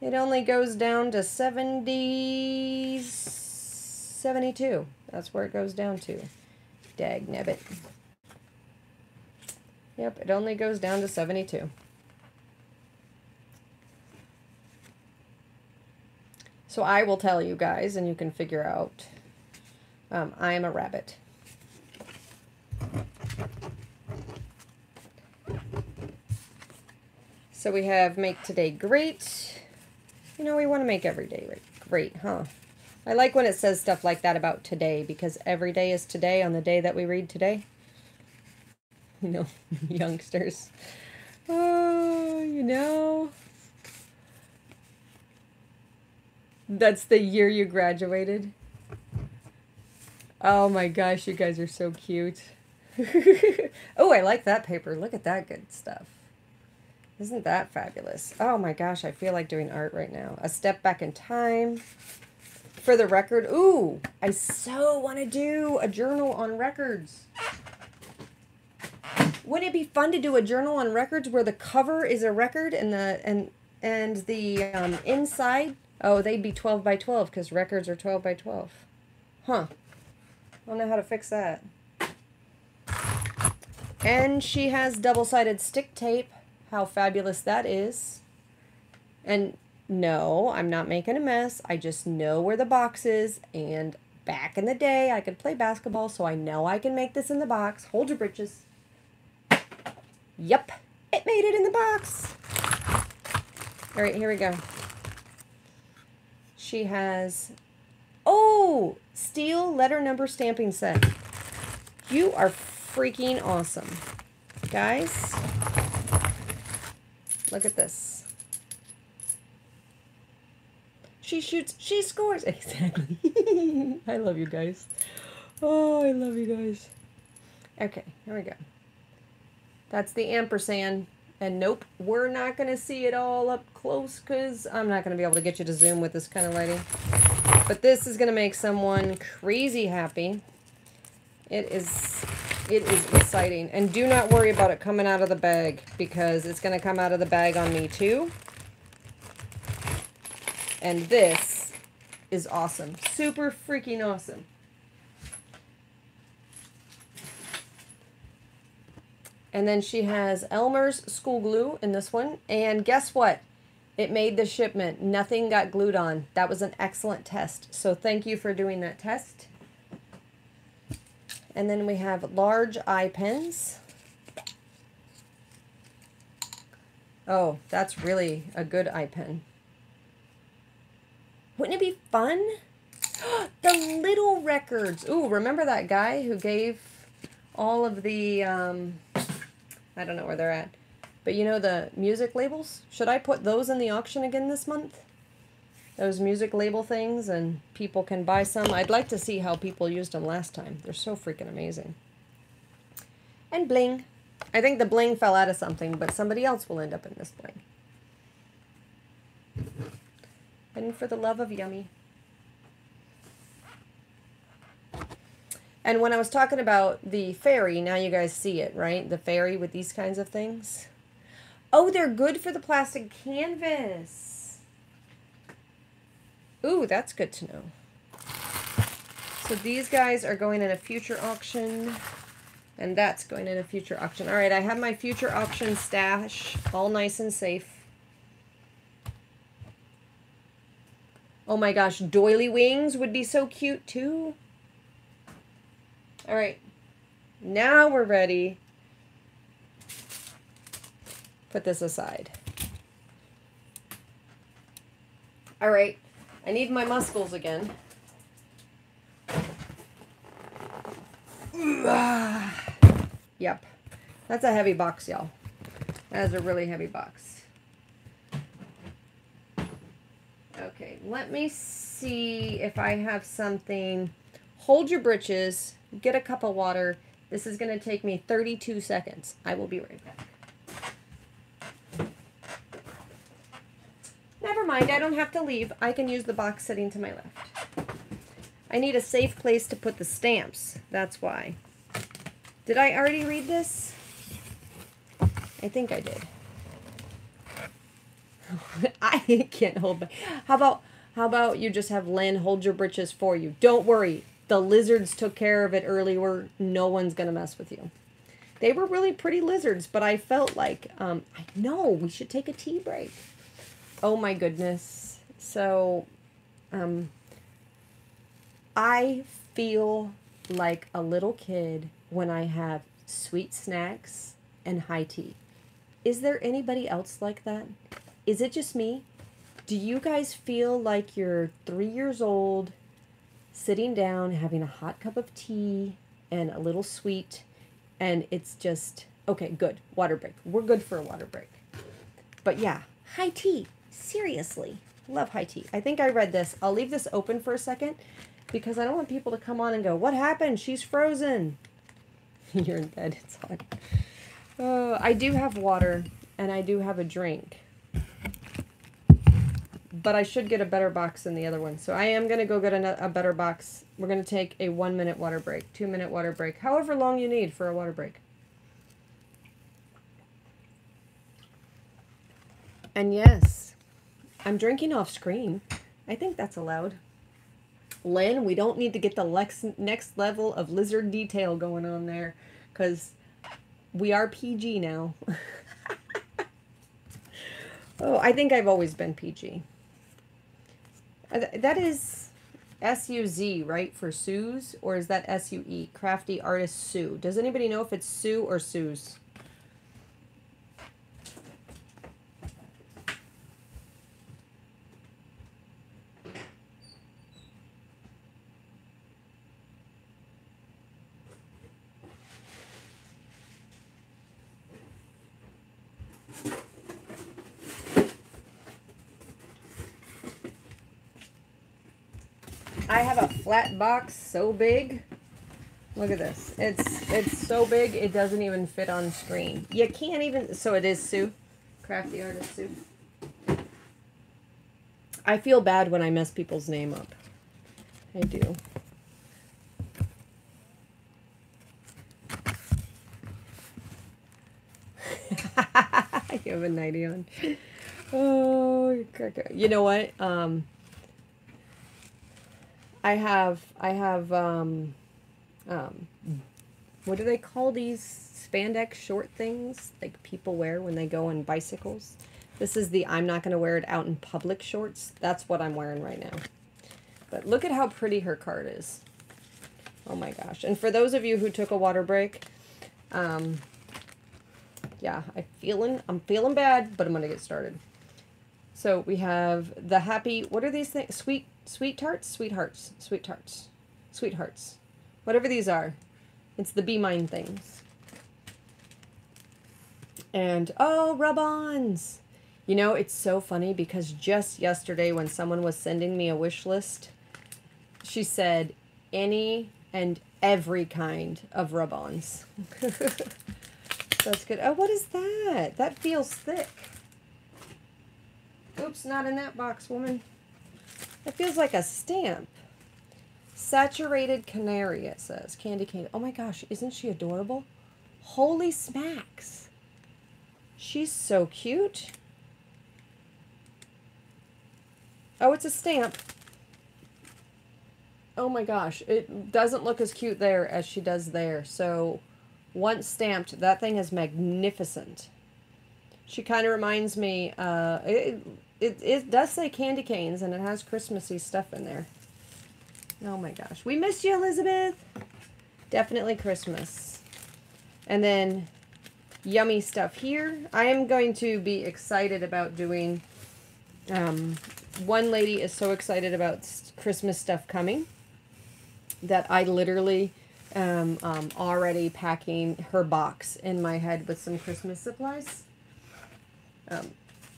It only goes down to 70, 72. That's where it goes down to. Dag. Yep, it only goes down to 72. So I will tell you guys, and you can figure out. Um, I am a rabbit. So we have make today great. You know, we want to make every day great, huh? I like when it says stuff like that about today because every day is today on the day that we read today. You know, youngsters. Oh, you know. That's the year you graduated. Oh my gosh, you guys are so cute. oh, I like that paper. Look at that good stuff. Isn't that fabulous? Oh my gosh, I feel like doing art right now. A step back in time. For the record, ooh, I so want to do a journal on records. Wouldn't it be fun to do a journal on records where the cover is a record and the and and the um, inside? Oh, they'd be 12 by 12 because records are 12 by 12. Huh. I don't know how to fix that. And she has double-sided stick tape how fabulous that is. And no, I'm not making a mess. I just know where the box is. And back in the day, I could play basketball, so I know I can make this in the box. Hold your britches. Yep, it made it in the box. All right, here we go. She has, oh, steel letter number stamping set. You are freaking awesome. Guys, Look at this. She shoots, she scores. Exactly. I love you guys. Oh, I love you guys. Okay, here we go. That's the ampersand. And nope, we're not going to see it all up close because I'm not going to be able to get you to zoom with this kind of lighting. But this is going to make someone crazy happy. It is it is exciting. And do not worry about it coming out of the bag because it's going to come out of the bag on me too. And this is awesome. Super freaking awesome. And then she has Elmer's school glue in this one. And guess what? It made the shipment. Nothing got glued on. That was an excellent test. So thank you for doing that test. And then we have large eye pens. Oh, that's really a good eye pen. Wouldn't it be fun? the little records. Ooh, remember that guy who gave all of the, um, I don't know where they're at. But you know the music labels? Should I put those in the auction again this month? Those music label things and people can buy some. I'd like to see how people used them last time. They're so freaking amazing. And bling. I think the bling fell out of something, but somebody else will end up in this bling. And for the love of yummy. And when I was talking about the fairy, now you guys see it, right? The fairy with these kinds of things. Oh, they're good for the plastic canvas. Ooh, that's good to know. So these guys are going in a future auction. And that's going in a future auction. All right, I have my future auction stash all nice and safe. Oh my gosh, doily wings would be so cute too. All right, now we're ready. Put this aside. All right, I need my muscles again. Yep, that's a heavy box, y'all. That is a really heavy box. Okay, let me see if I have something. Hold your britches get a cup of water. This is going to take me 32 seconds. I will be right back. Never mind, I don't have to leave. I can use the box sitting to my left. I need a safe place to put the stamps. That's why. Did I already read this? I think I did. I can't hold back. How about how about you just have Lynne hold your britches for you? Don't worry the lizards took care of it earlier. No one's going to mess with you. They were really pretty lizards, but I felt like, um, I know, we should take a tea break. Oh my goodness. So, um, I feel like a little kid when I have sweet snacks and high tea. Is there anybody else like that? Is it just me? Do you guys feel like you're three years old sitting down, having a hot cup of tea and a little sweet, and it's just okay, good. Water break. We're good for a water break. But yeah, high tea. Seriously. Love high tea. I think I read this. I'll leave this open for a second because I don't want people to come on and go, What happened? She's frozen. You're in bed. It's hot. Oh, I do have water and I do have a drink but I should get a better box than the other one. So I am going to go get a, a better box. We're going to take a one minute water break, two minute water break, however long you need for a water break. And yes, I'm drinking off screen. I think that's allowed. Lynne, we don't need to get the lex- next level of lizard detail going on there because we are PG now. oh, I think I've always been PG. That is S-U-Z, right, for Sue's? Or is that S-U-E? Crafty Artist Sue. Does anybody know if it's Sue or Sue's? I have a flat box so big. Look at this. It's it's so big it doesn't even fit on screen. You can't even so it is Sue. Crafty artist Sue. I feel bad when I mess people's name up. I do. you have a nightie on. Oh, you know what? Um, I have I have um, um, what do they call these spandex short things like people wear when they go on bicycles? This is the I'm not going to wear it out in public shorts. That's what I'm wearing right now. But look at how pretty her card is. Oh my gosh. And for those of you who took a water break, um, yeah, I feeling, I'm feeling bad, but I'm going to get started. So we have the happy, what are these things? Sweet, sweet tarts? Sweethearts. Sweet tarts. Sweethearts. Whatever these are. It's the Be Mine things. And, oh, rub-ons. You know, it's so funny because just yesterday when someone was sending me a wish list, she said any and every kind of rub-ons. That's good. Oh, what is that? That feels thick. Oops, not in that box, woman. It feels like a stamp. Saturated Canary, it says. Candy cane. Oh my gosh, isn't she adorable? Holy smacks. She's so cute. Oh, it's a stamp. Oh my gosh, it doesn't look as cute there as she does there. So once stamped, that thing is magnificent. She kind of reminds me, uh, it, it, it does say candy canes and it has Christmassy stuff in there. Oh my gosh. We missed you, Elizabeth. Definitely Christmas. And then yummy stuff here. I am going to be excited about doing um, one lady is so excited about Christmas stuff coming that I literally am um, already packing her box in my head with some Christmas supplies. Um,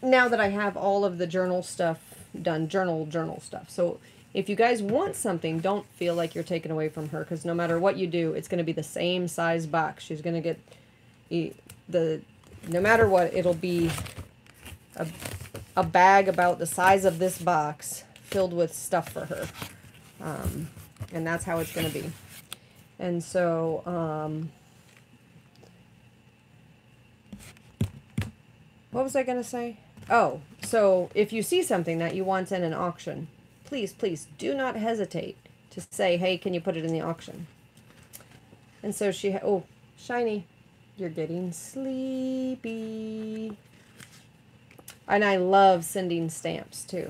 now that I have all of the journal stuff done, journal, journal stuff. So if you guys want something, don't feel like you're taken away from her because no matter what you do, it's going to be the same size box. She's going to get the, no matter what, it'll be a a bag about the size of this box filled with stuff for her. Um, and that's how it's going to be. And so, um, what was I going to say? Oh, so if you see something that you want in an auction, please, please do not hesitate to say, hey, can you put it in the auction? And so she, oh, shiny, you're getting sleepy. And I love sending stamps too.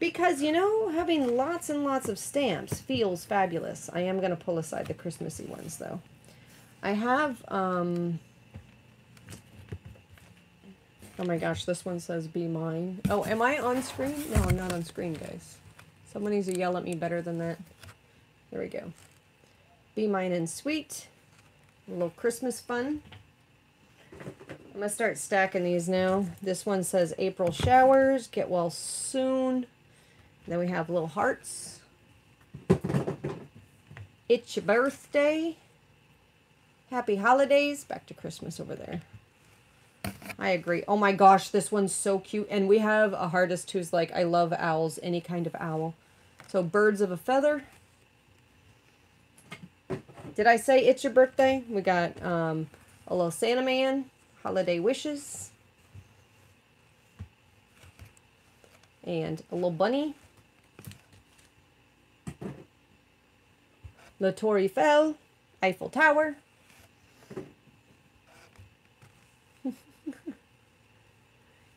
Because, you know, having lots and lots of stamps feels fabulous. I am going to pull aside the Christmassy ones, though. I have, um... Oh my gosh, this one says be mine. Oh, am I on screen? No, I'm not on screen, guys. Someone needs to yell at me better than that. There we go. Be mine and sweet. A little Christmas fun. I'm going to start stacking these now. This one says April showers, get well soon. Then we have little hearts. It's your birthday. Happy holidays. Back to Christmas over there. I agree. Oh my gosh, this one's so cute. And we have a artist who's like, I love owls, any kind of owl. So birds of a feather. Did I say it's your birthday? We got um, a little Santa Man holiday wishes. And a little bunny. La Eiffel, Eiffel Tower.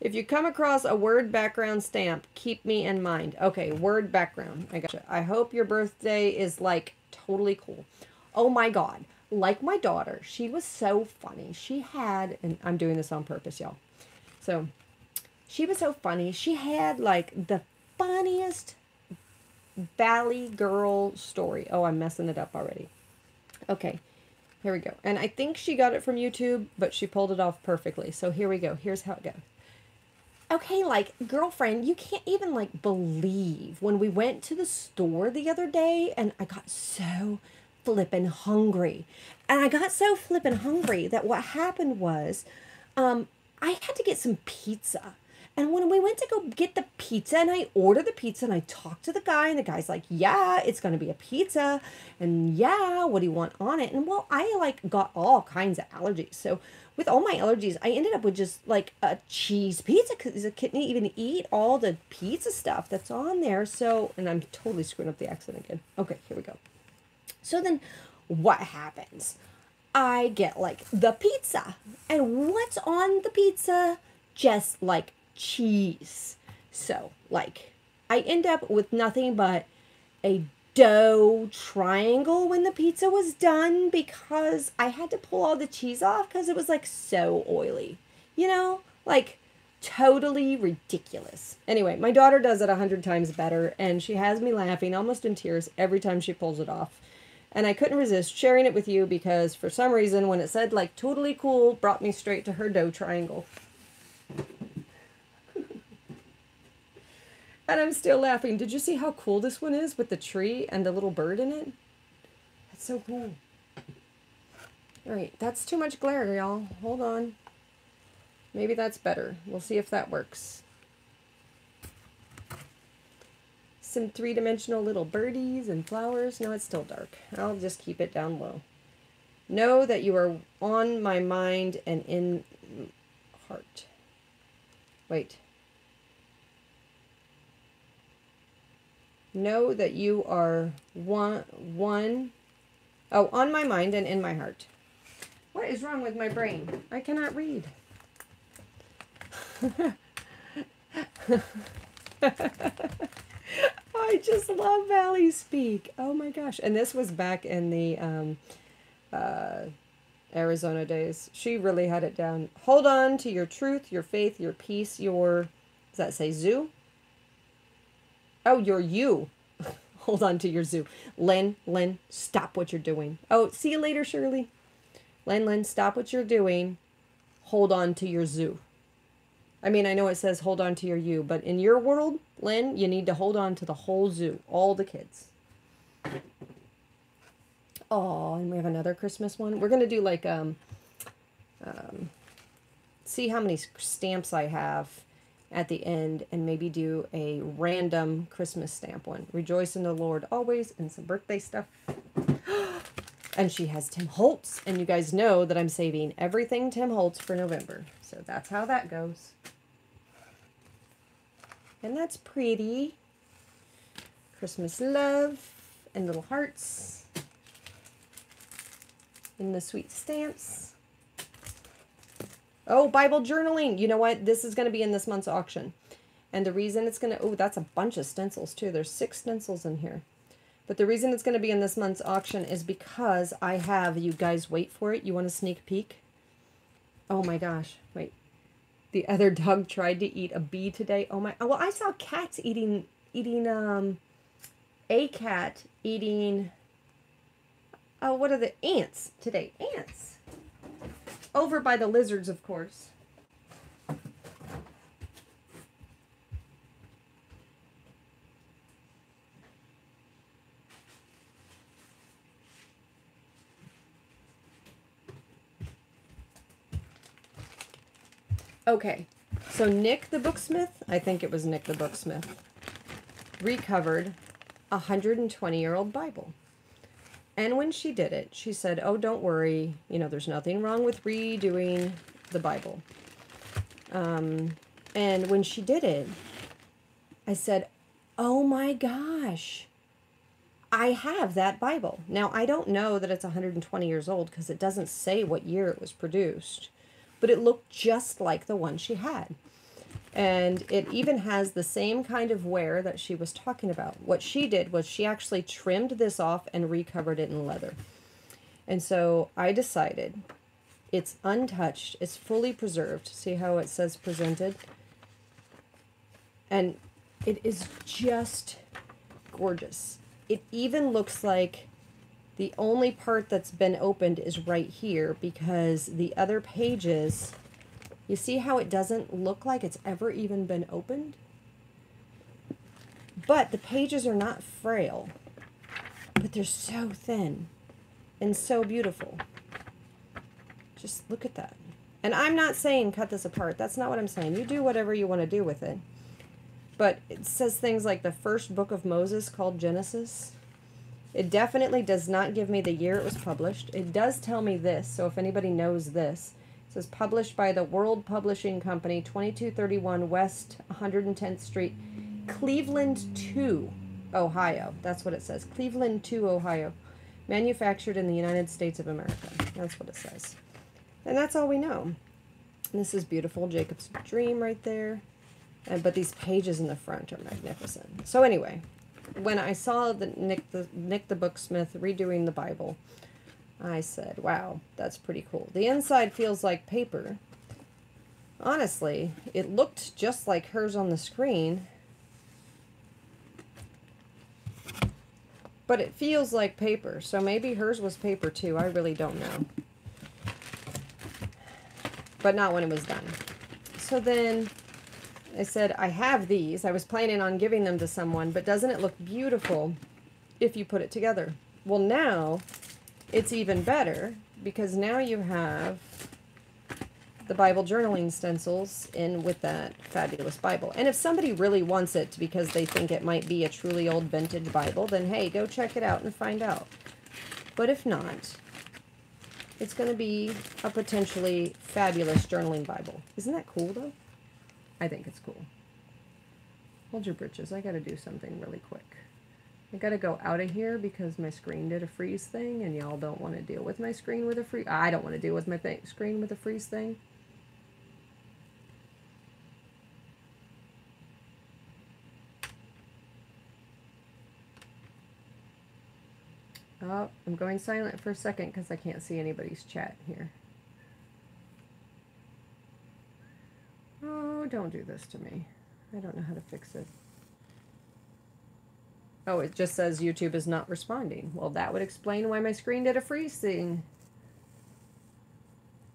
If you come across a word background stamp, keep me in mind. Okay, word background. I gotcha. I hope your birthday is like totally cool. Oh my God like my daughter, she was so funny. She had, and I'm doing this on purpose, y'all. So she was so funny. She had like the funniest Valley Girl story. Oh, I'm messing it up already. Okay, here we go. And I think she got it from YouTube, but she pulled it off perfectly. So here we go. Here's how it goes. Okay, like, girlfriend, you can't even, like, believe when we went to the store the other day and I got so flippin' hungry. And I got so flippin' hungry that what happened was um, I had to get some pizza. And when we went to go get the pizza and I ordered the pizza and I talked to the guy and the guy's like, yeah, it's going to be a pizza. And yeah, what do you want on it? And well, I like got all kinds of allergies. So with all my allergies, I ended up with just like a cheese pizza because I couldn't even eat all the pizza stuff that's on there. So, and I'm totally screwing up the accent again. Okay, here we go. So then what happens? I get like the pizza. And what's on the pizza? Just like cheese. So, like, I end up with nothing but a dough triangle when the pizza was done because I had to pull all the cheese off because it was like so oily. You know, like totally ridiculous. Anyway, my daughter does it a hundred times better, and she has me laughing almost in tears every time she pulls it off. And I couldn't resist sharing it with you because for some reason, when it said like totally cool, brought me straight to her dough triangle. And I'm still laughing. Did you see how cool this one is with the tree and the little bird in it? That's so cool. All right, that's too much glare, y'all. Hold on. Maybe that's better. We'll see if that works. Some three-dimensional little birdies and flowers. No, it's still dark. I'll just keep it down low. Know that you are on my mind and in heart. Wait. Know that you are one, one, oh, on my mind and in my heart. What is wrong with my brain? I cannot read. I just love Valley Speak. Oh my gosh. And this was back in the um, uh, Arizona days. She really had it down. Hold on to your truth, your faith, your peace, your, does that say zoo? Oh, you're you. Hold on to your zoo. Len, Len, stop what you're doing. Oh, see you later, Shirley. Len, Len, stop what you're doing. Hold on to your zoo. I mean, I know it says hold on to your you, but in your world, Len, you need to hold on to the whole zoo, all the kids. Oh, and we have another Christmas one. We're going to do like, um, um, see how many stamps I have at the end and maybe do a random Christmas stamp one. Rejoice in the Lord always and some birthday stuff. and she has Tim Holtz. And you guys know that I'm saving everything Tim Holtz for November. So that's how that goes. And that's pretty. Christmas love and little hearts. And the sweet stamps. Oh, Bible journaling. You know what? This is going to be in this month's auction. And the reason it's going to, oh, that's a bunch of stencils too. There's six stencils in here. But the reason it's going to be in this month's auction is because I have, you guys wait for it. You want a sneak peek? Oh my gosh. Wait. The other dog tried to eat a bee today. Oh my, well, I saw cats eating, eating, um, a cat eating, oh, what are the ants today? Ants. Over by the lizards, of course. Okay, so Nik the Booksmith, I think it was Nik the Booksmith, recovered a 120 year old Bible. And when she did it, she said, Oh, don't worry. You know, there's nothing wrong with redoing the Bible. Um, and when she did it, I said, Oh my gosh, I have that Bible. Now, I don't know that it's 120 years old because it doesn't say what year it was produced, but it looked just like the one she had. And it even has the same kind of wear that she was talking about. What she did was she actually trimmed this off and recovered it in leather. And so I decided it's untouched, it's fully preserved. See how it says presented? And it is just gorgeous. It even looks like the only part that's been opened is right here because the other pages you see how it doesn't look like it's ever even been opened? But the pages are not frail, but they're so thin and so beautiful. Just look at that. And I'm not saying cut this apart. That's not what I'm saying. You do whatever you want to do with it. But it says things like the first book of Moses called Genesis. It definitely does not give me the year it was published. It does tell me this, so if anybody knows this, it says published by the World Publishing Company, 2231 West 110th Street, Cleveland 2, Ohio. That's what it says. Cleveland 2, Ohio. manufactured in the United States of America. That's what it says. And that's all we know. This is beautiful. Jacob's Dream right there. Uh, but these pages in the front are magnificent. So anyway, when I saw the Nick the Nik the Booksmith redoing the Bible, I said, "Wow, that's pretty cool." The inside feels like paper. Honestly, it looked just like hers on the screen. But it feels like paper, so maybe hers was paper too. I really don't know. But not when it was done. So then I said, I have these. I was planning on giving them to someone, but doesn't it look beautiful if you put it together? Well, now it's even better because now you have the Bible journaling stencils in with that fabulous Bible. And if somebody really wants it because they think it might be a truly old vintage Bible, then hey, go check it out and find out. But if not, it's going to be a potentially fabulous journaling Bible. Isn't that cool though? I think it's cool. Hold your britches. I got to do something really quick. I got to go out of here because my screen did a freeze thing and y'all don't want to deal with my screen with a freeze. I don't want to deal with my screen with a freeze thing. Oh, I'm going silent for a second because I can't see anybody's chat here. Oh, don't do this to me. I don't know how to fix it. Oh, it just says YouTube is not responding. Well, that would explain why my screen did a freeze thing.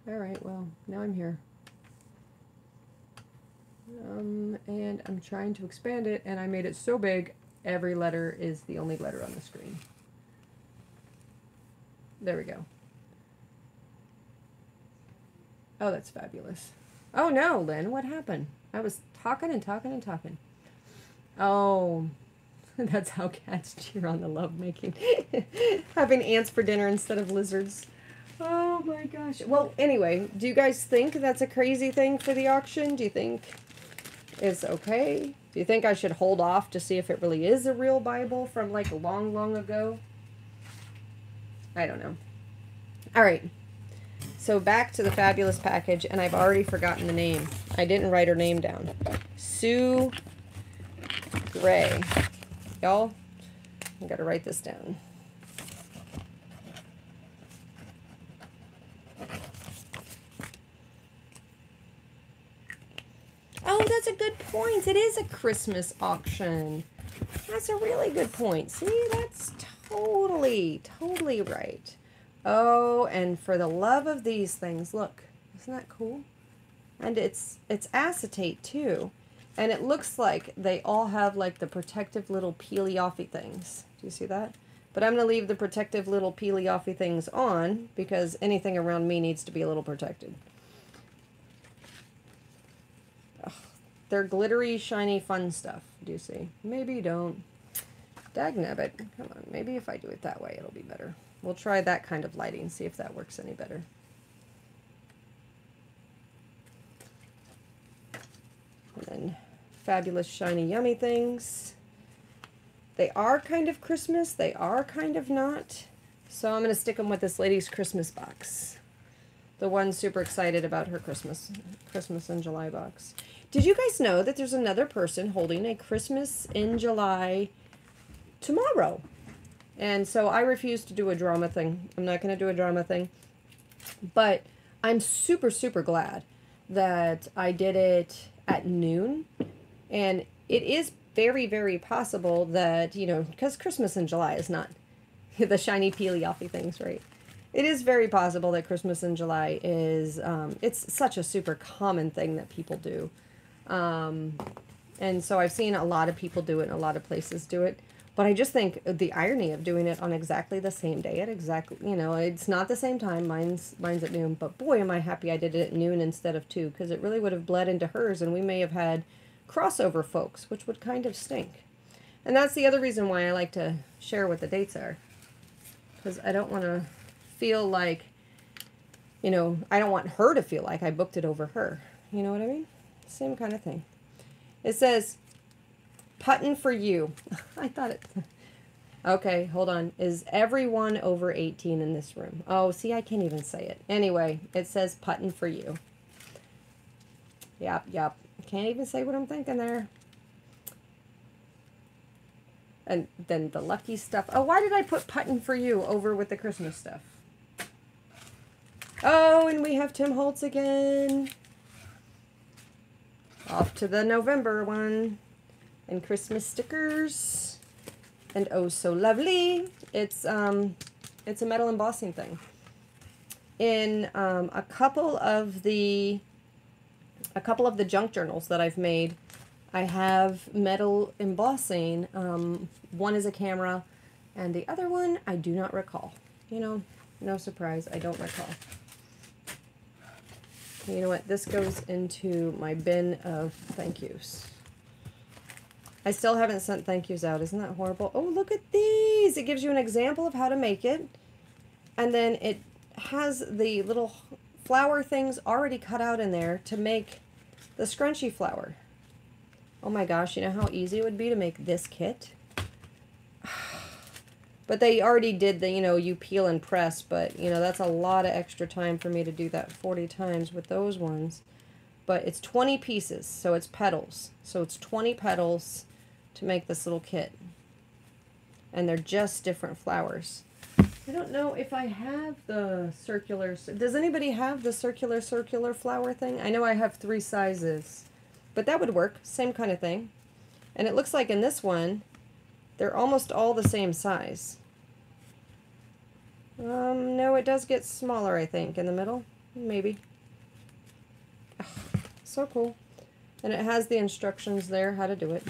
All right, well, now I'm here. Um, and I'm trying to expand it, and I made it so big, every letter is the only letter on the screen. There we go. Oh, that's fabulous. Oh no, Lynne, what happened? I was talking and talking and talking. Oh, that's how cats cheer on the lovemaking. Having ants for dinner instead of lizards. Oh my gosh. Well, anyway, do you guys think that's a crazy thing for the auction? Do you think it's okay? Do you think I should hold off to see if it really is a real Bible from like long, long ago? I don't know. All right. So back to the fabulous package, and I've already forgotten the name. I didn't write her name down. Sue Gray. Y'all, I gotta write this down. Oh, that's a good point. It is a Christmas auction. That's a really good point. See, that's totally, totally right. Oh, and for the love of these things, look, isn't that cool? And it's it's acetate too. And it looks like they all have like the protective little peely offy things. Do you see that? But I'm going to leave the protective little peely offy things on because anything around me needs to be a little protected. Ugh, they're glittery, shiny, fun stuff. Do you see? Maybe don't. Dagnabbit. Come on. Maybe if I do it that way, it'll be better. We'll try that kind of lighting, see if that works any better. And fabulous shiny yummy things. They are kind of Christmas. They are kind of not. So I'm going to stick them with this lady's Christmas box. The one super excited about her Christmas Christmas in July box. Did you guys know that there's another person holding a Christmas in July tomorrow? And so I refuse to do a drama thing. I'm not going to do a drama thing. But I'm super, super glad that I did it at noon. And it is very, very possible that, you know, because Christmas in July is not the shiny, peely, offy things, right? It is very possible that Christmas in July is, um, it's such a super common thing that people do. Um, and so I've seen a lot of people do it and a lot of places do it. But I just think the irony of doing it on exactly the same day at exactly, you know, it's not the same time. Mine's mine's at noon, but boy, am I happy I did it at noon instead of two because it really would have bled into hers, and we may have had crossover folks, which would kind of stink. And that's the other reason why I like to share what the dates are, because I don't want to feel like, you know, I don't want her to feel like I booked it over her. You know what I mean? Same kind of thing. It says Puttin for you. I thought it. Okay, hold on. Is everyone over 18 in this room? Oh, see, I can't even say it. Anyway, it says putting for you. Yep, yep. Can't even say what I'm thinking there. And then the lucky stuff. Oh, why did I put putting for you over with the Christmas stuff? Oh, and we have Tim Holtz again. Off to the November one. And Christmas stickers. And oh so lovely. It's um it's a metal embossing thing. In um, a couple of the a couple of the junk journals that I've made, I have metal embossing. Um, one is a camera, and the other one I do not recall. You know, no surprise, I don't recall. You know what? This goes into my bin of thank yous. I still haven't sent thank yous out. Isn't that horrible? Oh, look at these. It gives you an example of how to make it. And then it has the little flower things already cut out in there to make the scrunchy flower. Oh my gosh, you know how easy it would be to make this kit? But they already did the, you know, you peel and press, but, you know, that's a lot of extra time for me to do that 40 times with those ones. But it's 20 pieces, so it's petals. So it's 20 petals to make this little kit. And they're just different flowers. I don't know if I have the circular. Does anybody have the circular, circular flower thing? I know I have three sizes, but that would work. Same kind of thing. And it looks like in this one, they're almost all the same size. Um, no, it does get smaller, I think, in the middle. Maybe. Ugh, so cool. And it has the instructions there, how to do it.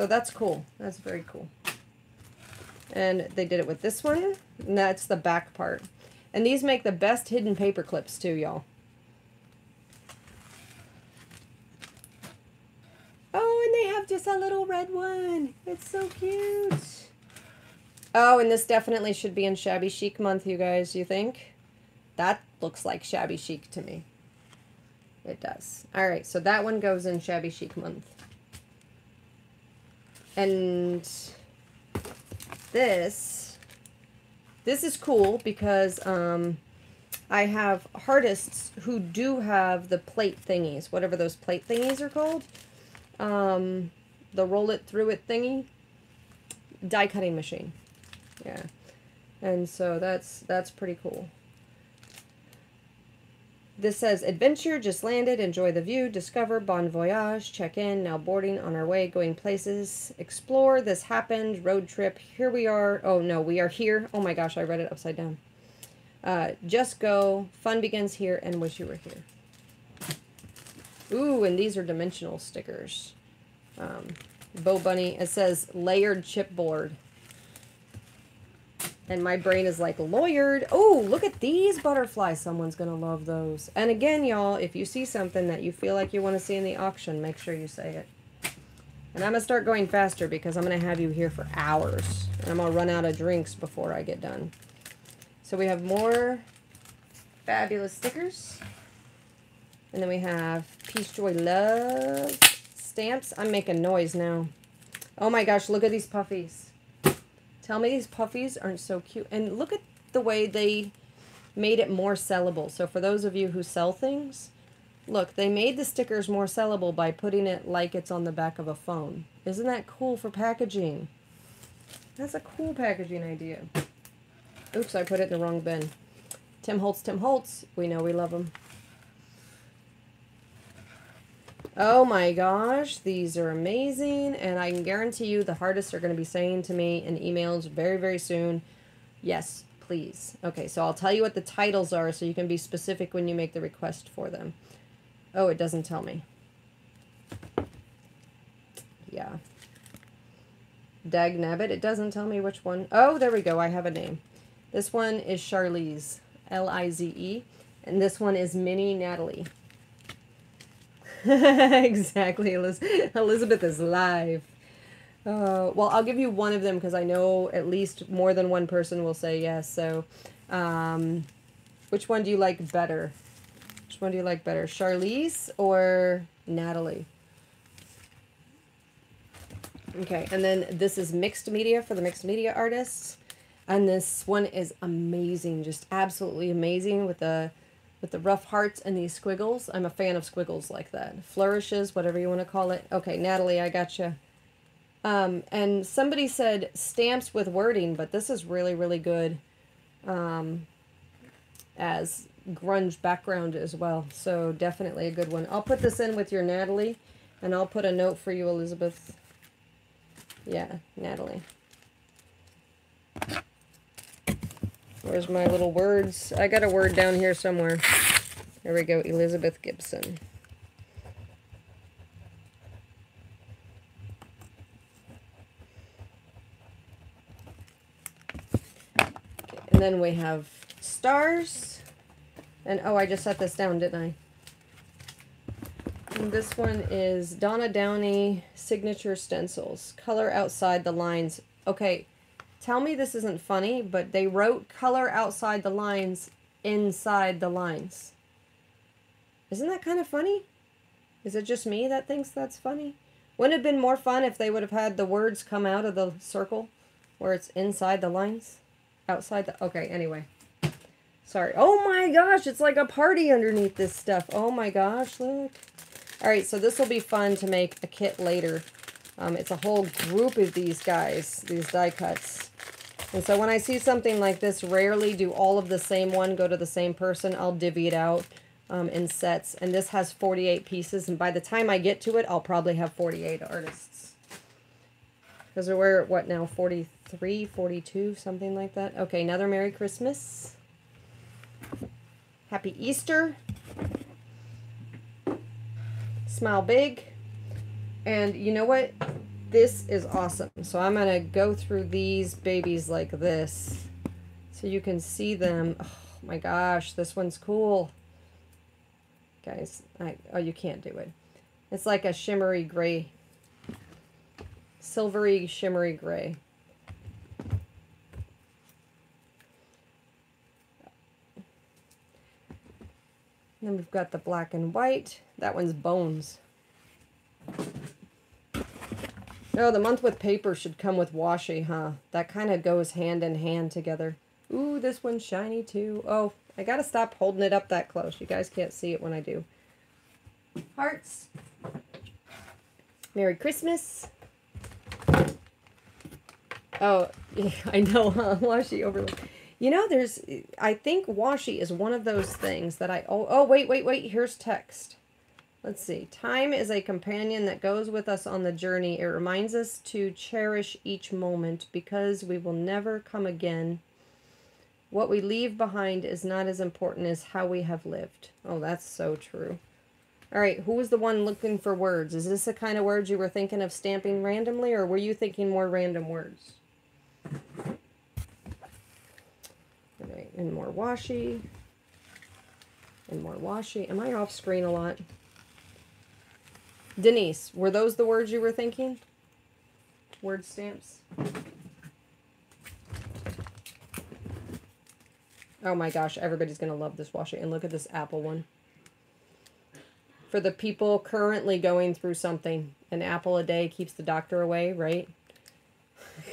So that's cool. That's very cool. And they did it with this one. And that's the back part. And these make the best hidden paper clips too, y'all. Oh, and they have just a little red one. It's so cute. Oh, and this definitely should be in Shabby Chic month, you guys, you think? That looks like Shabby Chic to me. It does. All right, so that one goes in Shabby Chic month. And this, this is cool because um, I have artists who do have the plate thingies, whatever those plate thingies are called. Um, the roll it through it thingy. Die cutting machine. Yeah. And so that's that's pretty cool. This says adventure just landed, enjoy the view, discover, bon voyage, check in, now boarding on our way, going places, explore, this happened, road trip, here we are. Oh no, we are here. Oh my gosh, I read it upside down. Uh, just go, fun begins here, and wish you were here. Ooh, and these are dimensional stickers. Um, BoBunny, it says layered chipboard. And my brain is like, lawyered. Oh, look at these butterflies. Someone's going to love those. And again, y'all, if you see something that you feel like you want to see in the auction, make sure you say it. And I'm going to start going faster because I'm going to have you here for hours. And I'm going to run out of drinks before I get done. So we have more fabulous stickers. And then we have Peace, Joy, Love stamps. I'm making noise now. Oh my gosh, look at these puffies. Tell me these puffies aren't so cute. And look at the way they made it more sellable. So for those of you who sell things, look, they made the stickers more sellable by putting it like it's on the back of a phone. Isn't that cool for packaging? That's a cool packaging idea. Oops, I put it in the wrong bin. Tim Holtz, Tim Holtz. We know we love him. Oh my gosh, these are amazing. And I can guarantee you the Heartists are going to be saying to me in emails very, very soon, yes, please. Okay, so I'll tell you what the titles are so you can be specific when you make the request for them. Oh, it doesn't tell me. Yeah. Dag Nabbit, it doesn't tell me which one. Oh, there we go. I have a name. This one is Charlize, L-I-Z-E. And this one is Minnie Natalie. exactly. Elizabeth is live. Uh, well, I'll give you one of them because I know at least more than one person will say yes. So, um, which one do you like better? Which one do you like better, Charlize or Natalie? Okay, and then this is mixed media for the mixed media artists. And this one is amazing, just absolutely amazing with the with the rough hearts and these squiggles. I'm a fan of squiggles like that. Flourishes, whatever you want to call it. Okay, Natalie, I got you. Um, and somebody said stamps with wording, but this is really, really good um, as grunge background as well. So definitely a good one. I'll put this in with your Natalie, and I'll put a note for you, Elizabeth. Yeah, Natalie. Where's my little words? I got a word down here somewhere. There we go, Elizabeth Gibson. and then we have stars. And oh, I just set this down, didn't I? And this one is Donna Downey Signature Stencils. Color outside the lines. Okay, tell me this isn't funny, but they wrote color outside the lines inside the lines. Isn't that kind of funny? Is it just me that thinks that's funny? Wouldn't it have been more fun if they would have had the words come out of the circle where it's inside the lines? Outside the... Okay, anyway. Sorry. Oh my gosh, it's like a party underneath this stuff. Oh my gosh, look. All right, so this will be fun to make a kit later. Um, it's a whole group of these guys, these die cuts. And so when I see something like this, rarely do all of the same one go to the same person. I'll divvy it out um, in sets. And this has 48 pieces. And by the time I get to it, I'll probably have 48 artists. Because we're, what now, 43, 42, something like that. Okay, another Merry Christmas. Happy Easter. Smile big. And you know what? This is awesome. So I'm going to go through these babies like this. So you can see them. Oh my gosh, this one's cool. Guys, I, oh, you can't do it. It's like a shimmery gray. Silvery, shimmery gray. then we've got the black and white. That one's bones. Oh, the month with paper should come with washi, huh? That kind of goes hand in hand together. Ooh, this one's shiny too. Oh, I gotta stop holding it up that close. You guys can't see it when I do. Hearts. Merry Christmas. Oh, yeah, I know, huh? Washi overload. You know, there's, I think washi is one of those things that I, oh, oh, wait, wait, wait, here's text. Let's see. Time is a companion that goes with us on the journey. It reminds us to cherish each moment because we will never come again. What we leave behind is not as important as how we have lived. Oh, that's so true. All right, who was the one looking for words? Is this the kind of words you were thinking of stamping randomly, or were you thinking more random words? and more washi, and more washi. Am I off screen a lot? Denise, were those the words you were thinking? Word stamps? Oh my gosh, everybody's going to love this washi. And look at this apple one. For the people currently going through something, an apple a day keeps the doctor away, right?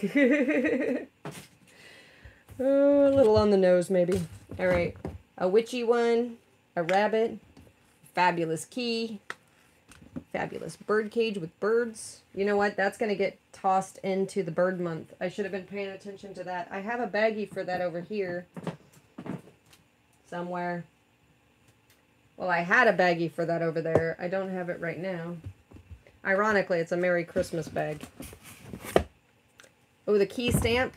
Oh, a little on the nose, maybe. All right. A witchy one, a rabbit, fabulous key, fabulous bird cage with birds. You know what? That's going to get tossed into the bird month. I should have been paying attention to that. I have a baggie for that over here somewhere. Well, I had a baggie for that over there. I don't have it right now. Ironically, it's a Merry Christmas bag. Oh, the key stamp.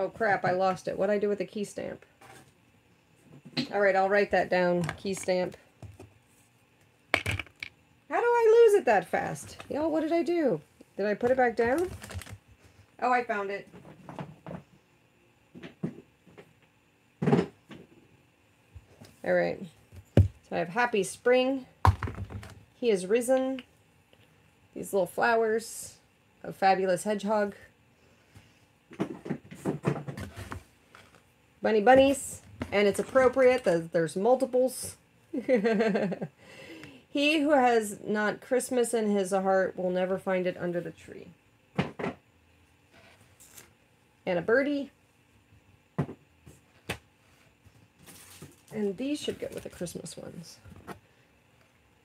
Oh crap, I lost it. What'd I do with the key stamp? Alright, I'll write that down. Key stamp. How do I lose it that fast? Y'all, what did I do? Did I put it back down? Oh, I found it. Alright. So I have Happy Spring. He is risen. These little flowers. A fabulous hedgehog. Bunny bunnies, and it's appropriate that there's multiples. he who has not Christmas in his heart will never find it under the tree. And a birdie. And these should go with the Christmas ones.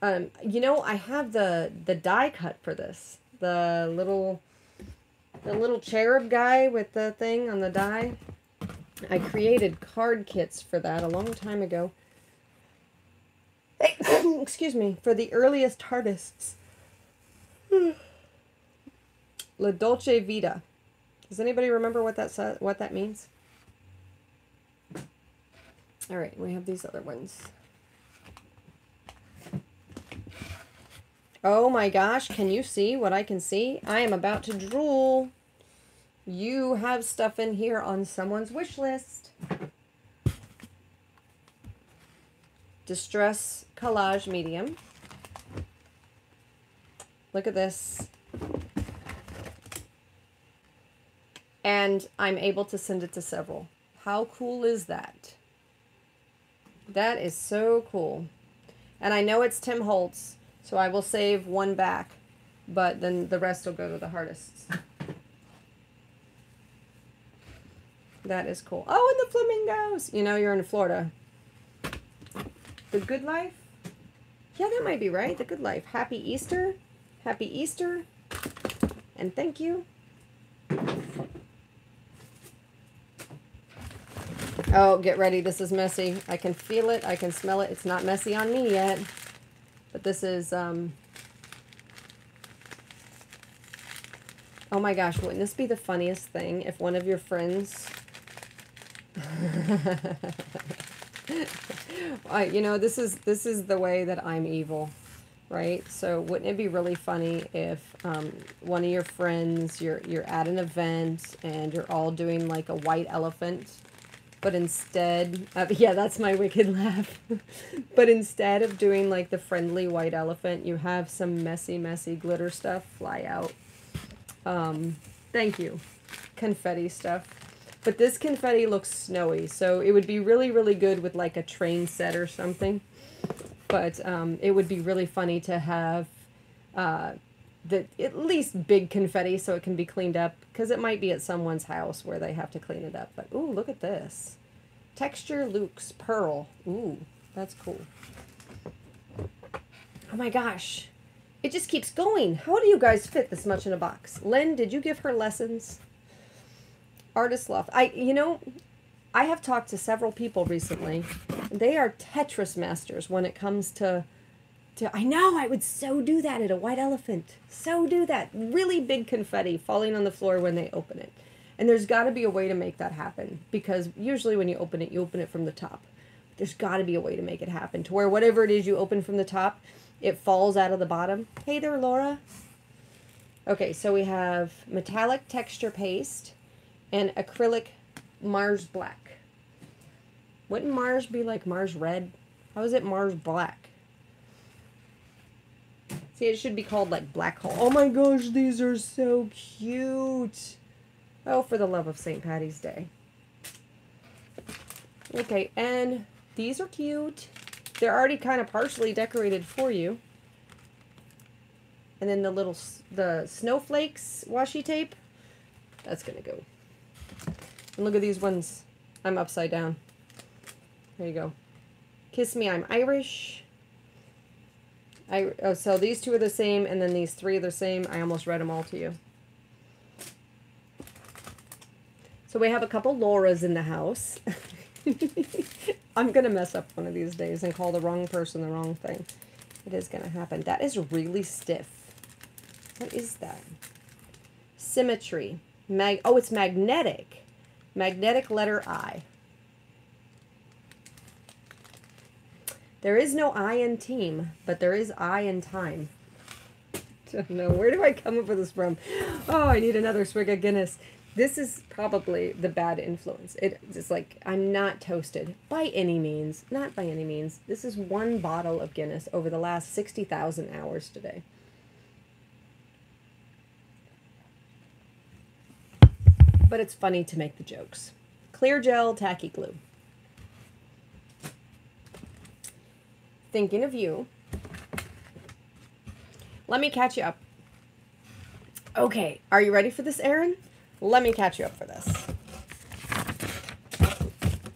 Um, you know, I have the the die cut for this. The little the little cherub guy with the thing on the die. I created card kits for that a long time ago. Excuse me, for the earliest artists. La Dolce Vita. Does anybody remember what that sa- what that means? All right, we have these other ones. Oh my gosh, can you see what I can see? I am about to drool. You have stuff in here on someone's wish list. Distress Collage Medium. Look at this. And I'm able to send it to several. How cool is that? That is so cool. And I know it's Tim Holtz, so I will save one back, but then the rest will go to the Heartists. That is cool. Oh, and the flamingos. You know, you're in Florida. The Good Life? Yeah, that might be right. The Good Life. Happy Easter. Happy Easter. And thank you. Oh, get ready. This is messy. I can feel it. I can smell it. It's not messy on me yet. But this is, um... Oh my gosh, wouldn't this be the funniest thing if one of your friends... uh, you know, this is this is the way that I'm evil, right? So wouldn't it be really funny if um, one of your friends, you're you're at an event and you're all doing like a white elephant but instead of, yeah that's my wicked laugh. But instead of doing like the friendly white elephant you have some messy messy glitter stuff fly out. Um, thank you. Confetti stuff but this confetti looks snowy so it would be really really good with like a train set or something but um, it would be really funny to have uh, the at least big confetti so it can be cleaned up because it might be at someone's house where they have to clean it up. But ooh, look at this. Texture Luke's Pearl. Ooh, that's cool. Oh my gosh. It just keeps going. How do you guys fit this much in a box? Lynne, did you give her lessons? Artist Love. I you know, I have talked to several people recently. They are Tetris masters when it comes to to I know I would so do that at a white elephant. So do that. Really big confetti falling on the floor when they open it. And there's got to be a way to make that happen because usually when you open it, you open it from the top. There's got to be a way to make it happen to where whatever it is you open from the top, it falls out of the bottom. Hey there, Laura. Okay, so we have metallic texture paste and acrylic Mars black. Wouldn't Mars be like Mars red? How is it Mars black? See, it should be called like black hole. Oh my gosh, these are so cute. Oh, for the love of St. Patty's Day. Okay, and these are cute. They're already kind of partially decorated for you. And then the little, the snowflakes washi tape. That's going to go. And look at these ones. I'm upside down. There you go. Kiss me, I'm Irish. I oh, so these two are the same, and then these three are the same. I almost read them all to you. So we have a couple Lauras in the house. I'm gonna mess up one of these days and call the wrong person the wrong thing. It is gonna happen. That is really stiff. What is that? Symmetry. Mag. Oh, it's magnetic. Magnetic letter I. There is no I in team, but there is I in time. Don't know. Where do I come up with this from? Oh, I need another swig of Guinness. This is probably the bad influence. It is like I'm not toasted by any means. Not by any means. This is one bottle of Guinness over the last 60,000 hours today. But it's funny to make the jokes. Clear gel tacky glue. thinking of you. Let me catch you up. Okay, are you ready for this, Aaron? Let me catch you up for this.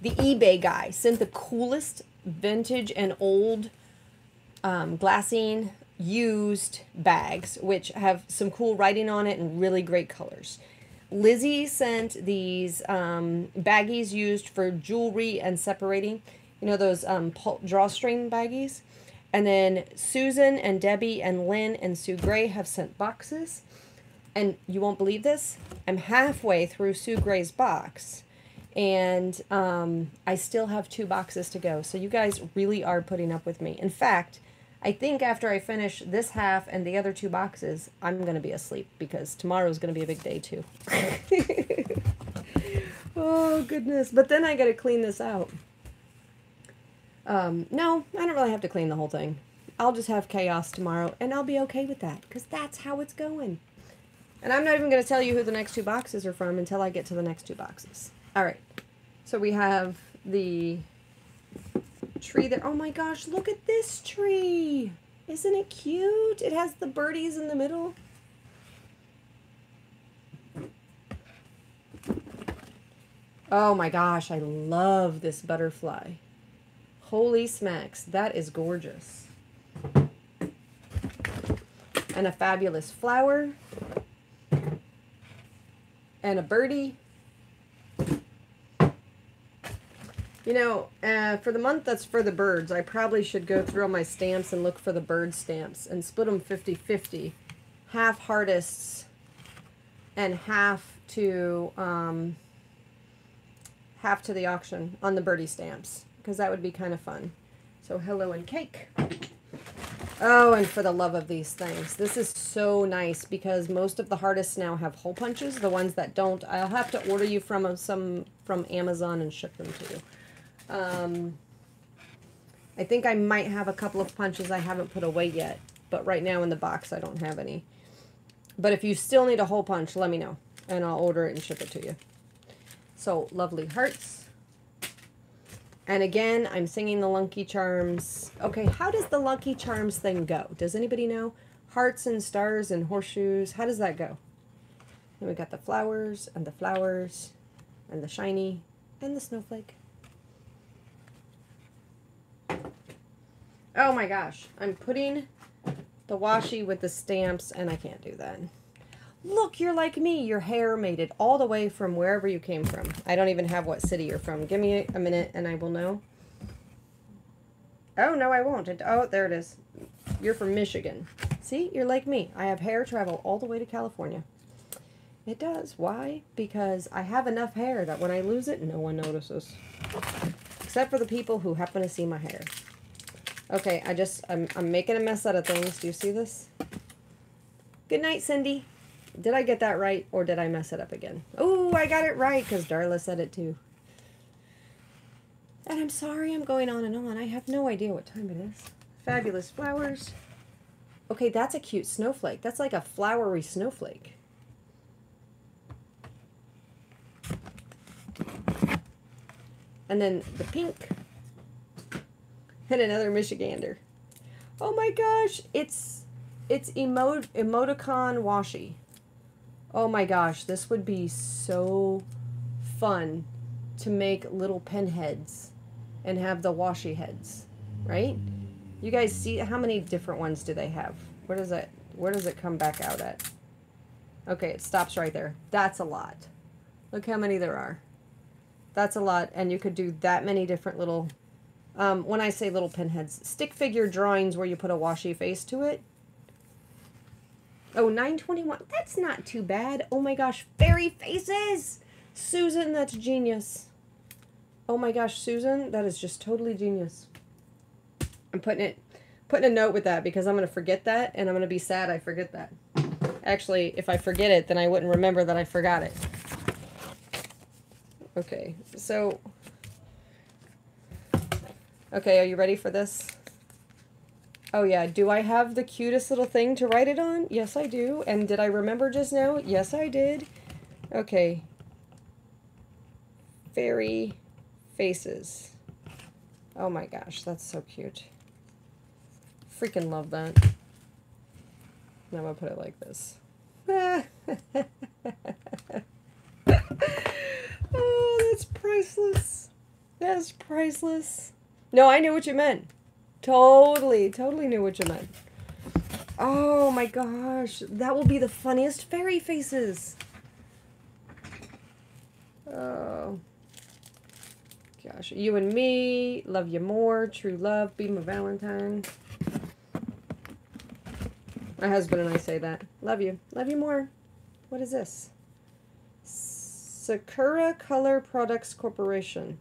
The eBay guy sent the coolest vintage and old um, glassine used bags, which have some cool writing on it and really great colors. Lizzie sent these um, baggies used for jewelry and separating. You know those um, drawstring baggies? And then Susan and Debby and Lynne and Sue Gray have sent boxes. And you won't believe this, I'm halfway through Sue Gray's box. And um, I still have two boxes to go. So you guys really are putting up with me. In fact, I think after I finish this half and the other two boxes, I'm going to be asleep because tomorrow's going to be a big day too. oh, goodness. But then I got to clean this out. Um, no, I don't really have to clean the whole thing. I'll just have chaos tomorrow and I'll be okay with that because that's how it's going. And I'm not even going to tell you who the next two boxes are from until I get to the next two boxes. All right. So we have the tree there. Oh my gosh, look at this tree. Isn't it cute? It has the birdies in the middle. Oh my gosh, I love this butterfly. Holy smacks, that is gorgeous. And a fabulous flower. And a birdie. You know, uh, for the month that's for the birds, I probably should go through all my stamps and look for the bird stamps and split them 50-50. Half Heartists and half to um, half to the auction on the birdie stamps because that would be kind of fun. So hello and cake. Oh, and for the love of these things. This is so nice because most of the Heartists now have hole punches. The ones that don't, I'll have to order you from some from Amazon and ship them to you. Um, I think I might have a couple of punches I haven't put away yet, but right now in the box I don't have any. But if you still need a hole punch, let me know, and I'll order it and ship it to you. So, lovely hearts. And again, I'm singing the Lucky Charms. Okay, how does the Lucky Charms thing go? Does anybody know? Hearts and stars and horseshoes. How does that go? Then we got the flowers and the flowers and the shiny and the snowflake. Oh my gosh, I'm putting the washi with the stamps and I can't do that. Look, you're like me. Your hair made it all the way from wherever you came from. I don't even have what city you're from. Give me a minute and I will know. Oh, no, I won't. It, oh, there it is. You're from Michigan. See, you're like me. I have hair travel all the way to California. It does. Why? Because I have enough hair that when I lose it, no one notices. Except for the people who happen to see my hair. Okay, I just, I'm, I'm making a mess out of things. Do you see this? Good night, Cindy. Did I get that right, or did I mess it up again? Oh, I got it right, because Darla said it too. And I'm sorry I'm going on and on. I have no idea what time it is. Fabulous flowers. Okay, that's a cute snowflake. That's like a flowery snowflake. And then the pink and another Michigander. Oh my gosh, it's it's emo emoticon washi. Oh my gosh, this would be so fun to make little pen heads and have the washi heads, right? You guys see how many different ones do they have? Where does it where does it come back out at? Okay, it stops right there. That's a lot. Look how many there are. That's a lot, and you could do that many different little um, when I say little pinheads, stick figure drawings where you put a washi face to it. Oh, 921. That's not too bad. Oh my gosh, fairy faces! Susan, that's genius. Oh my gosh, Susan, that is just totally genius. I'm putting it, putting a note with that because I'm going to forget that and I'm going to be sad I forget that. Actually, if I forget it, then I wouldn't remember that I forgot it. Okay, so Okay, are you ready for this? Oh yeah, do I have the cutest little thing to write it on? Yes, I do. And did I remember just now? Yes, I did. Okay. Fairy faces. Oh my gosh, that's so cute. freaking love that. Now I'm going to put it like this. oh, that's priceless. That's priceless. No, I knew what you meant. Totally, totally knew what you meant. Oh my gosh, that will be the funniest fairy faces. Oh. Gosh, you and me, love you more, true love, be my Valentine. My husband and I say that. Love you. Love you more. What is this? Sakura Color Products Corporation.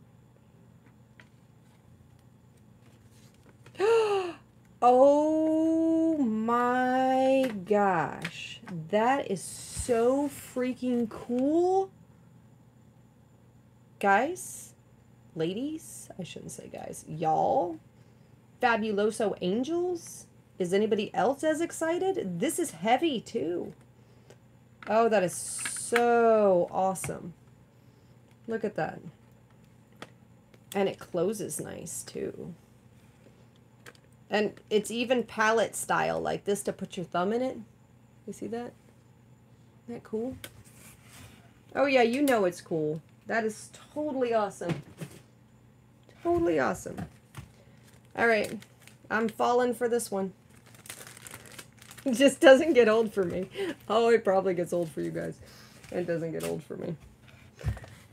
oh my gosh. That is so freaking cool. Guys, ladies, I shouldn't say guys, y'all, Fabuloso Angels. Is anybody else as excited? This is heavy too. Oh, that is so awesome. Look at that. And it closes nice too. And it's even palette style like this to put your thumb in it. You see that? Isn't that cool? Oh yeah, you know it's cool. That is totally awesome. Totally awesome. All right. I'm falling for this one. It just doesn't get old for me. Oh, it probably gets old for you guys. It doesn't get old for me.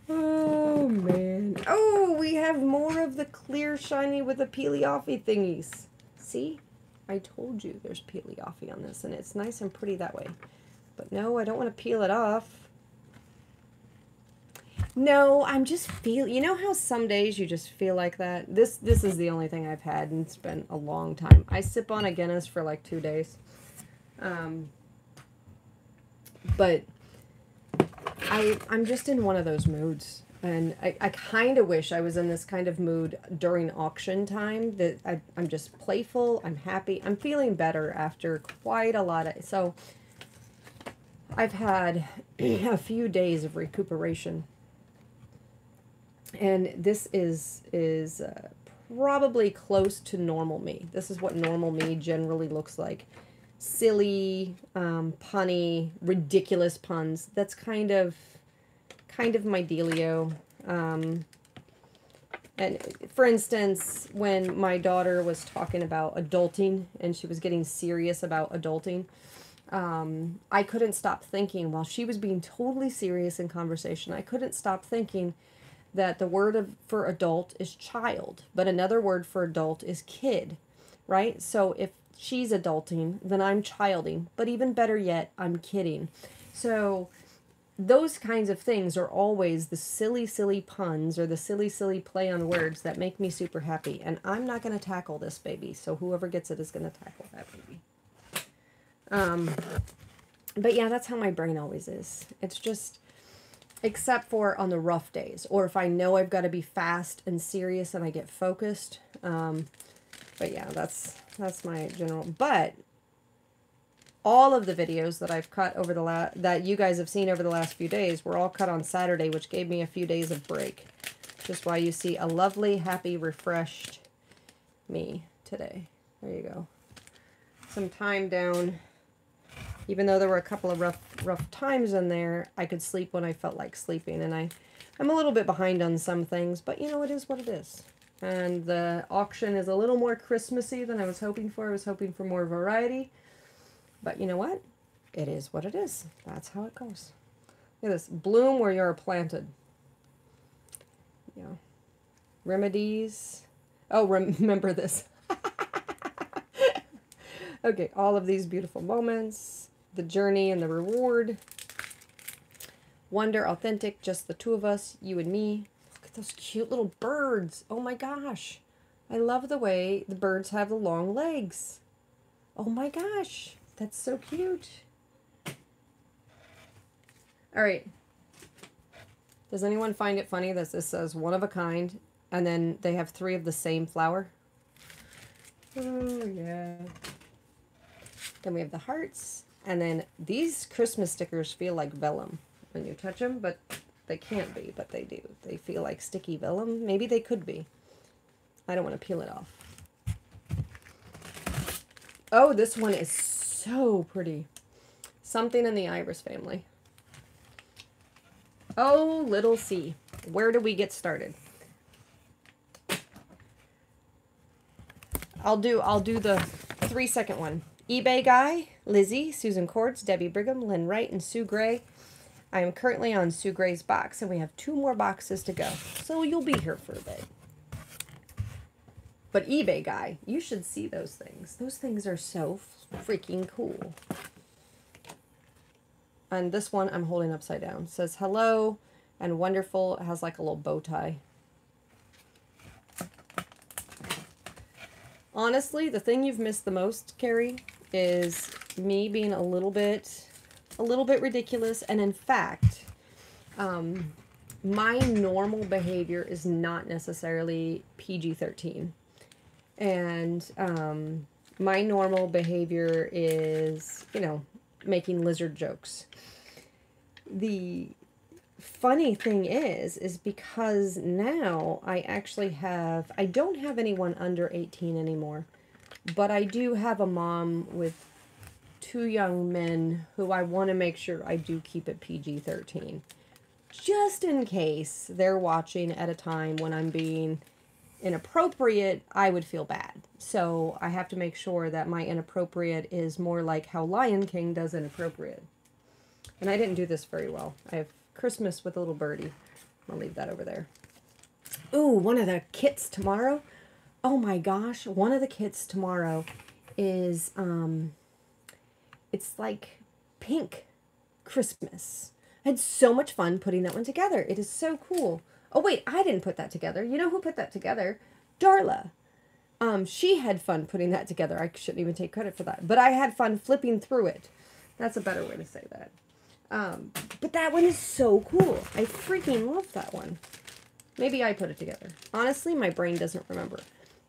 Oh, man. Oh, we have more of the clear shiny with the peely offy thingies. See? I told you there's peely offy on this, and it's nice and pretty that way. But no, I don't want to peel it off. No, I'm just feel. You know how some days you just feel like that. This this is the only thing I've had, and it's been a long time. I sip on a Guinness for like two days, um, but I I'm just in one of those moods, and I, I kind of wish I was in this kind of mood during auction time. That I I'm just playful. I'm happy. I'm feeling better after quite a lot of so. I've had a few days of recuperation and this is is uh, probably close to normal me. This is what normal me generally looks like. Silly, um, punny, ridiculous puns. That's kind of kind of my dealio. Um, and for instance, when my daughter was talking about adulting and she was getting serious about adulting, um, I couldn't stop thinking while she was being totally serious in conversation. I couldn't stop thinking that the word of, for adult is child, but another word for adult is kid, right? So if she's adulting, then I'm childing, but even better yet, I'm kidding. So those kinds of things are always the silly, silly puns or the silly, silly play on words that make me super happy. And I'm not going to tackle this baby. So whoever gets it is going to tackle that baby. Um, but yeah, that's how my brain always is. It's just except for on the rough days or if I know I've got to be fast and serious and I get focused. Um, but yeah, that's that's my general. But all of the videos that I've cut over the last that you guys have seen over the last few days were all cut on Saturday, which gave me a few days of break. Just why you see a lovely, happy, refreshed me today. There you go. Some time down even though there were a couple of rough rough times in there, I could sleep when I felt like sleeping. And I, I'm a little bit behind on some things, but you know, it is what it is. And the auction is a little more Christmassy than I was hoping for. I was hoping for more variety. But you know what? It is what it is. That's how it goes. Look at this. Bloom where you are planted. Yeah. Remedies. Oh, remember this. okay, all of these beautiful moments the journey and the reward. Wonder, authentic, just the two of us, you and me. Look at those cute little birds. Oh my gosh. I love the way the birds have the long legs. Oh my gosh. That's so cute. All right. Does anyone find it funny that this says one of a kind and then they have three of the same flower? Oh, yeah. Then we have the hearts. And then these Christmas stickers feel like vellum when you touch them, but they can't be, but they do. They feel like sticky vellum. Maybe they could be. I don't want to peel it off. Oh, this one is so pretty. Something in the iris family. Oh, little C. Where do we get started? I'll do I'll do the three second one. eBay guy, Lizzie, Susan Cordes, Debby Brigham, Lynne Wright, and Sue Gray. I am currently on Sue Gray's box, and we have two more boxes to go. So you'll be here for a bit. But eBay guy, you should see those things. Those things are so freaking cool. And this one I'm holding upside down. It says hello and wonderful. It has like a little bow tie. Honestly, the thing you've missed the most, Carrie, is me being a little bit, a little bit ridiculous. And in fact, um, my normal behavior is not necessarily PG-13. And um, my normal behavior is, you know, making lizard jokes. The funny thing is, is because now I actually have, I don't have anyone under 18 anymore, but I do have a mom with two young men who I want to make sure I do keep it PG 13. Just in case they're watching at a time when I'm being inappropriate, I would feel bad. So I have to make sure that my inappropriate is more like how Lion King does inappropriate. And I didn't do this very well. I have Christmas with a little birdie. I'll leave that over there. Ooh, one of the kits tomorrow. Oh my gosh, one of the kits tomorrow is um it's like pink Christmas. I had so much fun putting that one together. It is so cool. Oh wait, I didn't put that together. You know who put that together? Darla. Um, she had fun putting that together. I shouldn't even take credit for that. But I had fun flipping through it. That's a better way to say that. Um, but that one is so cool. I freaking love that one. Maybe I put it together. Honestly, my brain doesn't remember.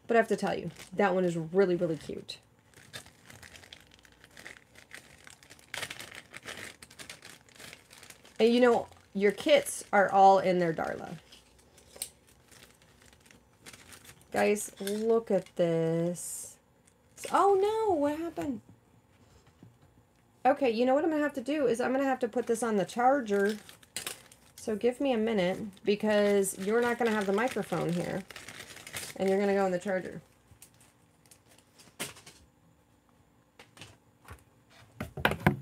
But I have to tell you, that one is really, really cute. And you know, your kits are all in there, Darla. Guys, look at this. Oh no, what happened? Okay, you know what I'm going to have to do is I'm going to have to put this on the charger. So give me a minute because you're not going to have the microphone here. And you're going to go in the charger.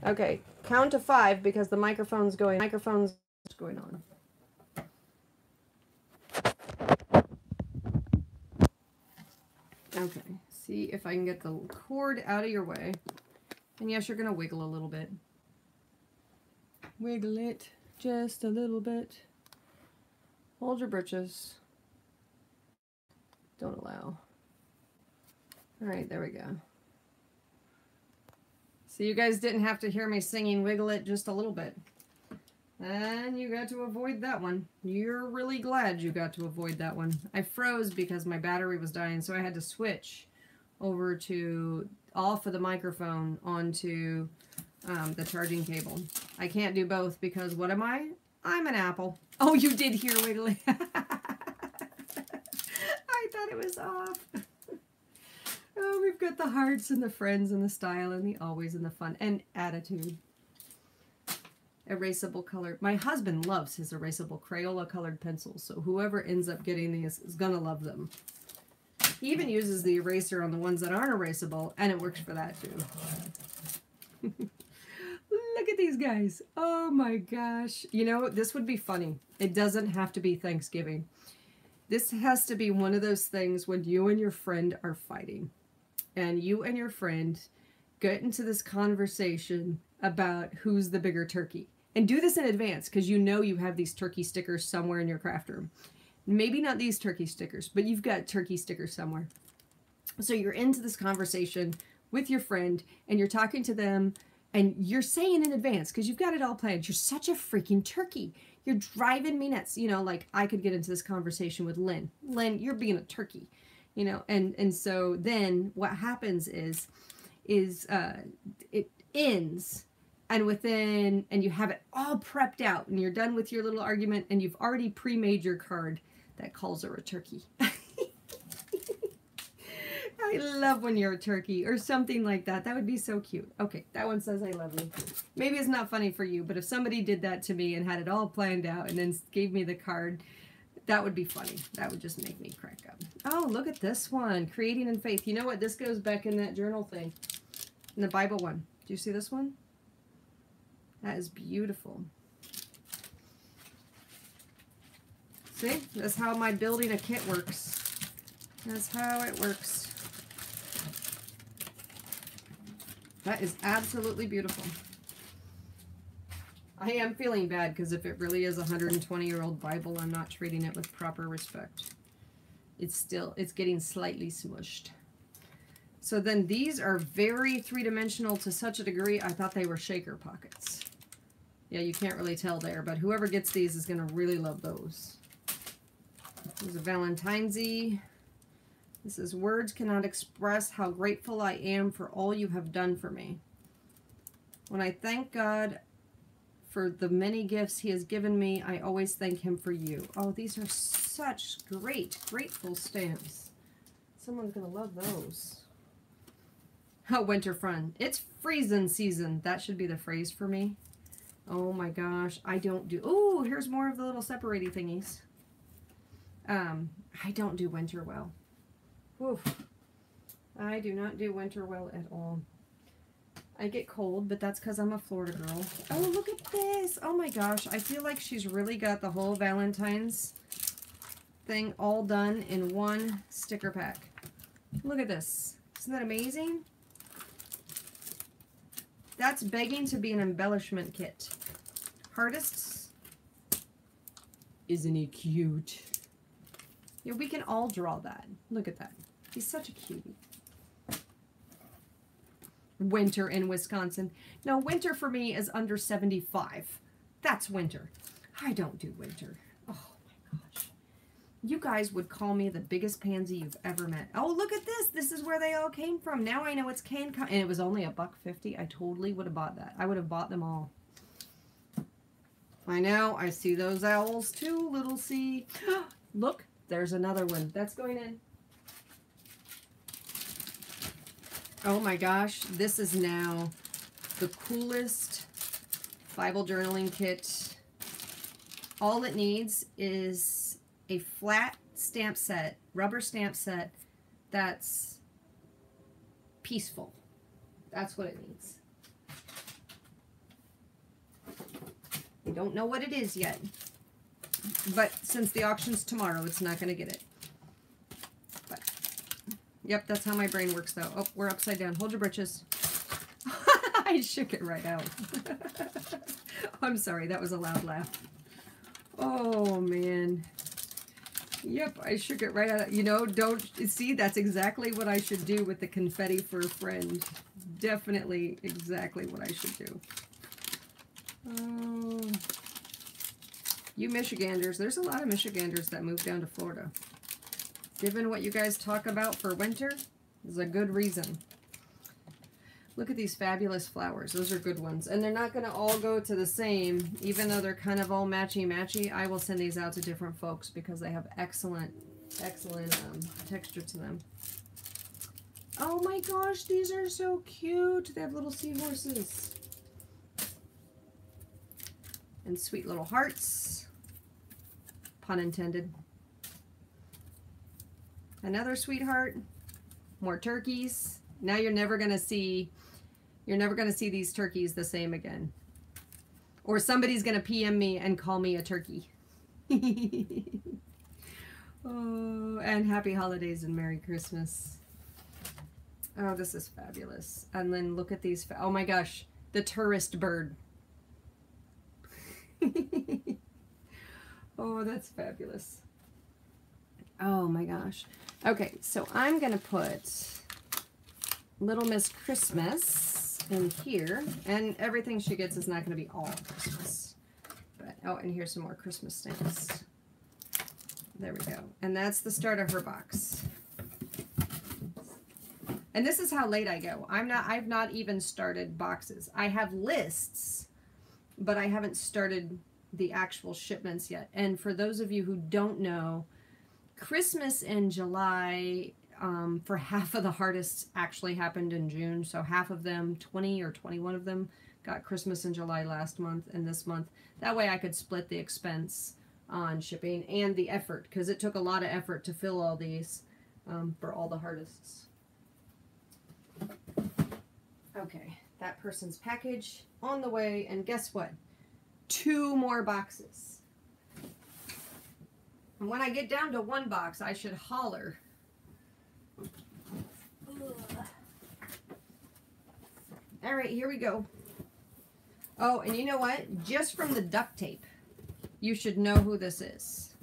Okay, count to five because the microphone's going microphone's going on. Okay, see if I can get the cord out of your way. And yes, you're going to wiggle a little bit. Wiggle it just a little bit. Hold your britches. Don't allow. All right, there we go. So you guys didn't have to hear me singing Wiggle It just a little bit. And you got to avoid that one. You're really glad you got to avoid that one. I froze because my battery was dying, so I had to switch over to off of the microphone onto um, the charging cable. I can't do both because what am I? I'm an apple. Oh, you did hear wiggly. I thought it was off. oh, we've got the hearts and the friends and the style and the always and the fun and attitude erasable color. My husband loves his erasable Crayola colored pencils, so whoever ends up getting these is going to love them. He even uses the eraser on the ones that aren't erasable, and it works for that too. Look at these guys. Oh my gosh. You know, this would be funny. It doesn't have to be Thanksgiving. This has to be one of those things when you and your friend are fighting, and you and your friend get into this conversation about who's the bigger turkey. And do this in advance because you know you have these turkey stickers somewhere in your craft room. Maybe not these turkey stickers, but you've got turkey stickers somewhere. So you're into this conversation with your friend and you're talking to them and you're saying in advance because you've got it all planned. You're such a freaking turkey. You're driving me nuts. You know, like I could get into this conversation with Lynne. Lynne, you're being a turkey. You know, and and so then what happens is is uh it ends and within and you have it all prepped out and you're done with your little argument and you've already pre-made your card that calls her a turkey I love when you're a turkey or something like that. That would be so cute. Okay, that one says I love you. Maybe it's not funny for you, but if somebody did that to me and had it all planned out and then gave me the card, that would be funny. That would just make me crack up. Oh, look at this one. Creating in Faith. You know what? This goes back in that journal thing. In the Bible one. Do you see this one? That is beautiful. See? That's how my building a kit works. That's how it works. That is absolutely beautiful. I am feeling bad because if it really is a 120 year old Bible, I'm not treating it with proper respect. It's still, it's getting slightly smushed. So then these are very three-dimensional to such a degree, I thought they were shaker pockets. Yeah, you can't really tell there, but whoever gets these is going to really love those. There's a Valentine's -y. This is words cannot express how grateful I am for all you have done for me. When I thank God for the many gifts he has given me. I always thank him for you. Oh, these are such great, grateful stamps. Someone's going to love those. Oh, winter fun. It's freezing season. That should be the phrase for me. Oh my gosh. I don't do... Oh, here's more of the little separating thingies. Um, I don't do winter well. Oof. I do not do winter well at all. I get cold, but that's because I'm a Florida girl. Oh, look at this. Oh my gosh. I feel like she's really got the whole Valentine's thing all done in one sticker pack. Look at this. Isn't that amazing? That's begging to be an embellishment kit. Hardest. Isn't he cute? Yeah, we can all draw that. Look at that. He's such a cutie winter in Wisconsin. No, winter for me is under 75. That's winter. I don't do winter. Oh my gosh. You guys would call me the biggest pansy you've ever met. Oh, look at this. This is where they all came from. Now I know it's can and it was only a buck fifty. I totally would have bought that. I would have bought them all. I know. I see those owls too, little C. look, there's another one. That's going in. Oh my gosh, this is now the coolest Bible journaling kit. All it needs is a flat stamp set, rubber stamp set that's peaceful. That's what it needs. We don't know what it is yet. But since the auction's tomorrow, it's not going to get it. But, Yep, that's how my brain works, though. Oh, we're upside down. Hold your britches. I shook it right out. I'm sorry, that was a loud laugh. Oh, man. Yep, I shook it right out. You know, don't, see, that's exactly what I should do with the confetti for a friend. Definitely exactly what I should do. Oh. You Michiganders, there's a lot of Michiganders that move down to Florida given what you guys talk about for winter, is a good reason. Look at these fabulous flowers. Those are good ones. And they're not going to all go to the same, even though they're kind of all matchy-matchy. I will send these out to different folks because they have excellent, excellent um, texture to them. Oh my gosh, these are so cute. They have little seahorses. And sweet little hearts. Pun intended. Another sweetheart. More turkeys. Now you're never to see, you're never to see these turkeys the same again. Or somebody's to PM me and call me a turkey. oh, and happy holidays and Merry Christmas. Oh, this is fabulous. And then look at these. oh my gosh, the tourist bird. oh, that's fabulous. Oh my gosh. Okay, so I'm going to put Little Miss Christmas in here. And everything she gets is not going to be all Christmas. But Oh, and here's some more Christmas stamps. There we go. And that's the start of her box. And this is how late I go. I'm not, I've not even started boxes. I have lists, but I haven't started the actual shipments yet. And for those of you who don't know, Christmas in July um, for half of the Heartists actually happened in June. So half of them, 20 or 21 of them, got Christmas in July last month and this month. That way I could split the expense on shipping and the effort because it took a lot of effort to fill all these um, for all the Heartists. Okay, that person's package on the way, and guess what? Two more boxes. And when I get down to one box, I should holler. All right, here we go. Oh, and you know what? Just from the duct tape, you should know who this is.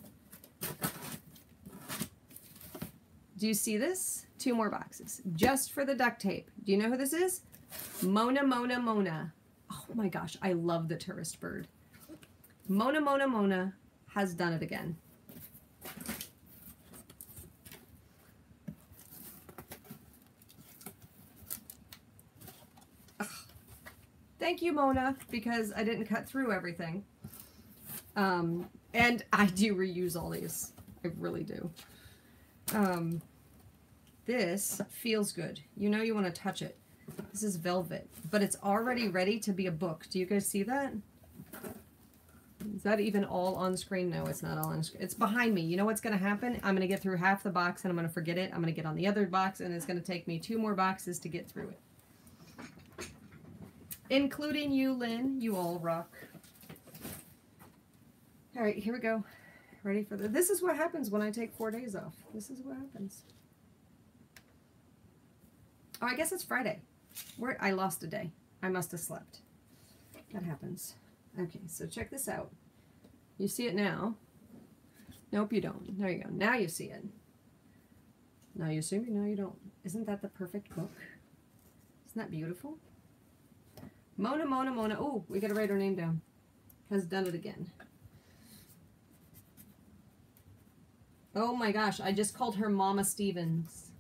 Do you see this? Two more boxes. Just for the duct tape. Do you know who this is? Mona Mona Mona. Oh my gosh, I love the tourist bird. Mona Mona Mona has done it again. Ugh. Thank you, Mona, because I didn't cut through everything. Um, and I do reuse all these. I really do. Um, this feels good. You know you want to touch it. This is velvet, but it's already ready to be a book. Do you guys see that? Is that even all on screen? No, it's not all on screen. It's behind me. You know what's going to happen? I'm going to get through half the box and I'm going to forget it. I'm going to get on the other box and it's going to take me two more boxes to get through it. Including you, Lynne. You all rock. All right, here we go. Ready for the. This is what happens when I take four days off. This is what happens. Oh, I guess it's Friday. Where I lost a day. I must have slept. That happens. Okay, so check this out. You see it now. Nope, you don't. There you go. Now you see it. Now you see me. No, you don't. Isn't that the perfect book? Isn't that beautiful? Mona, Mona, Mona. Oh, we got to write her name down. Has done it again. Oh my gosh, I just called her Mama Stevens.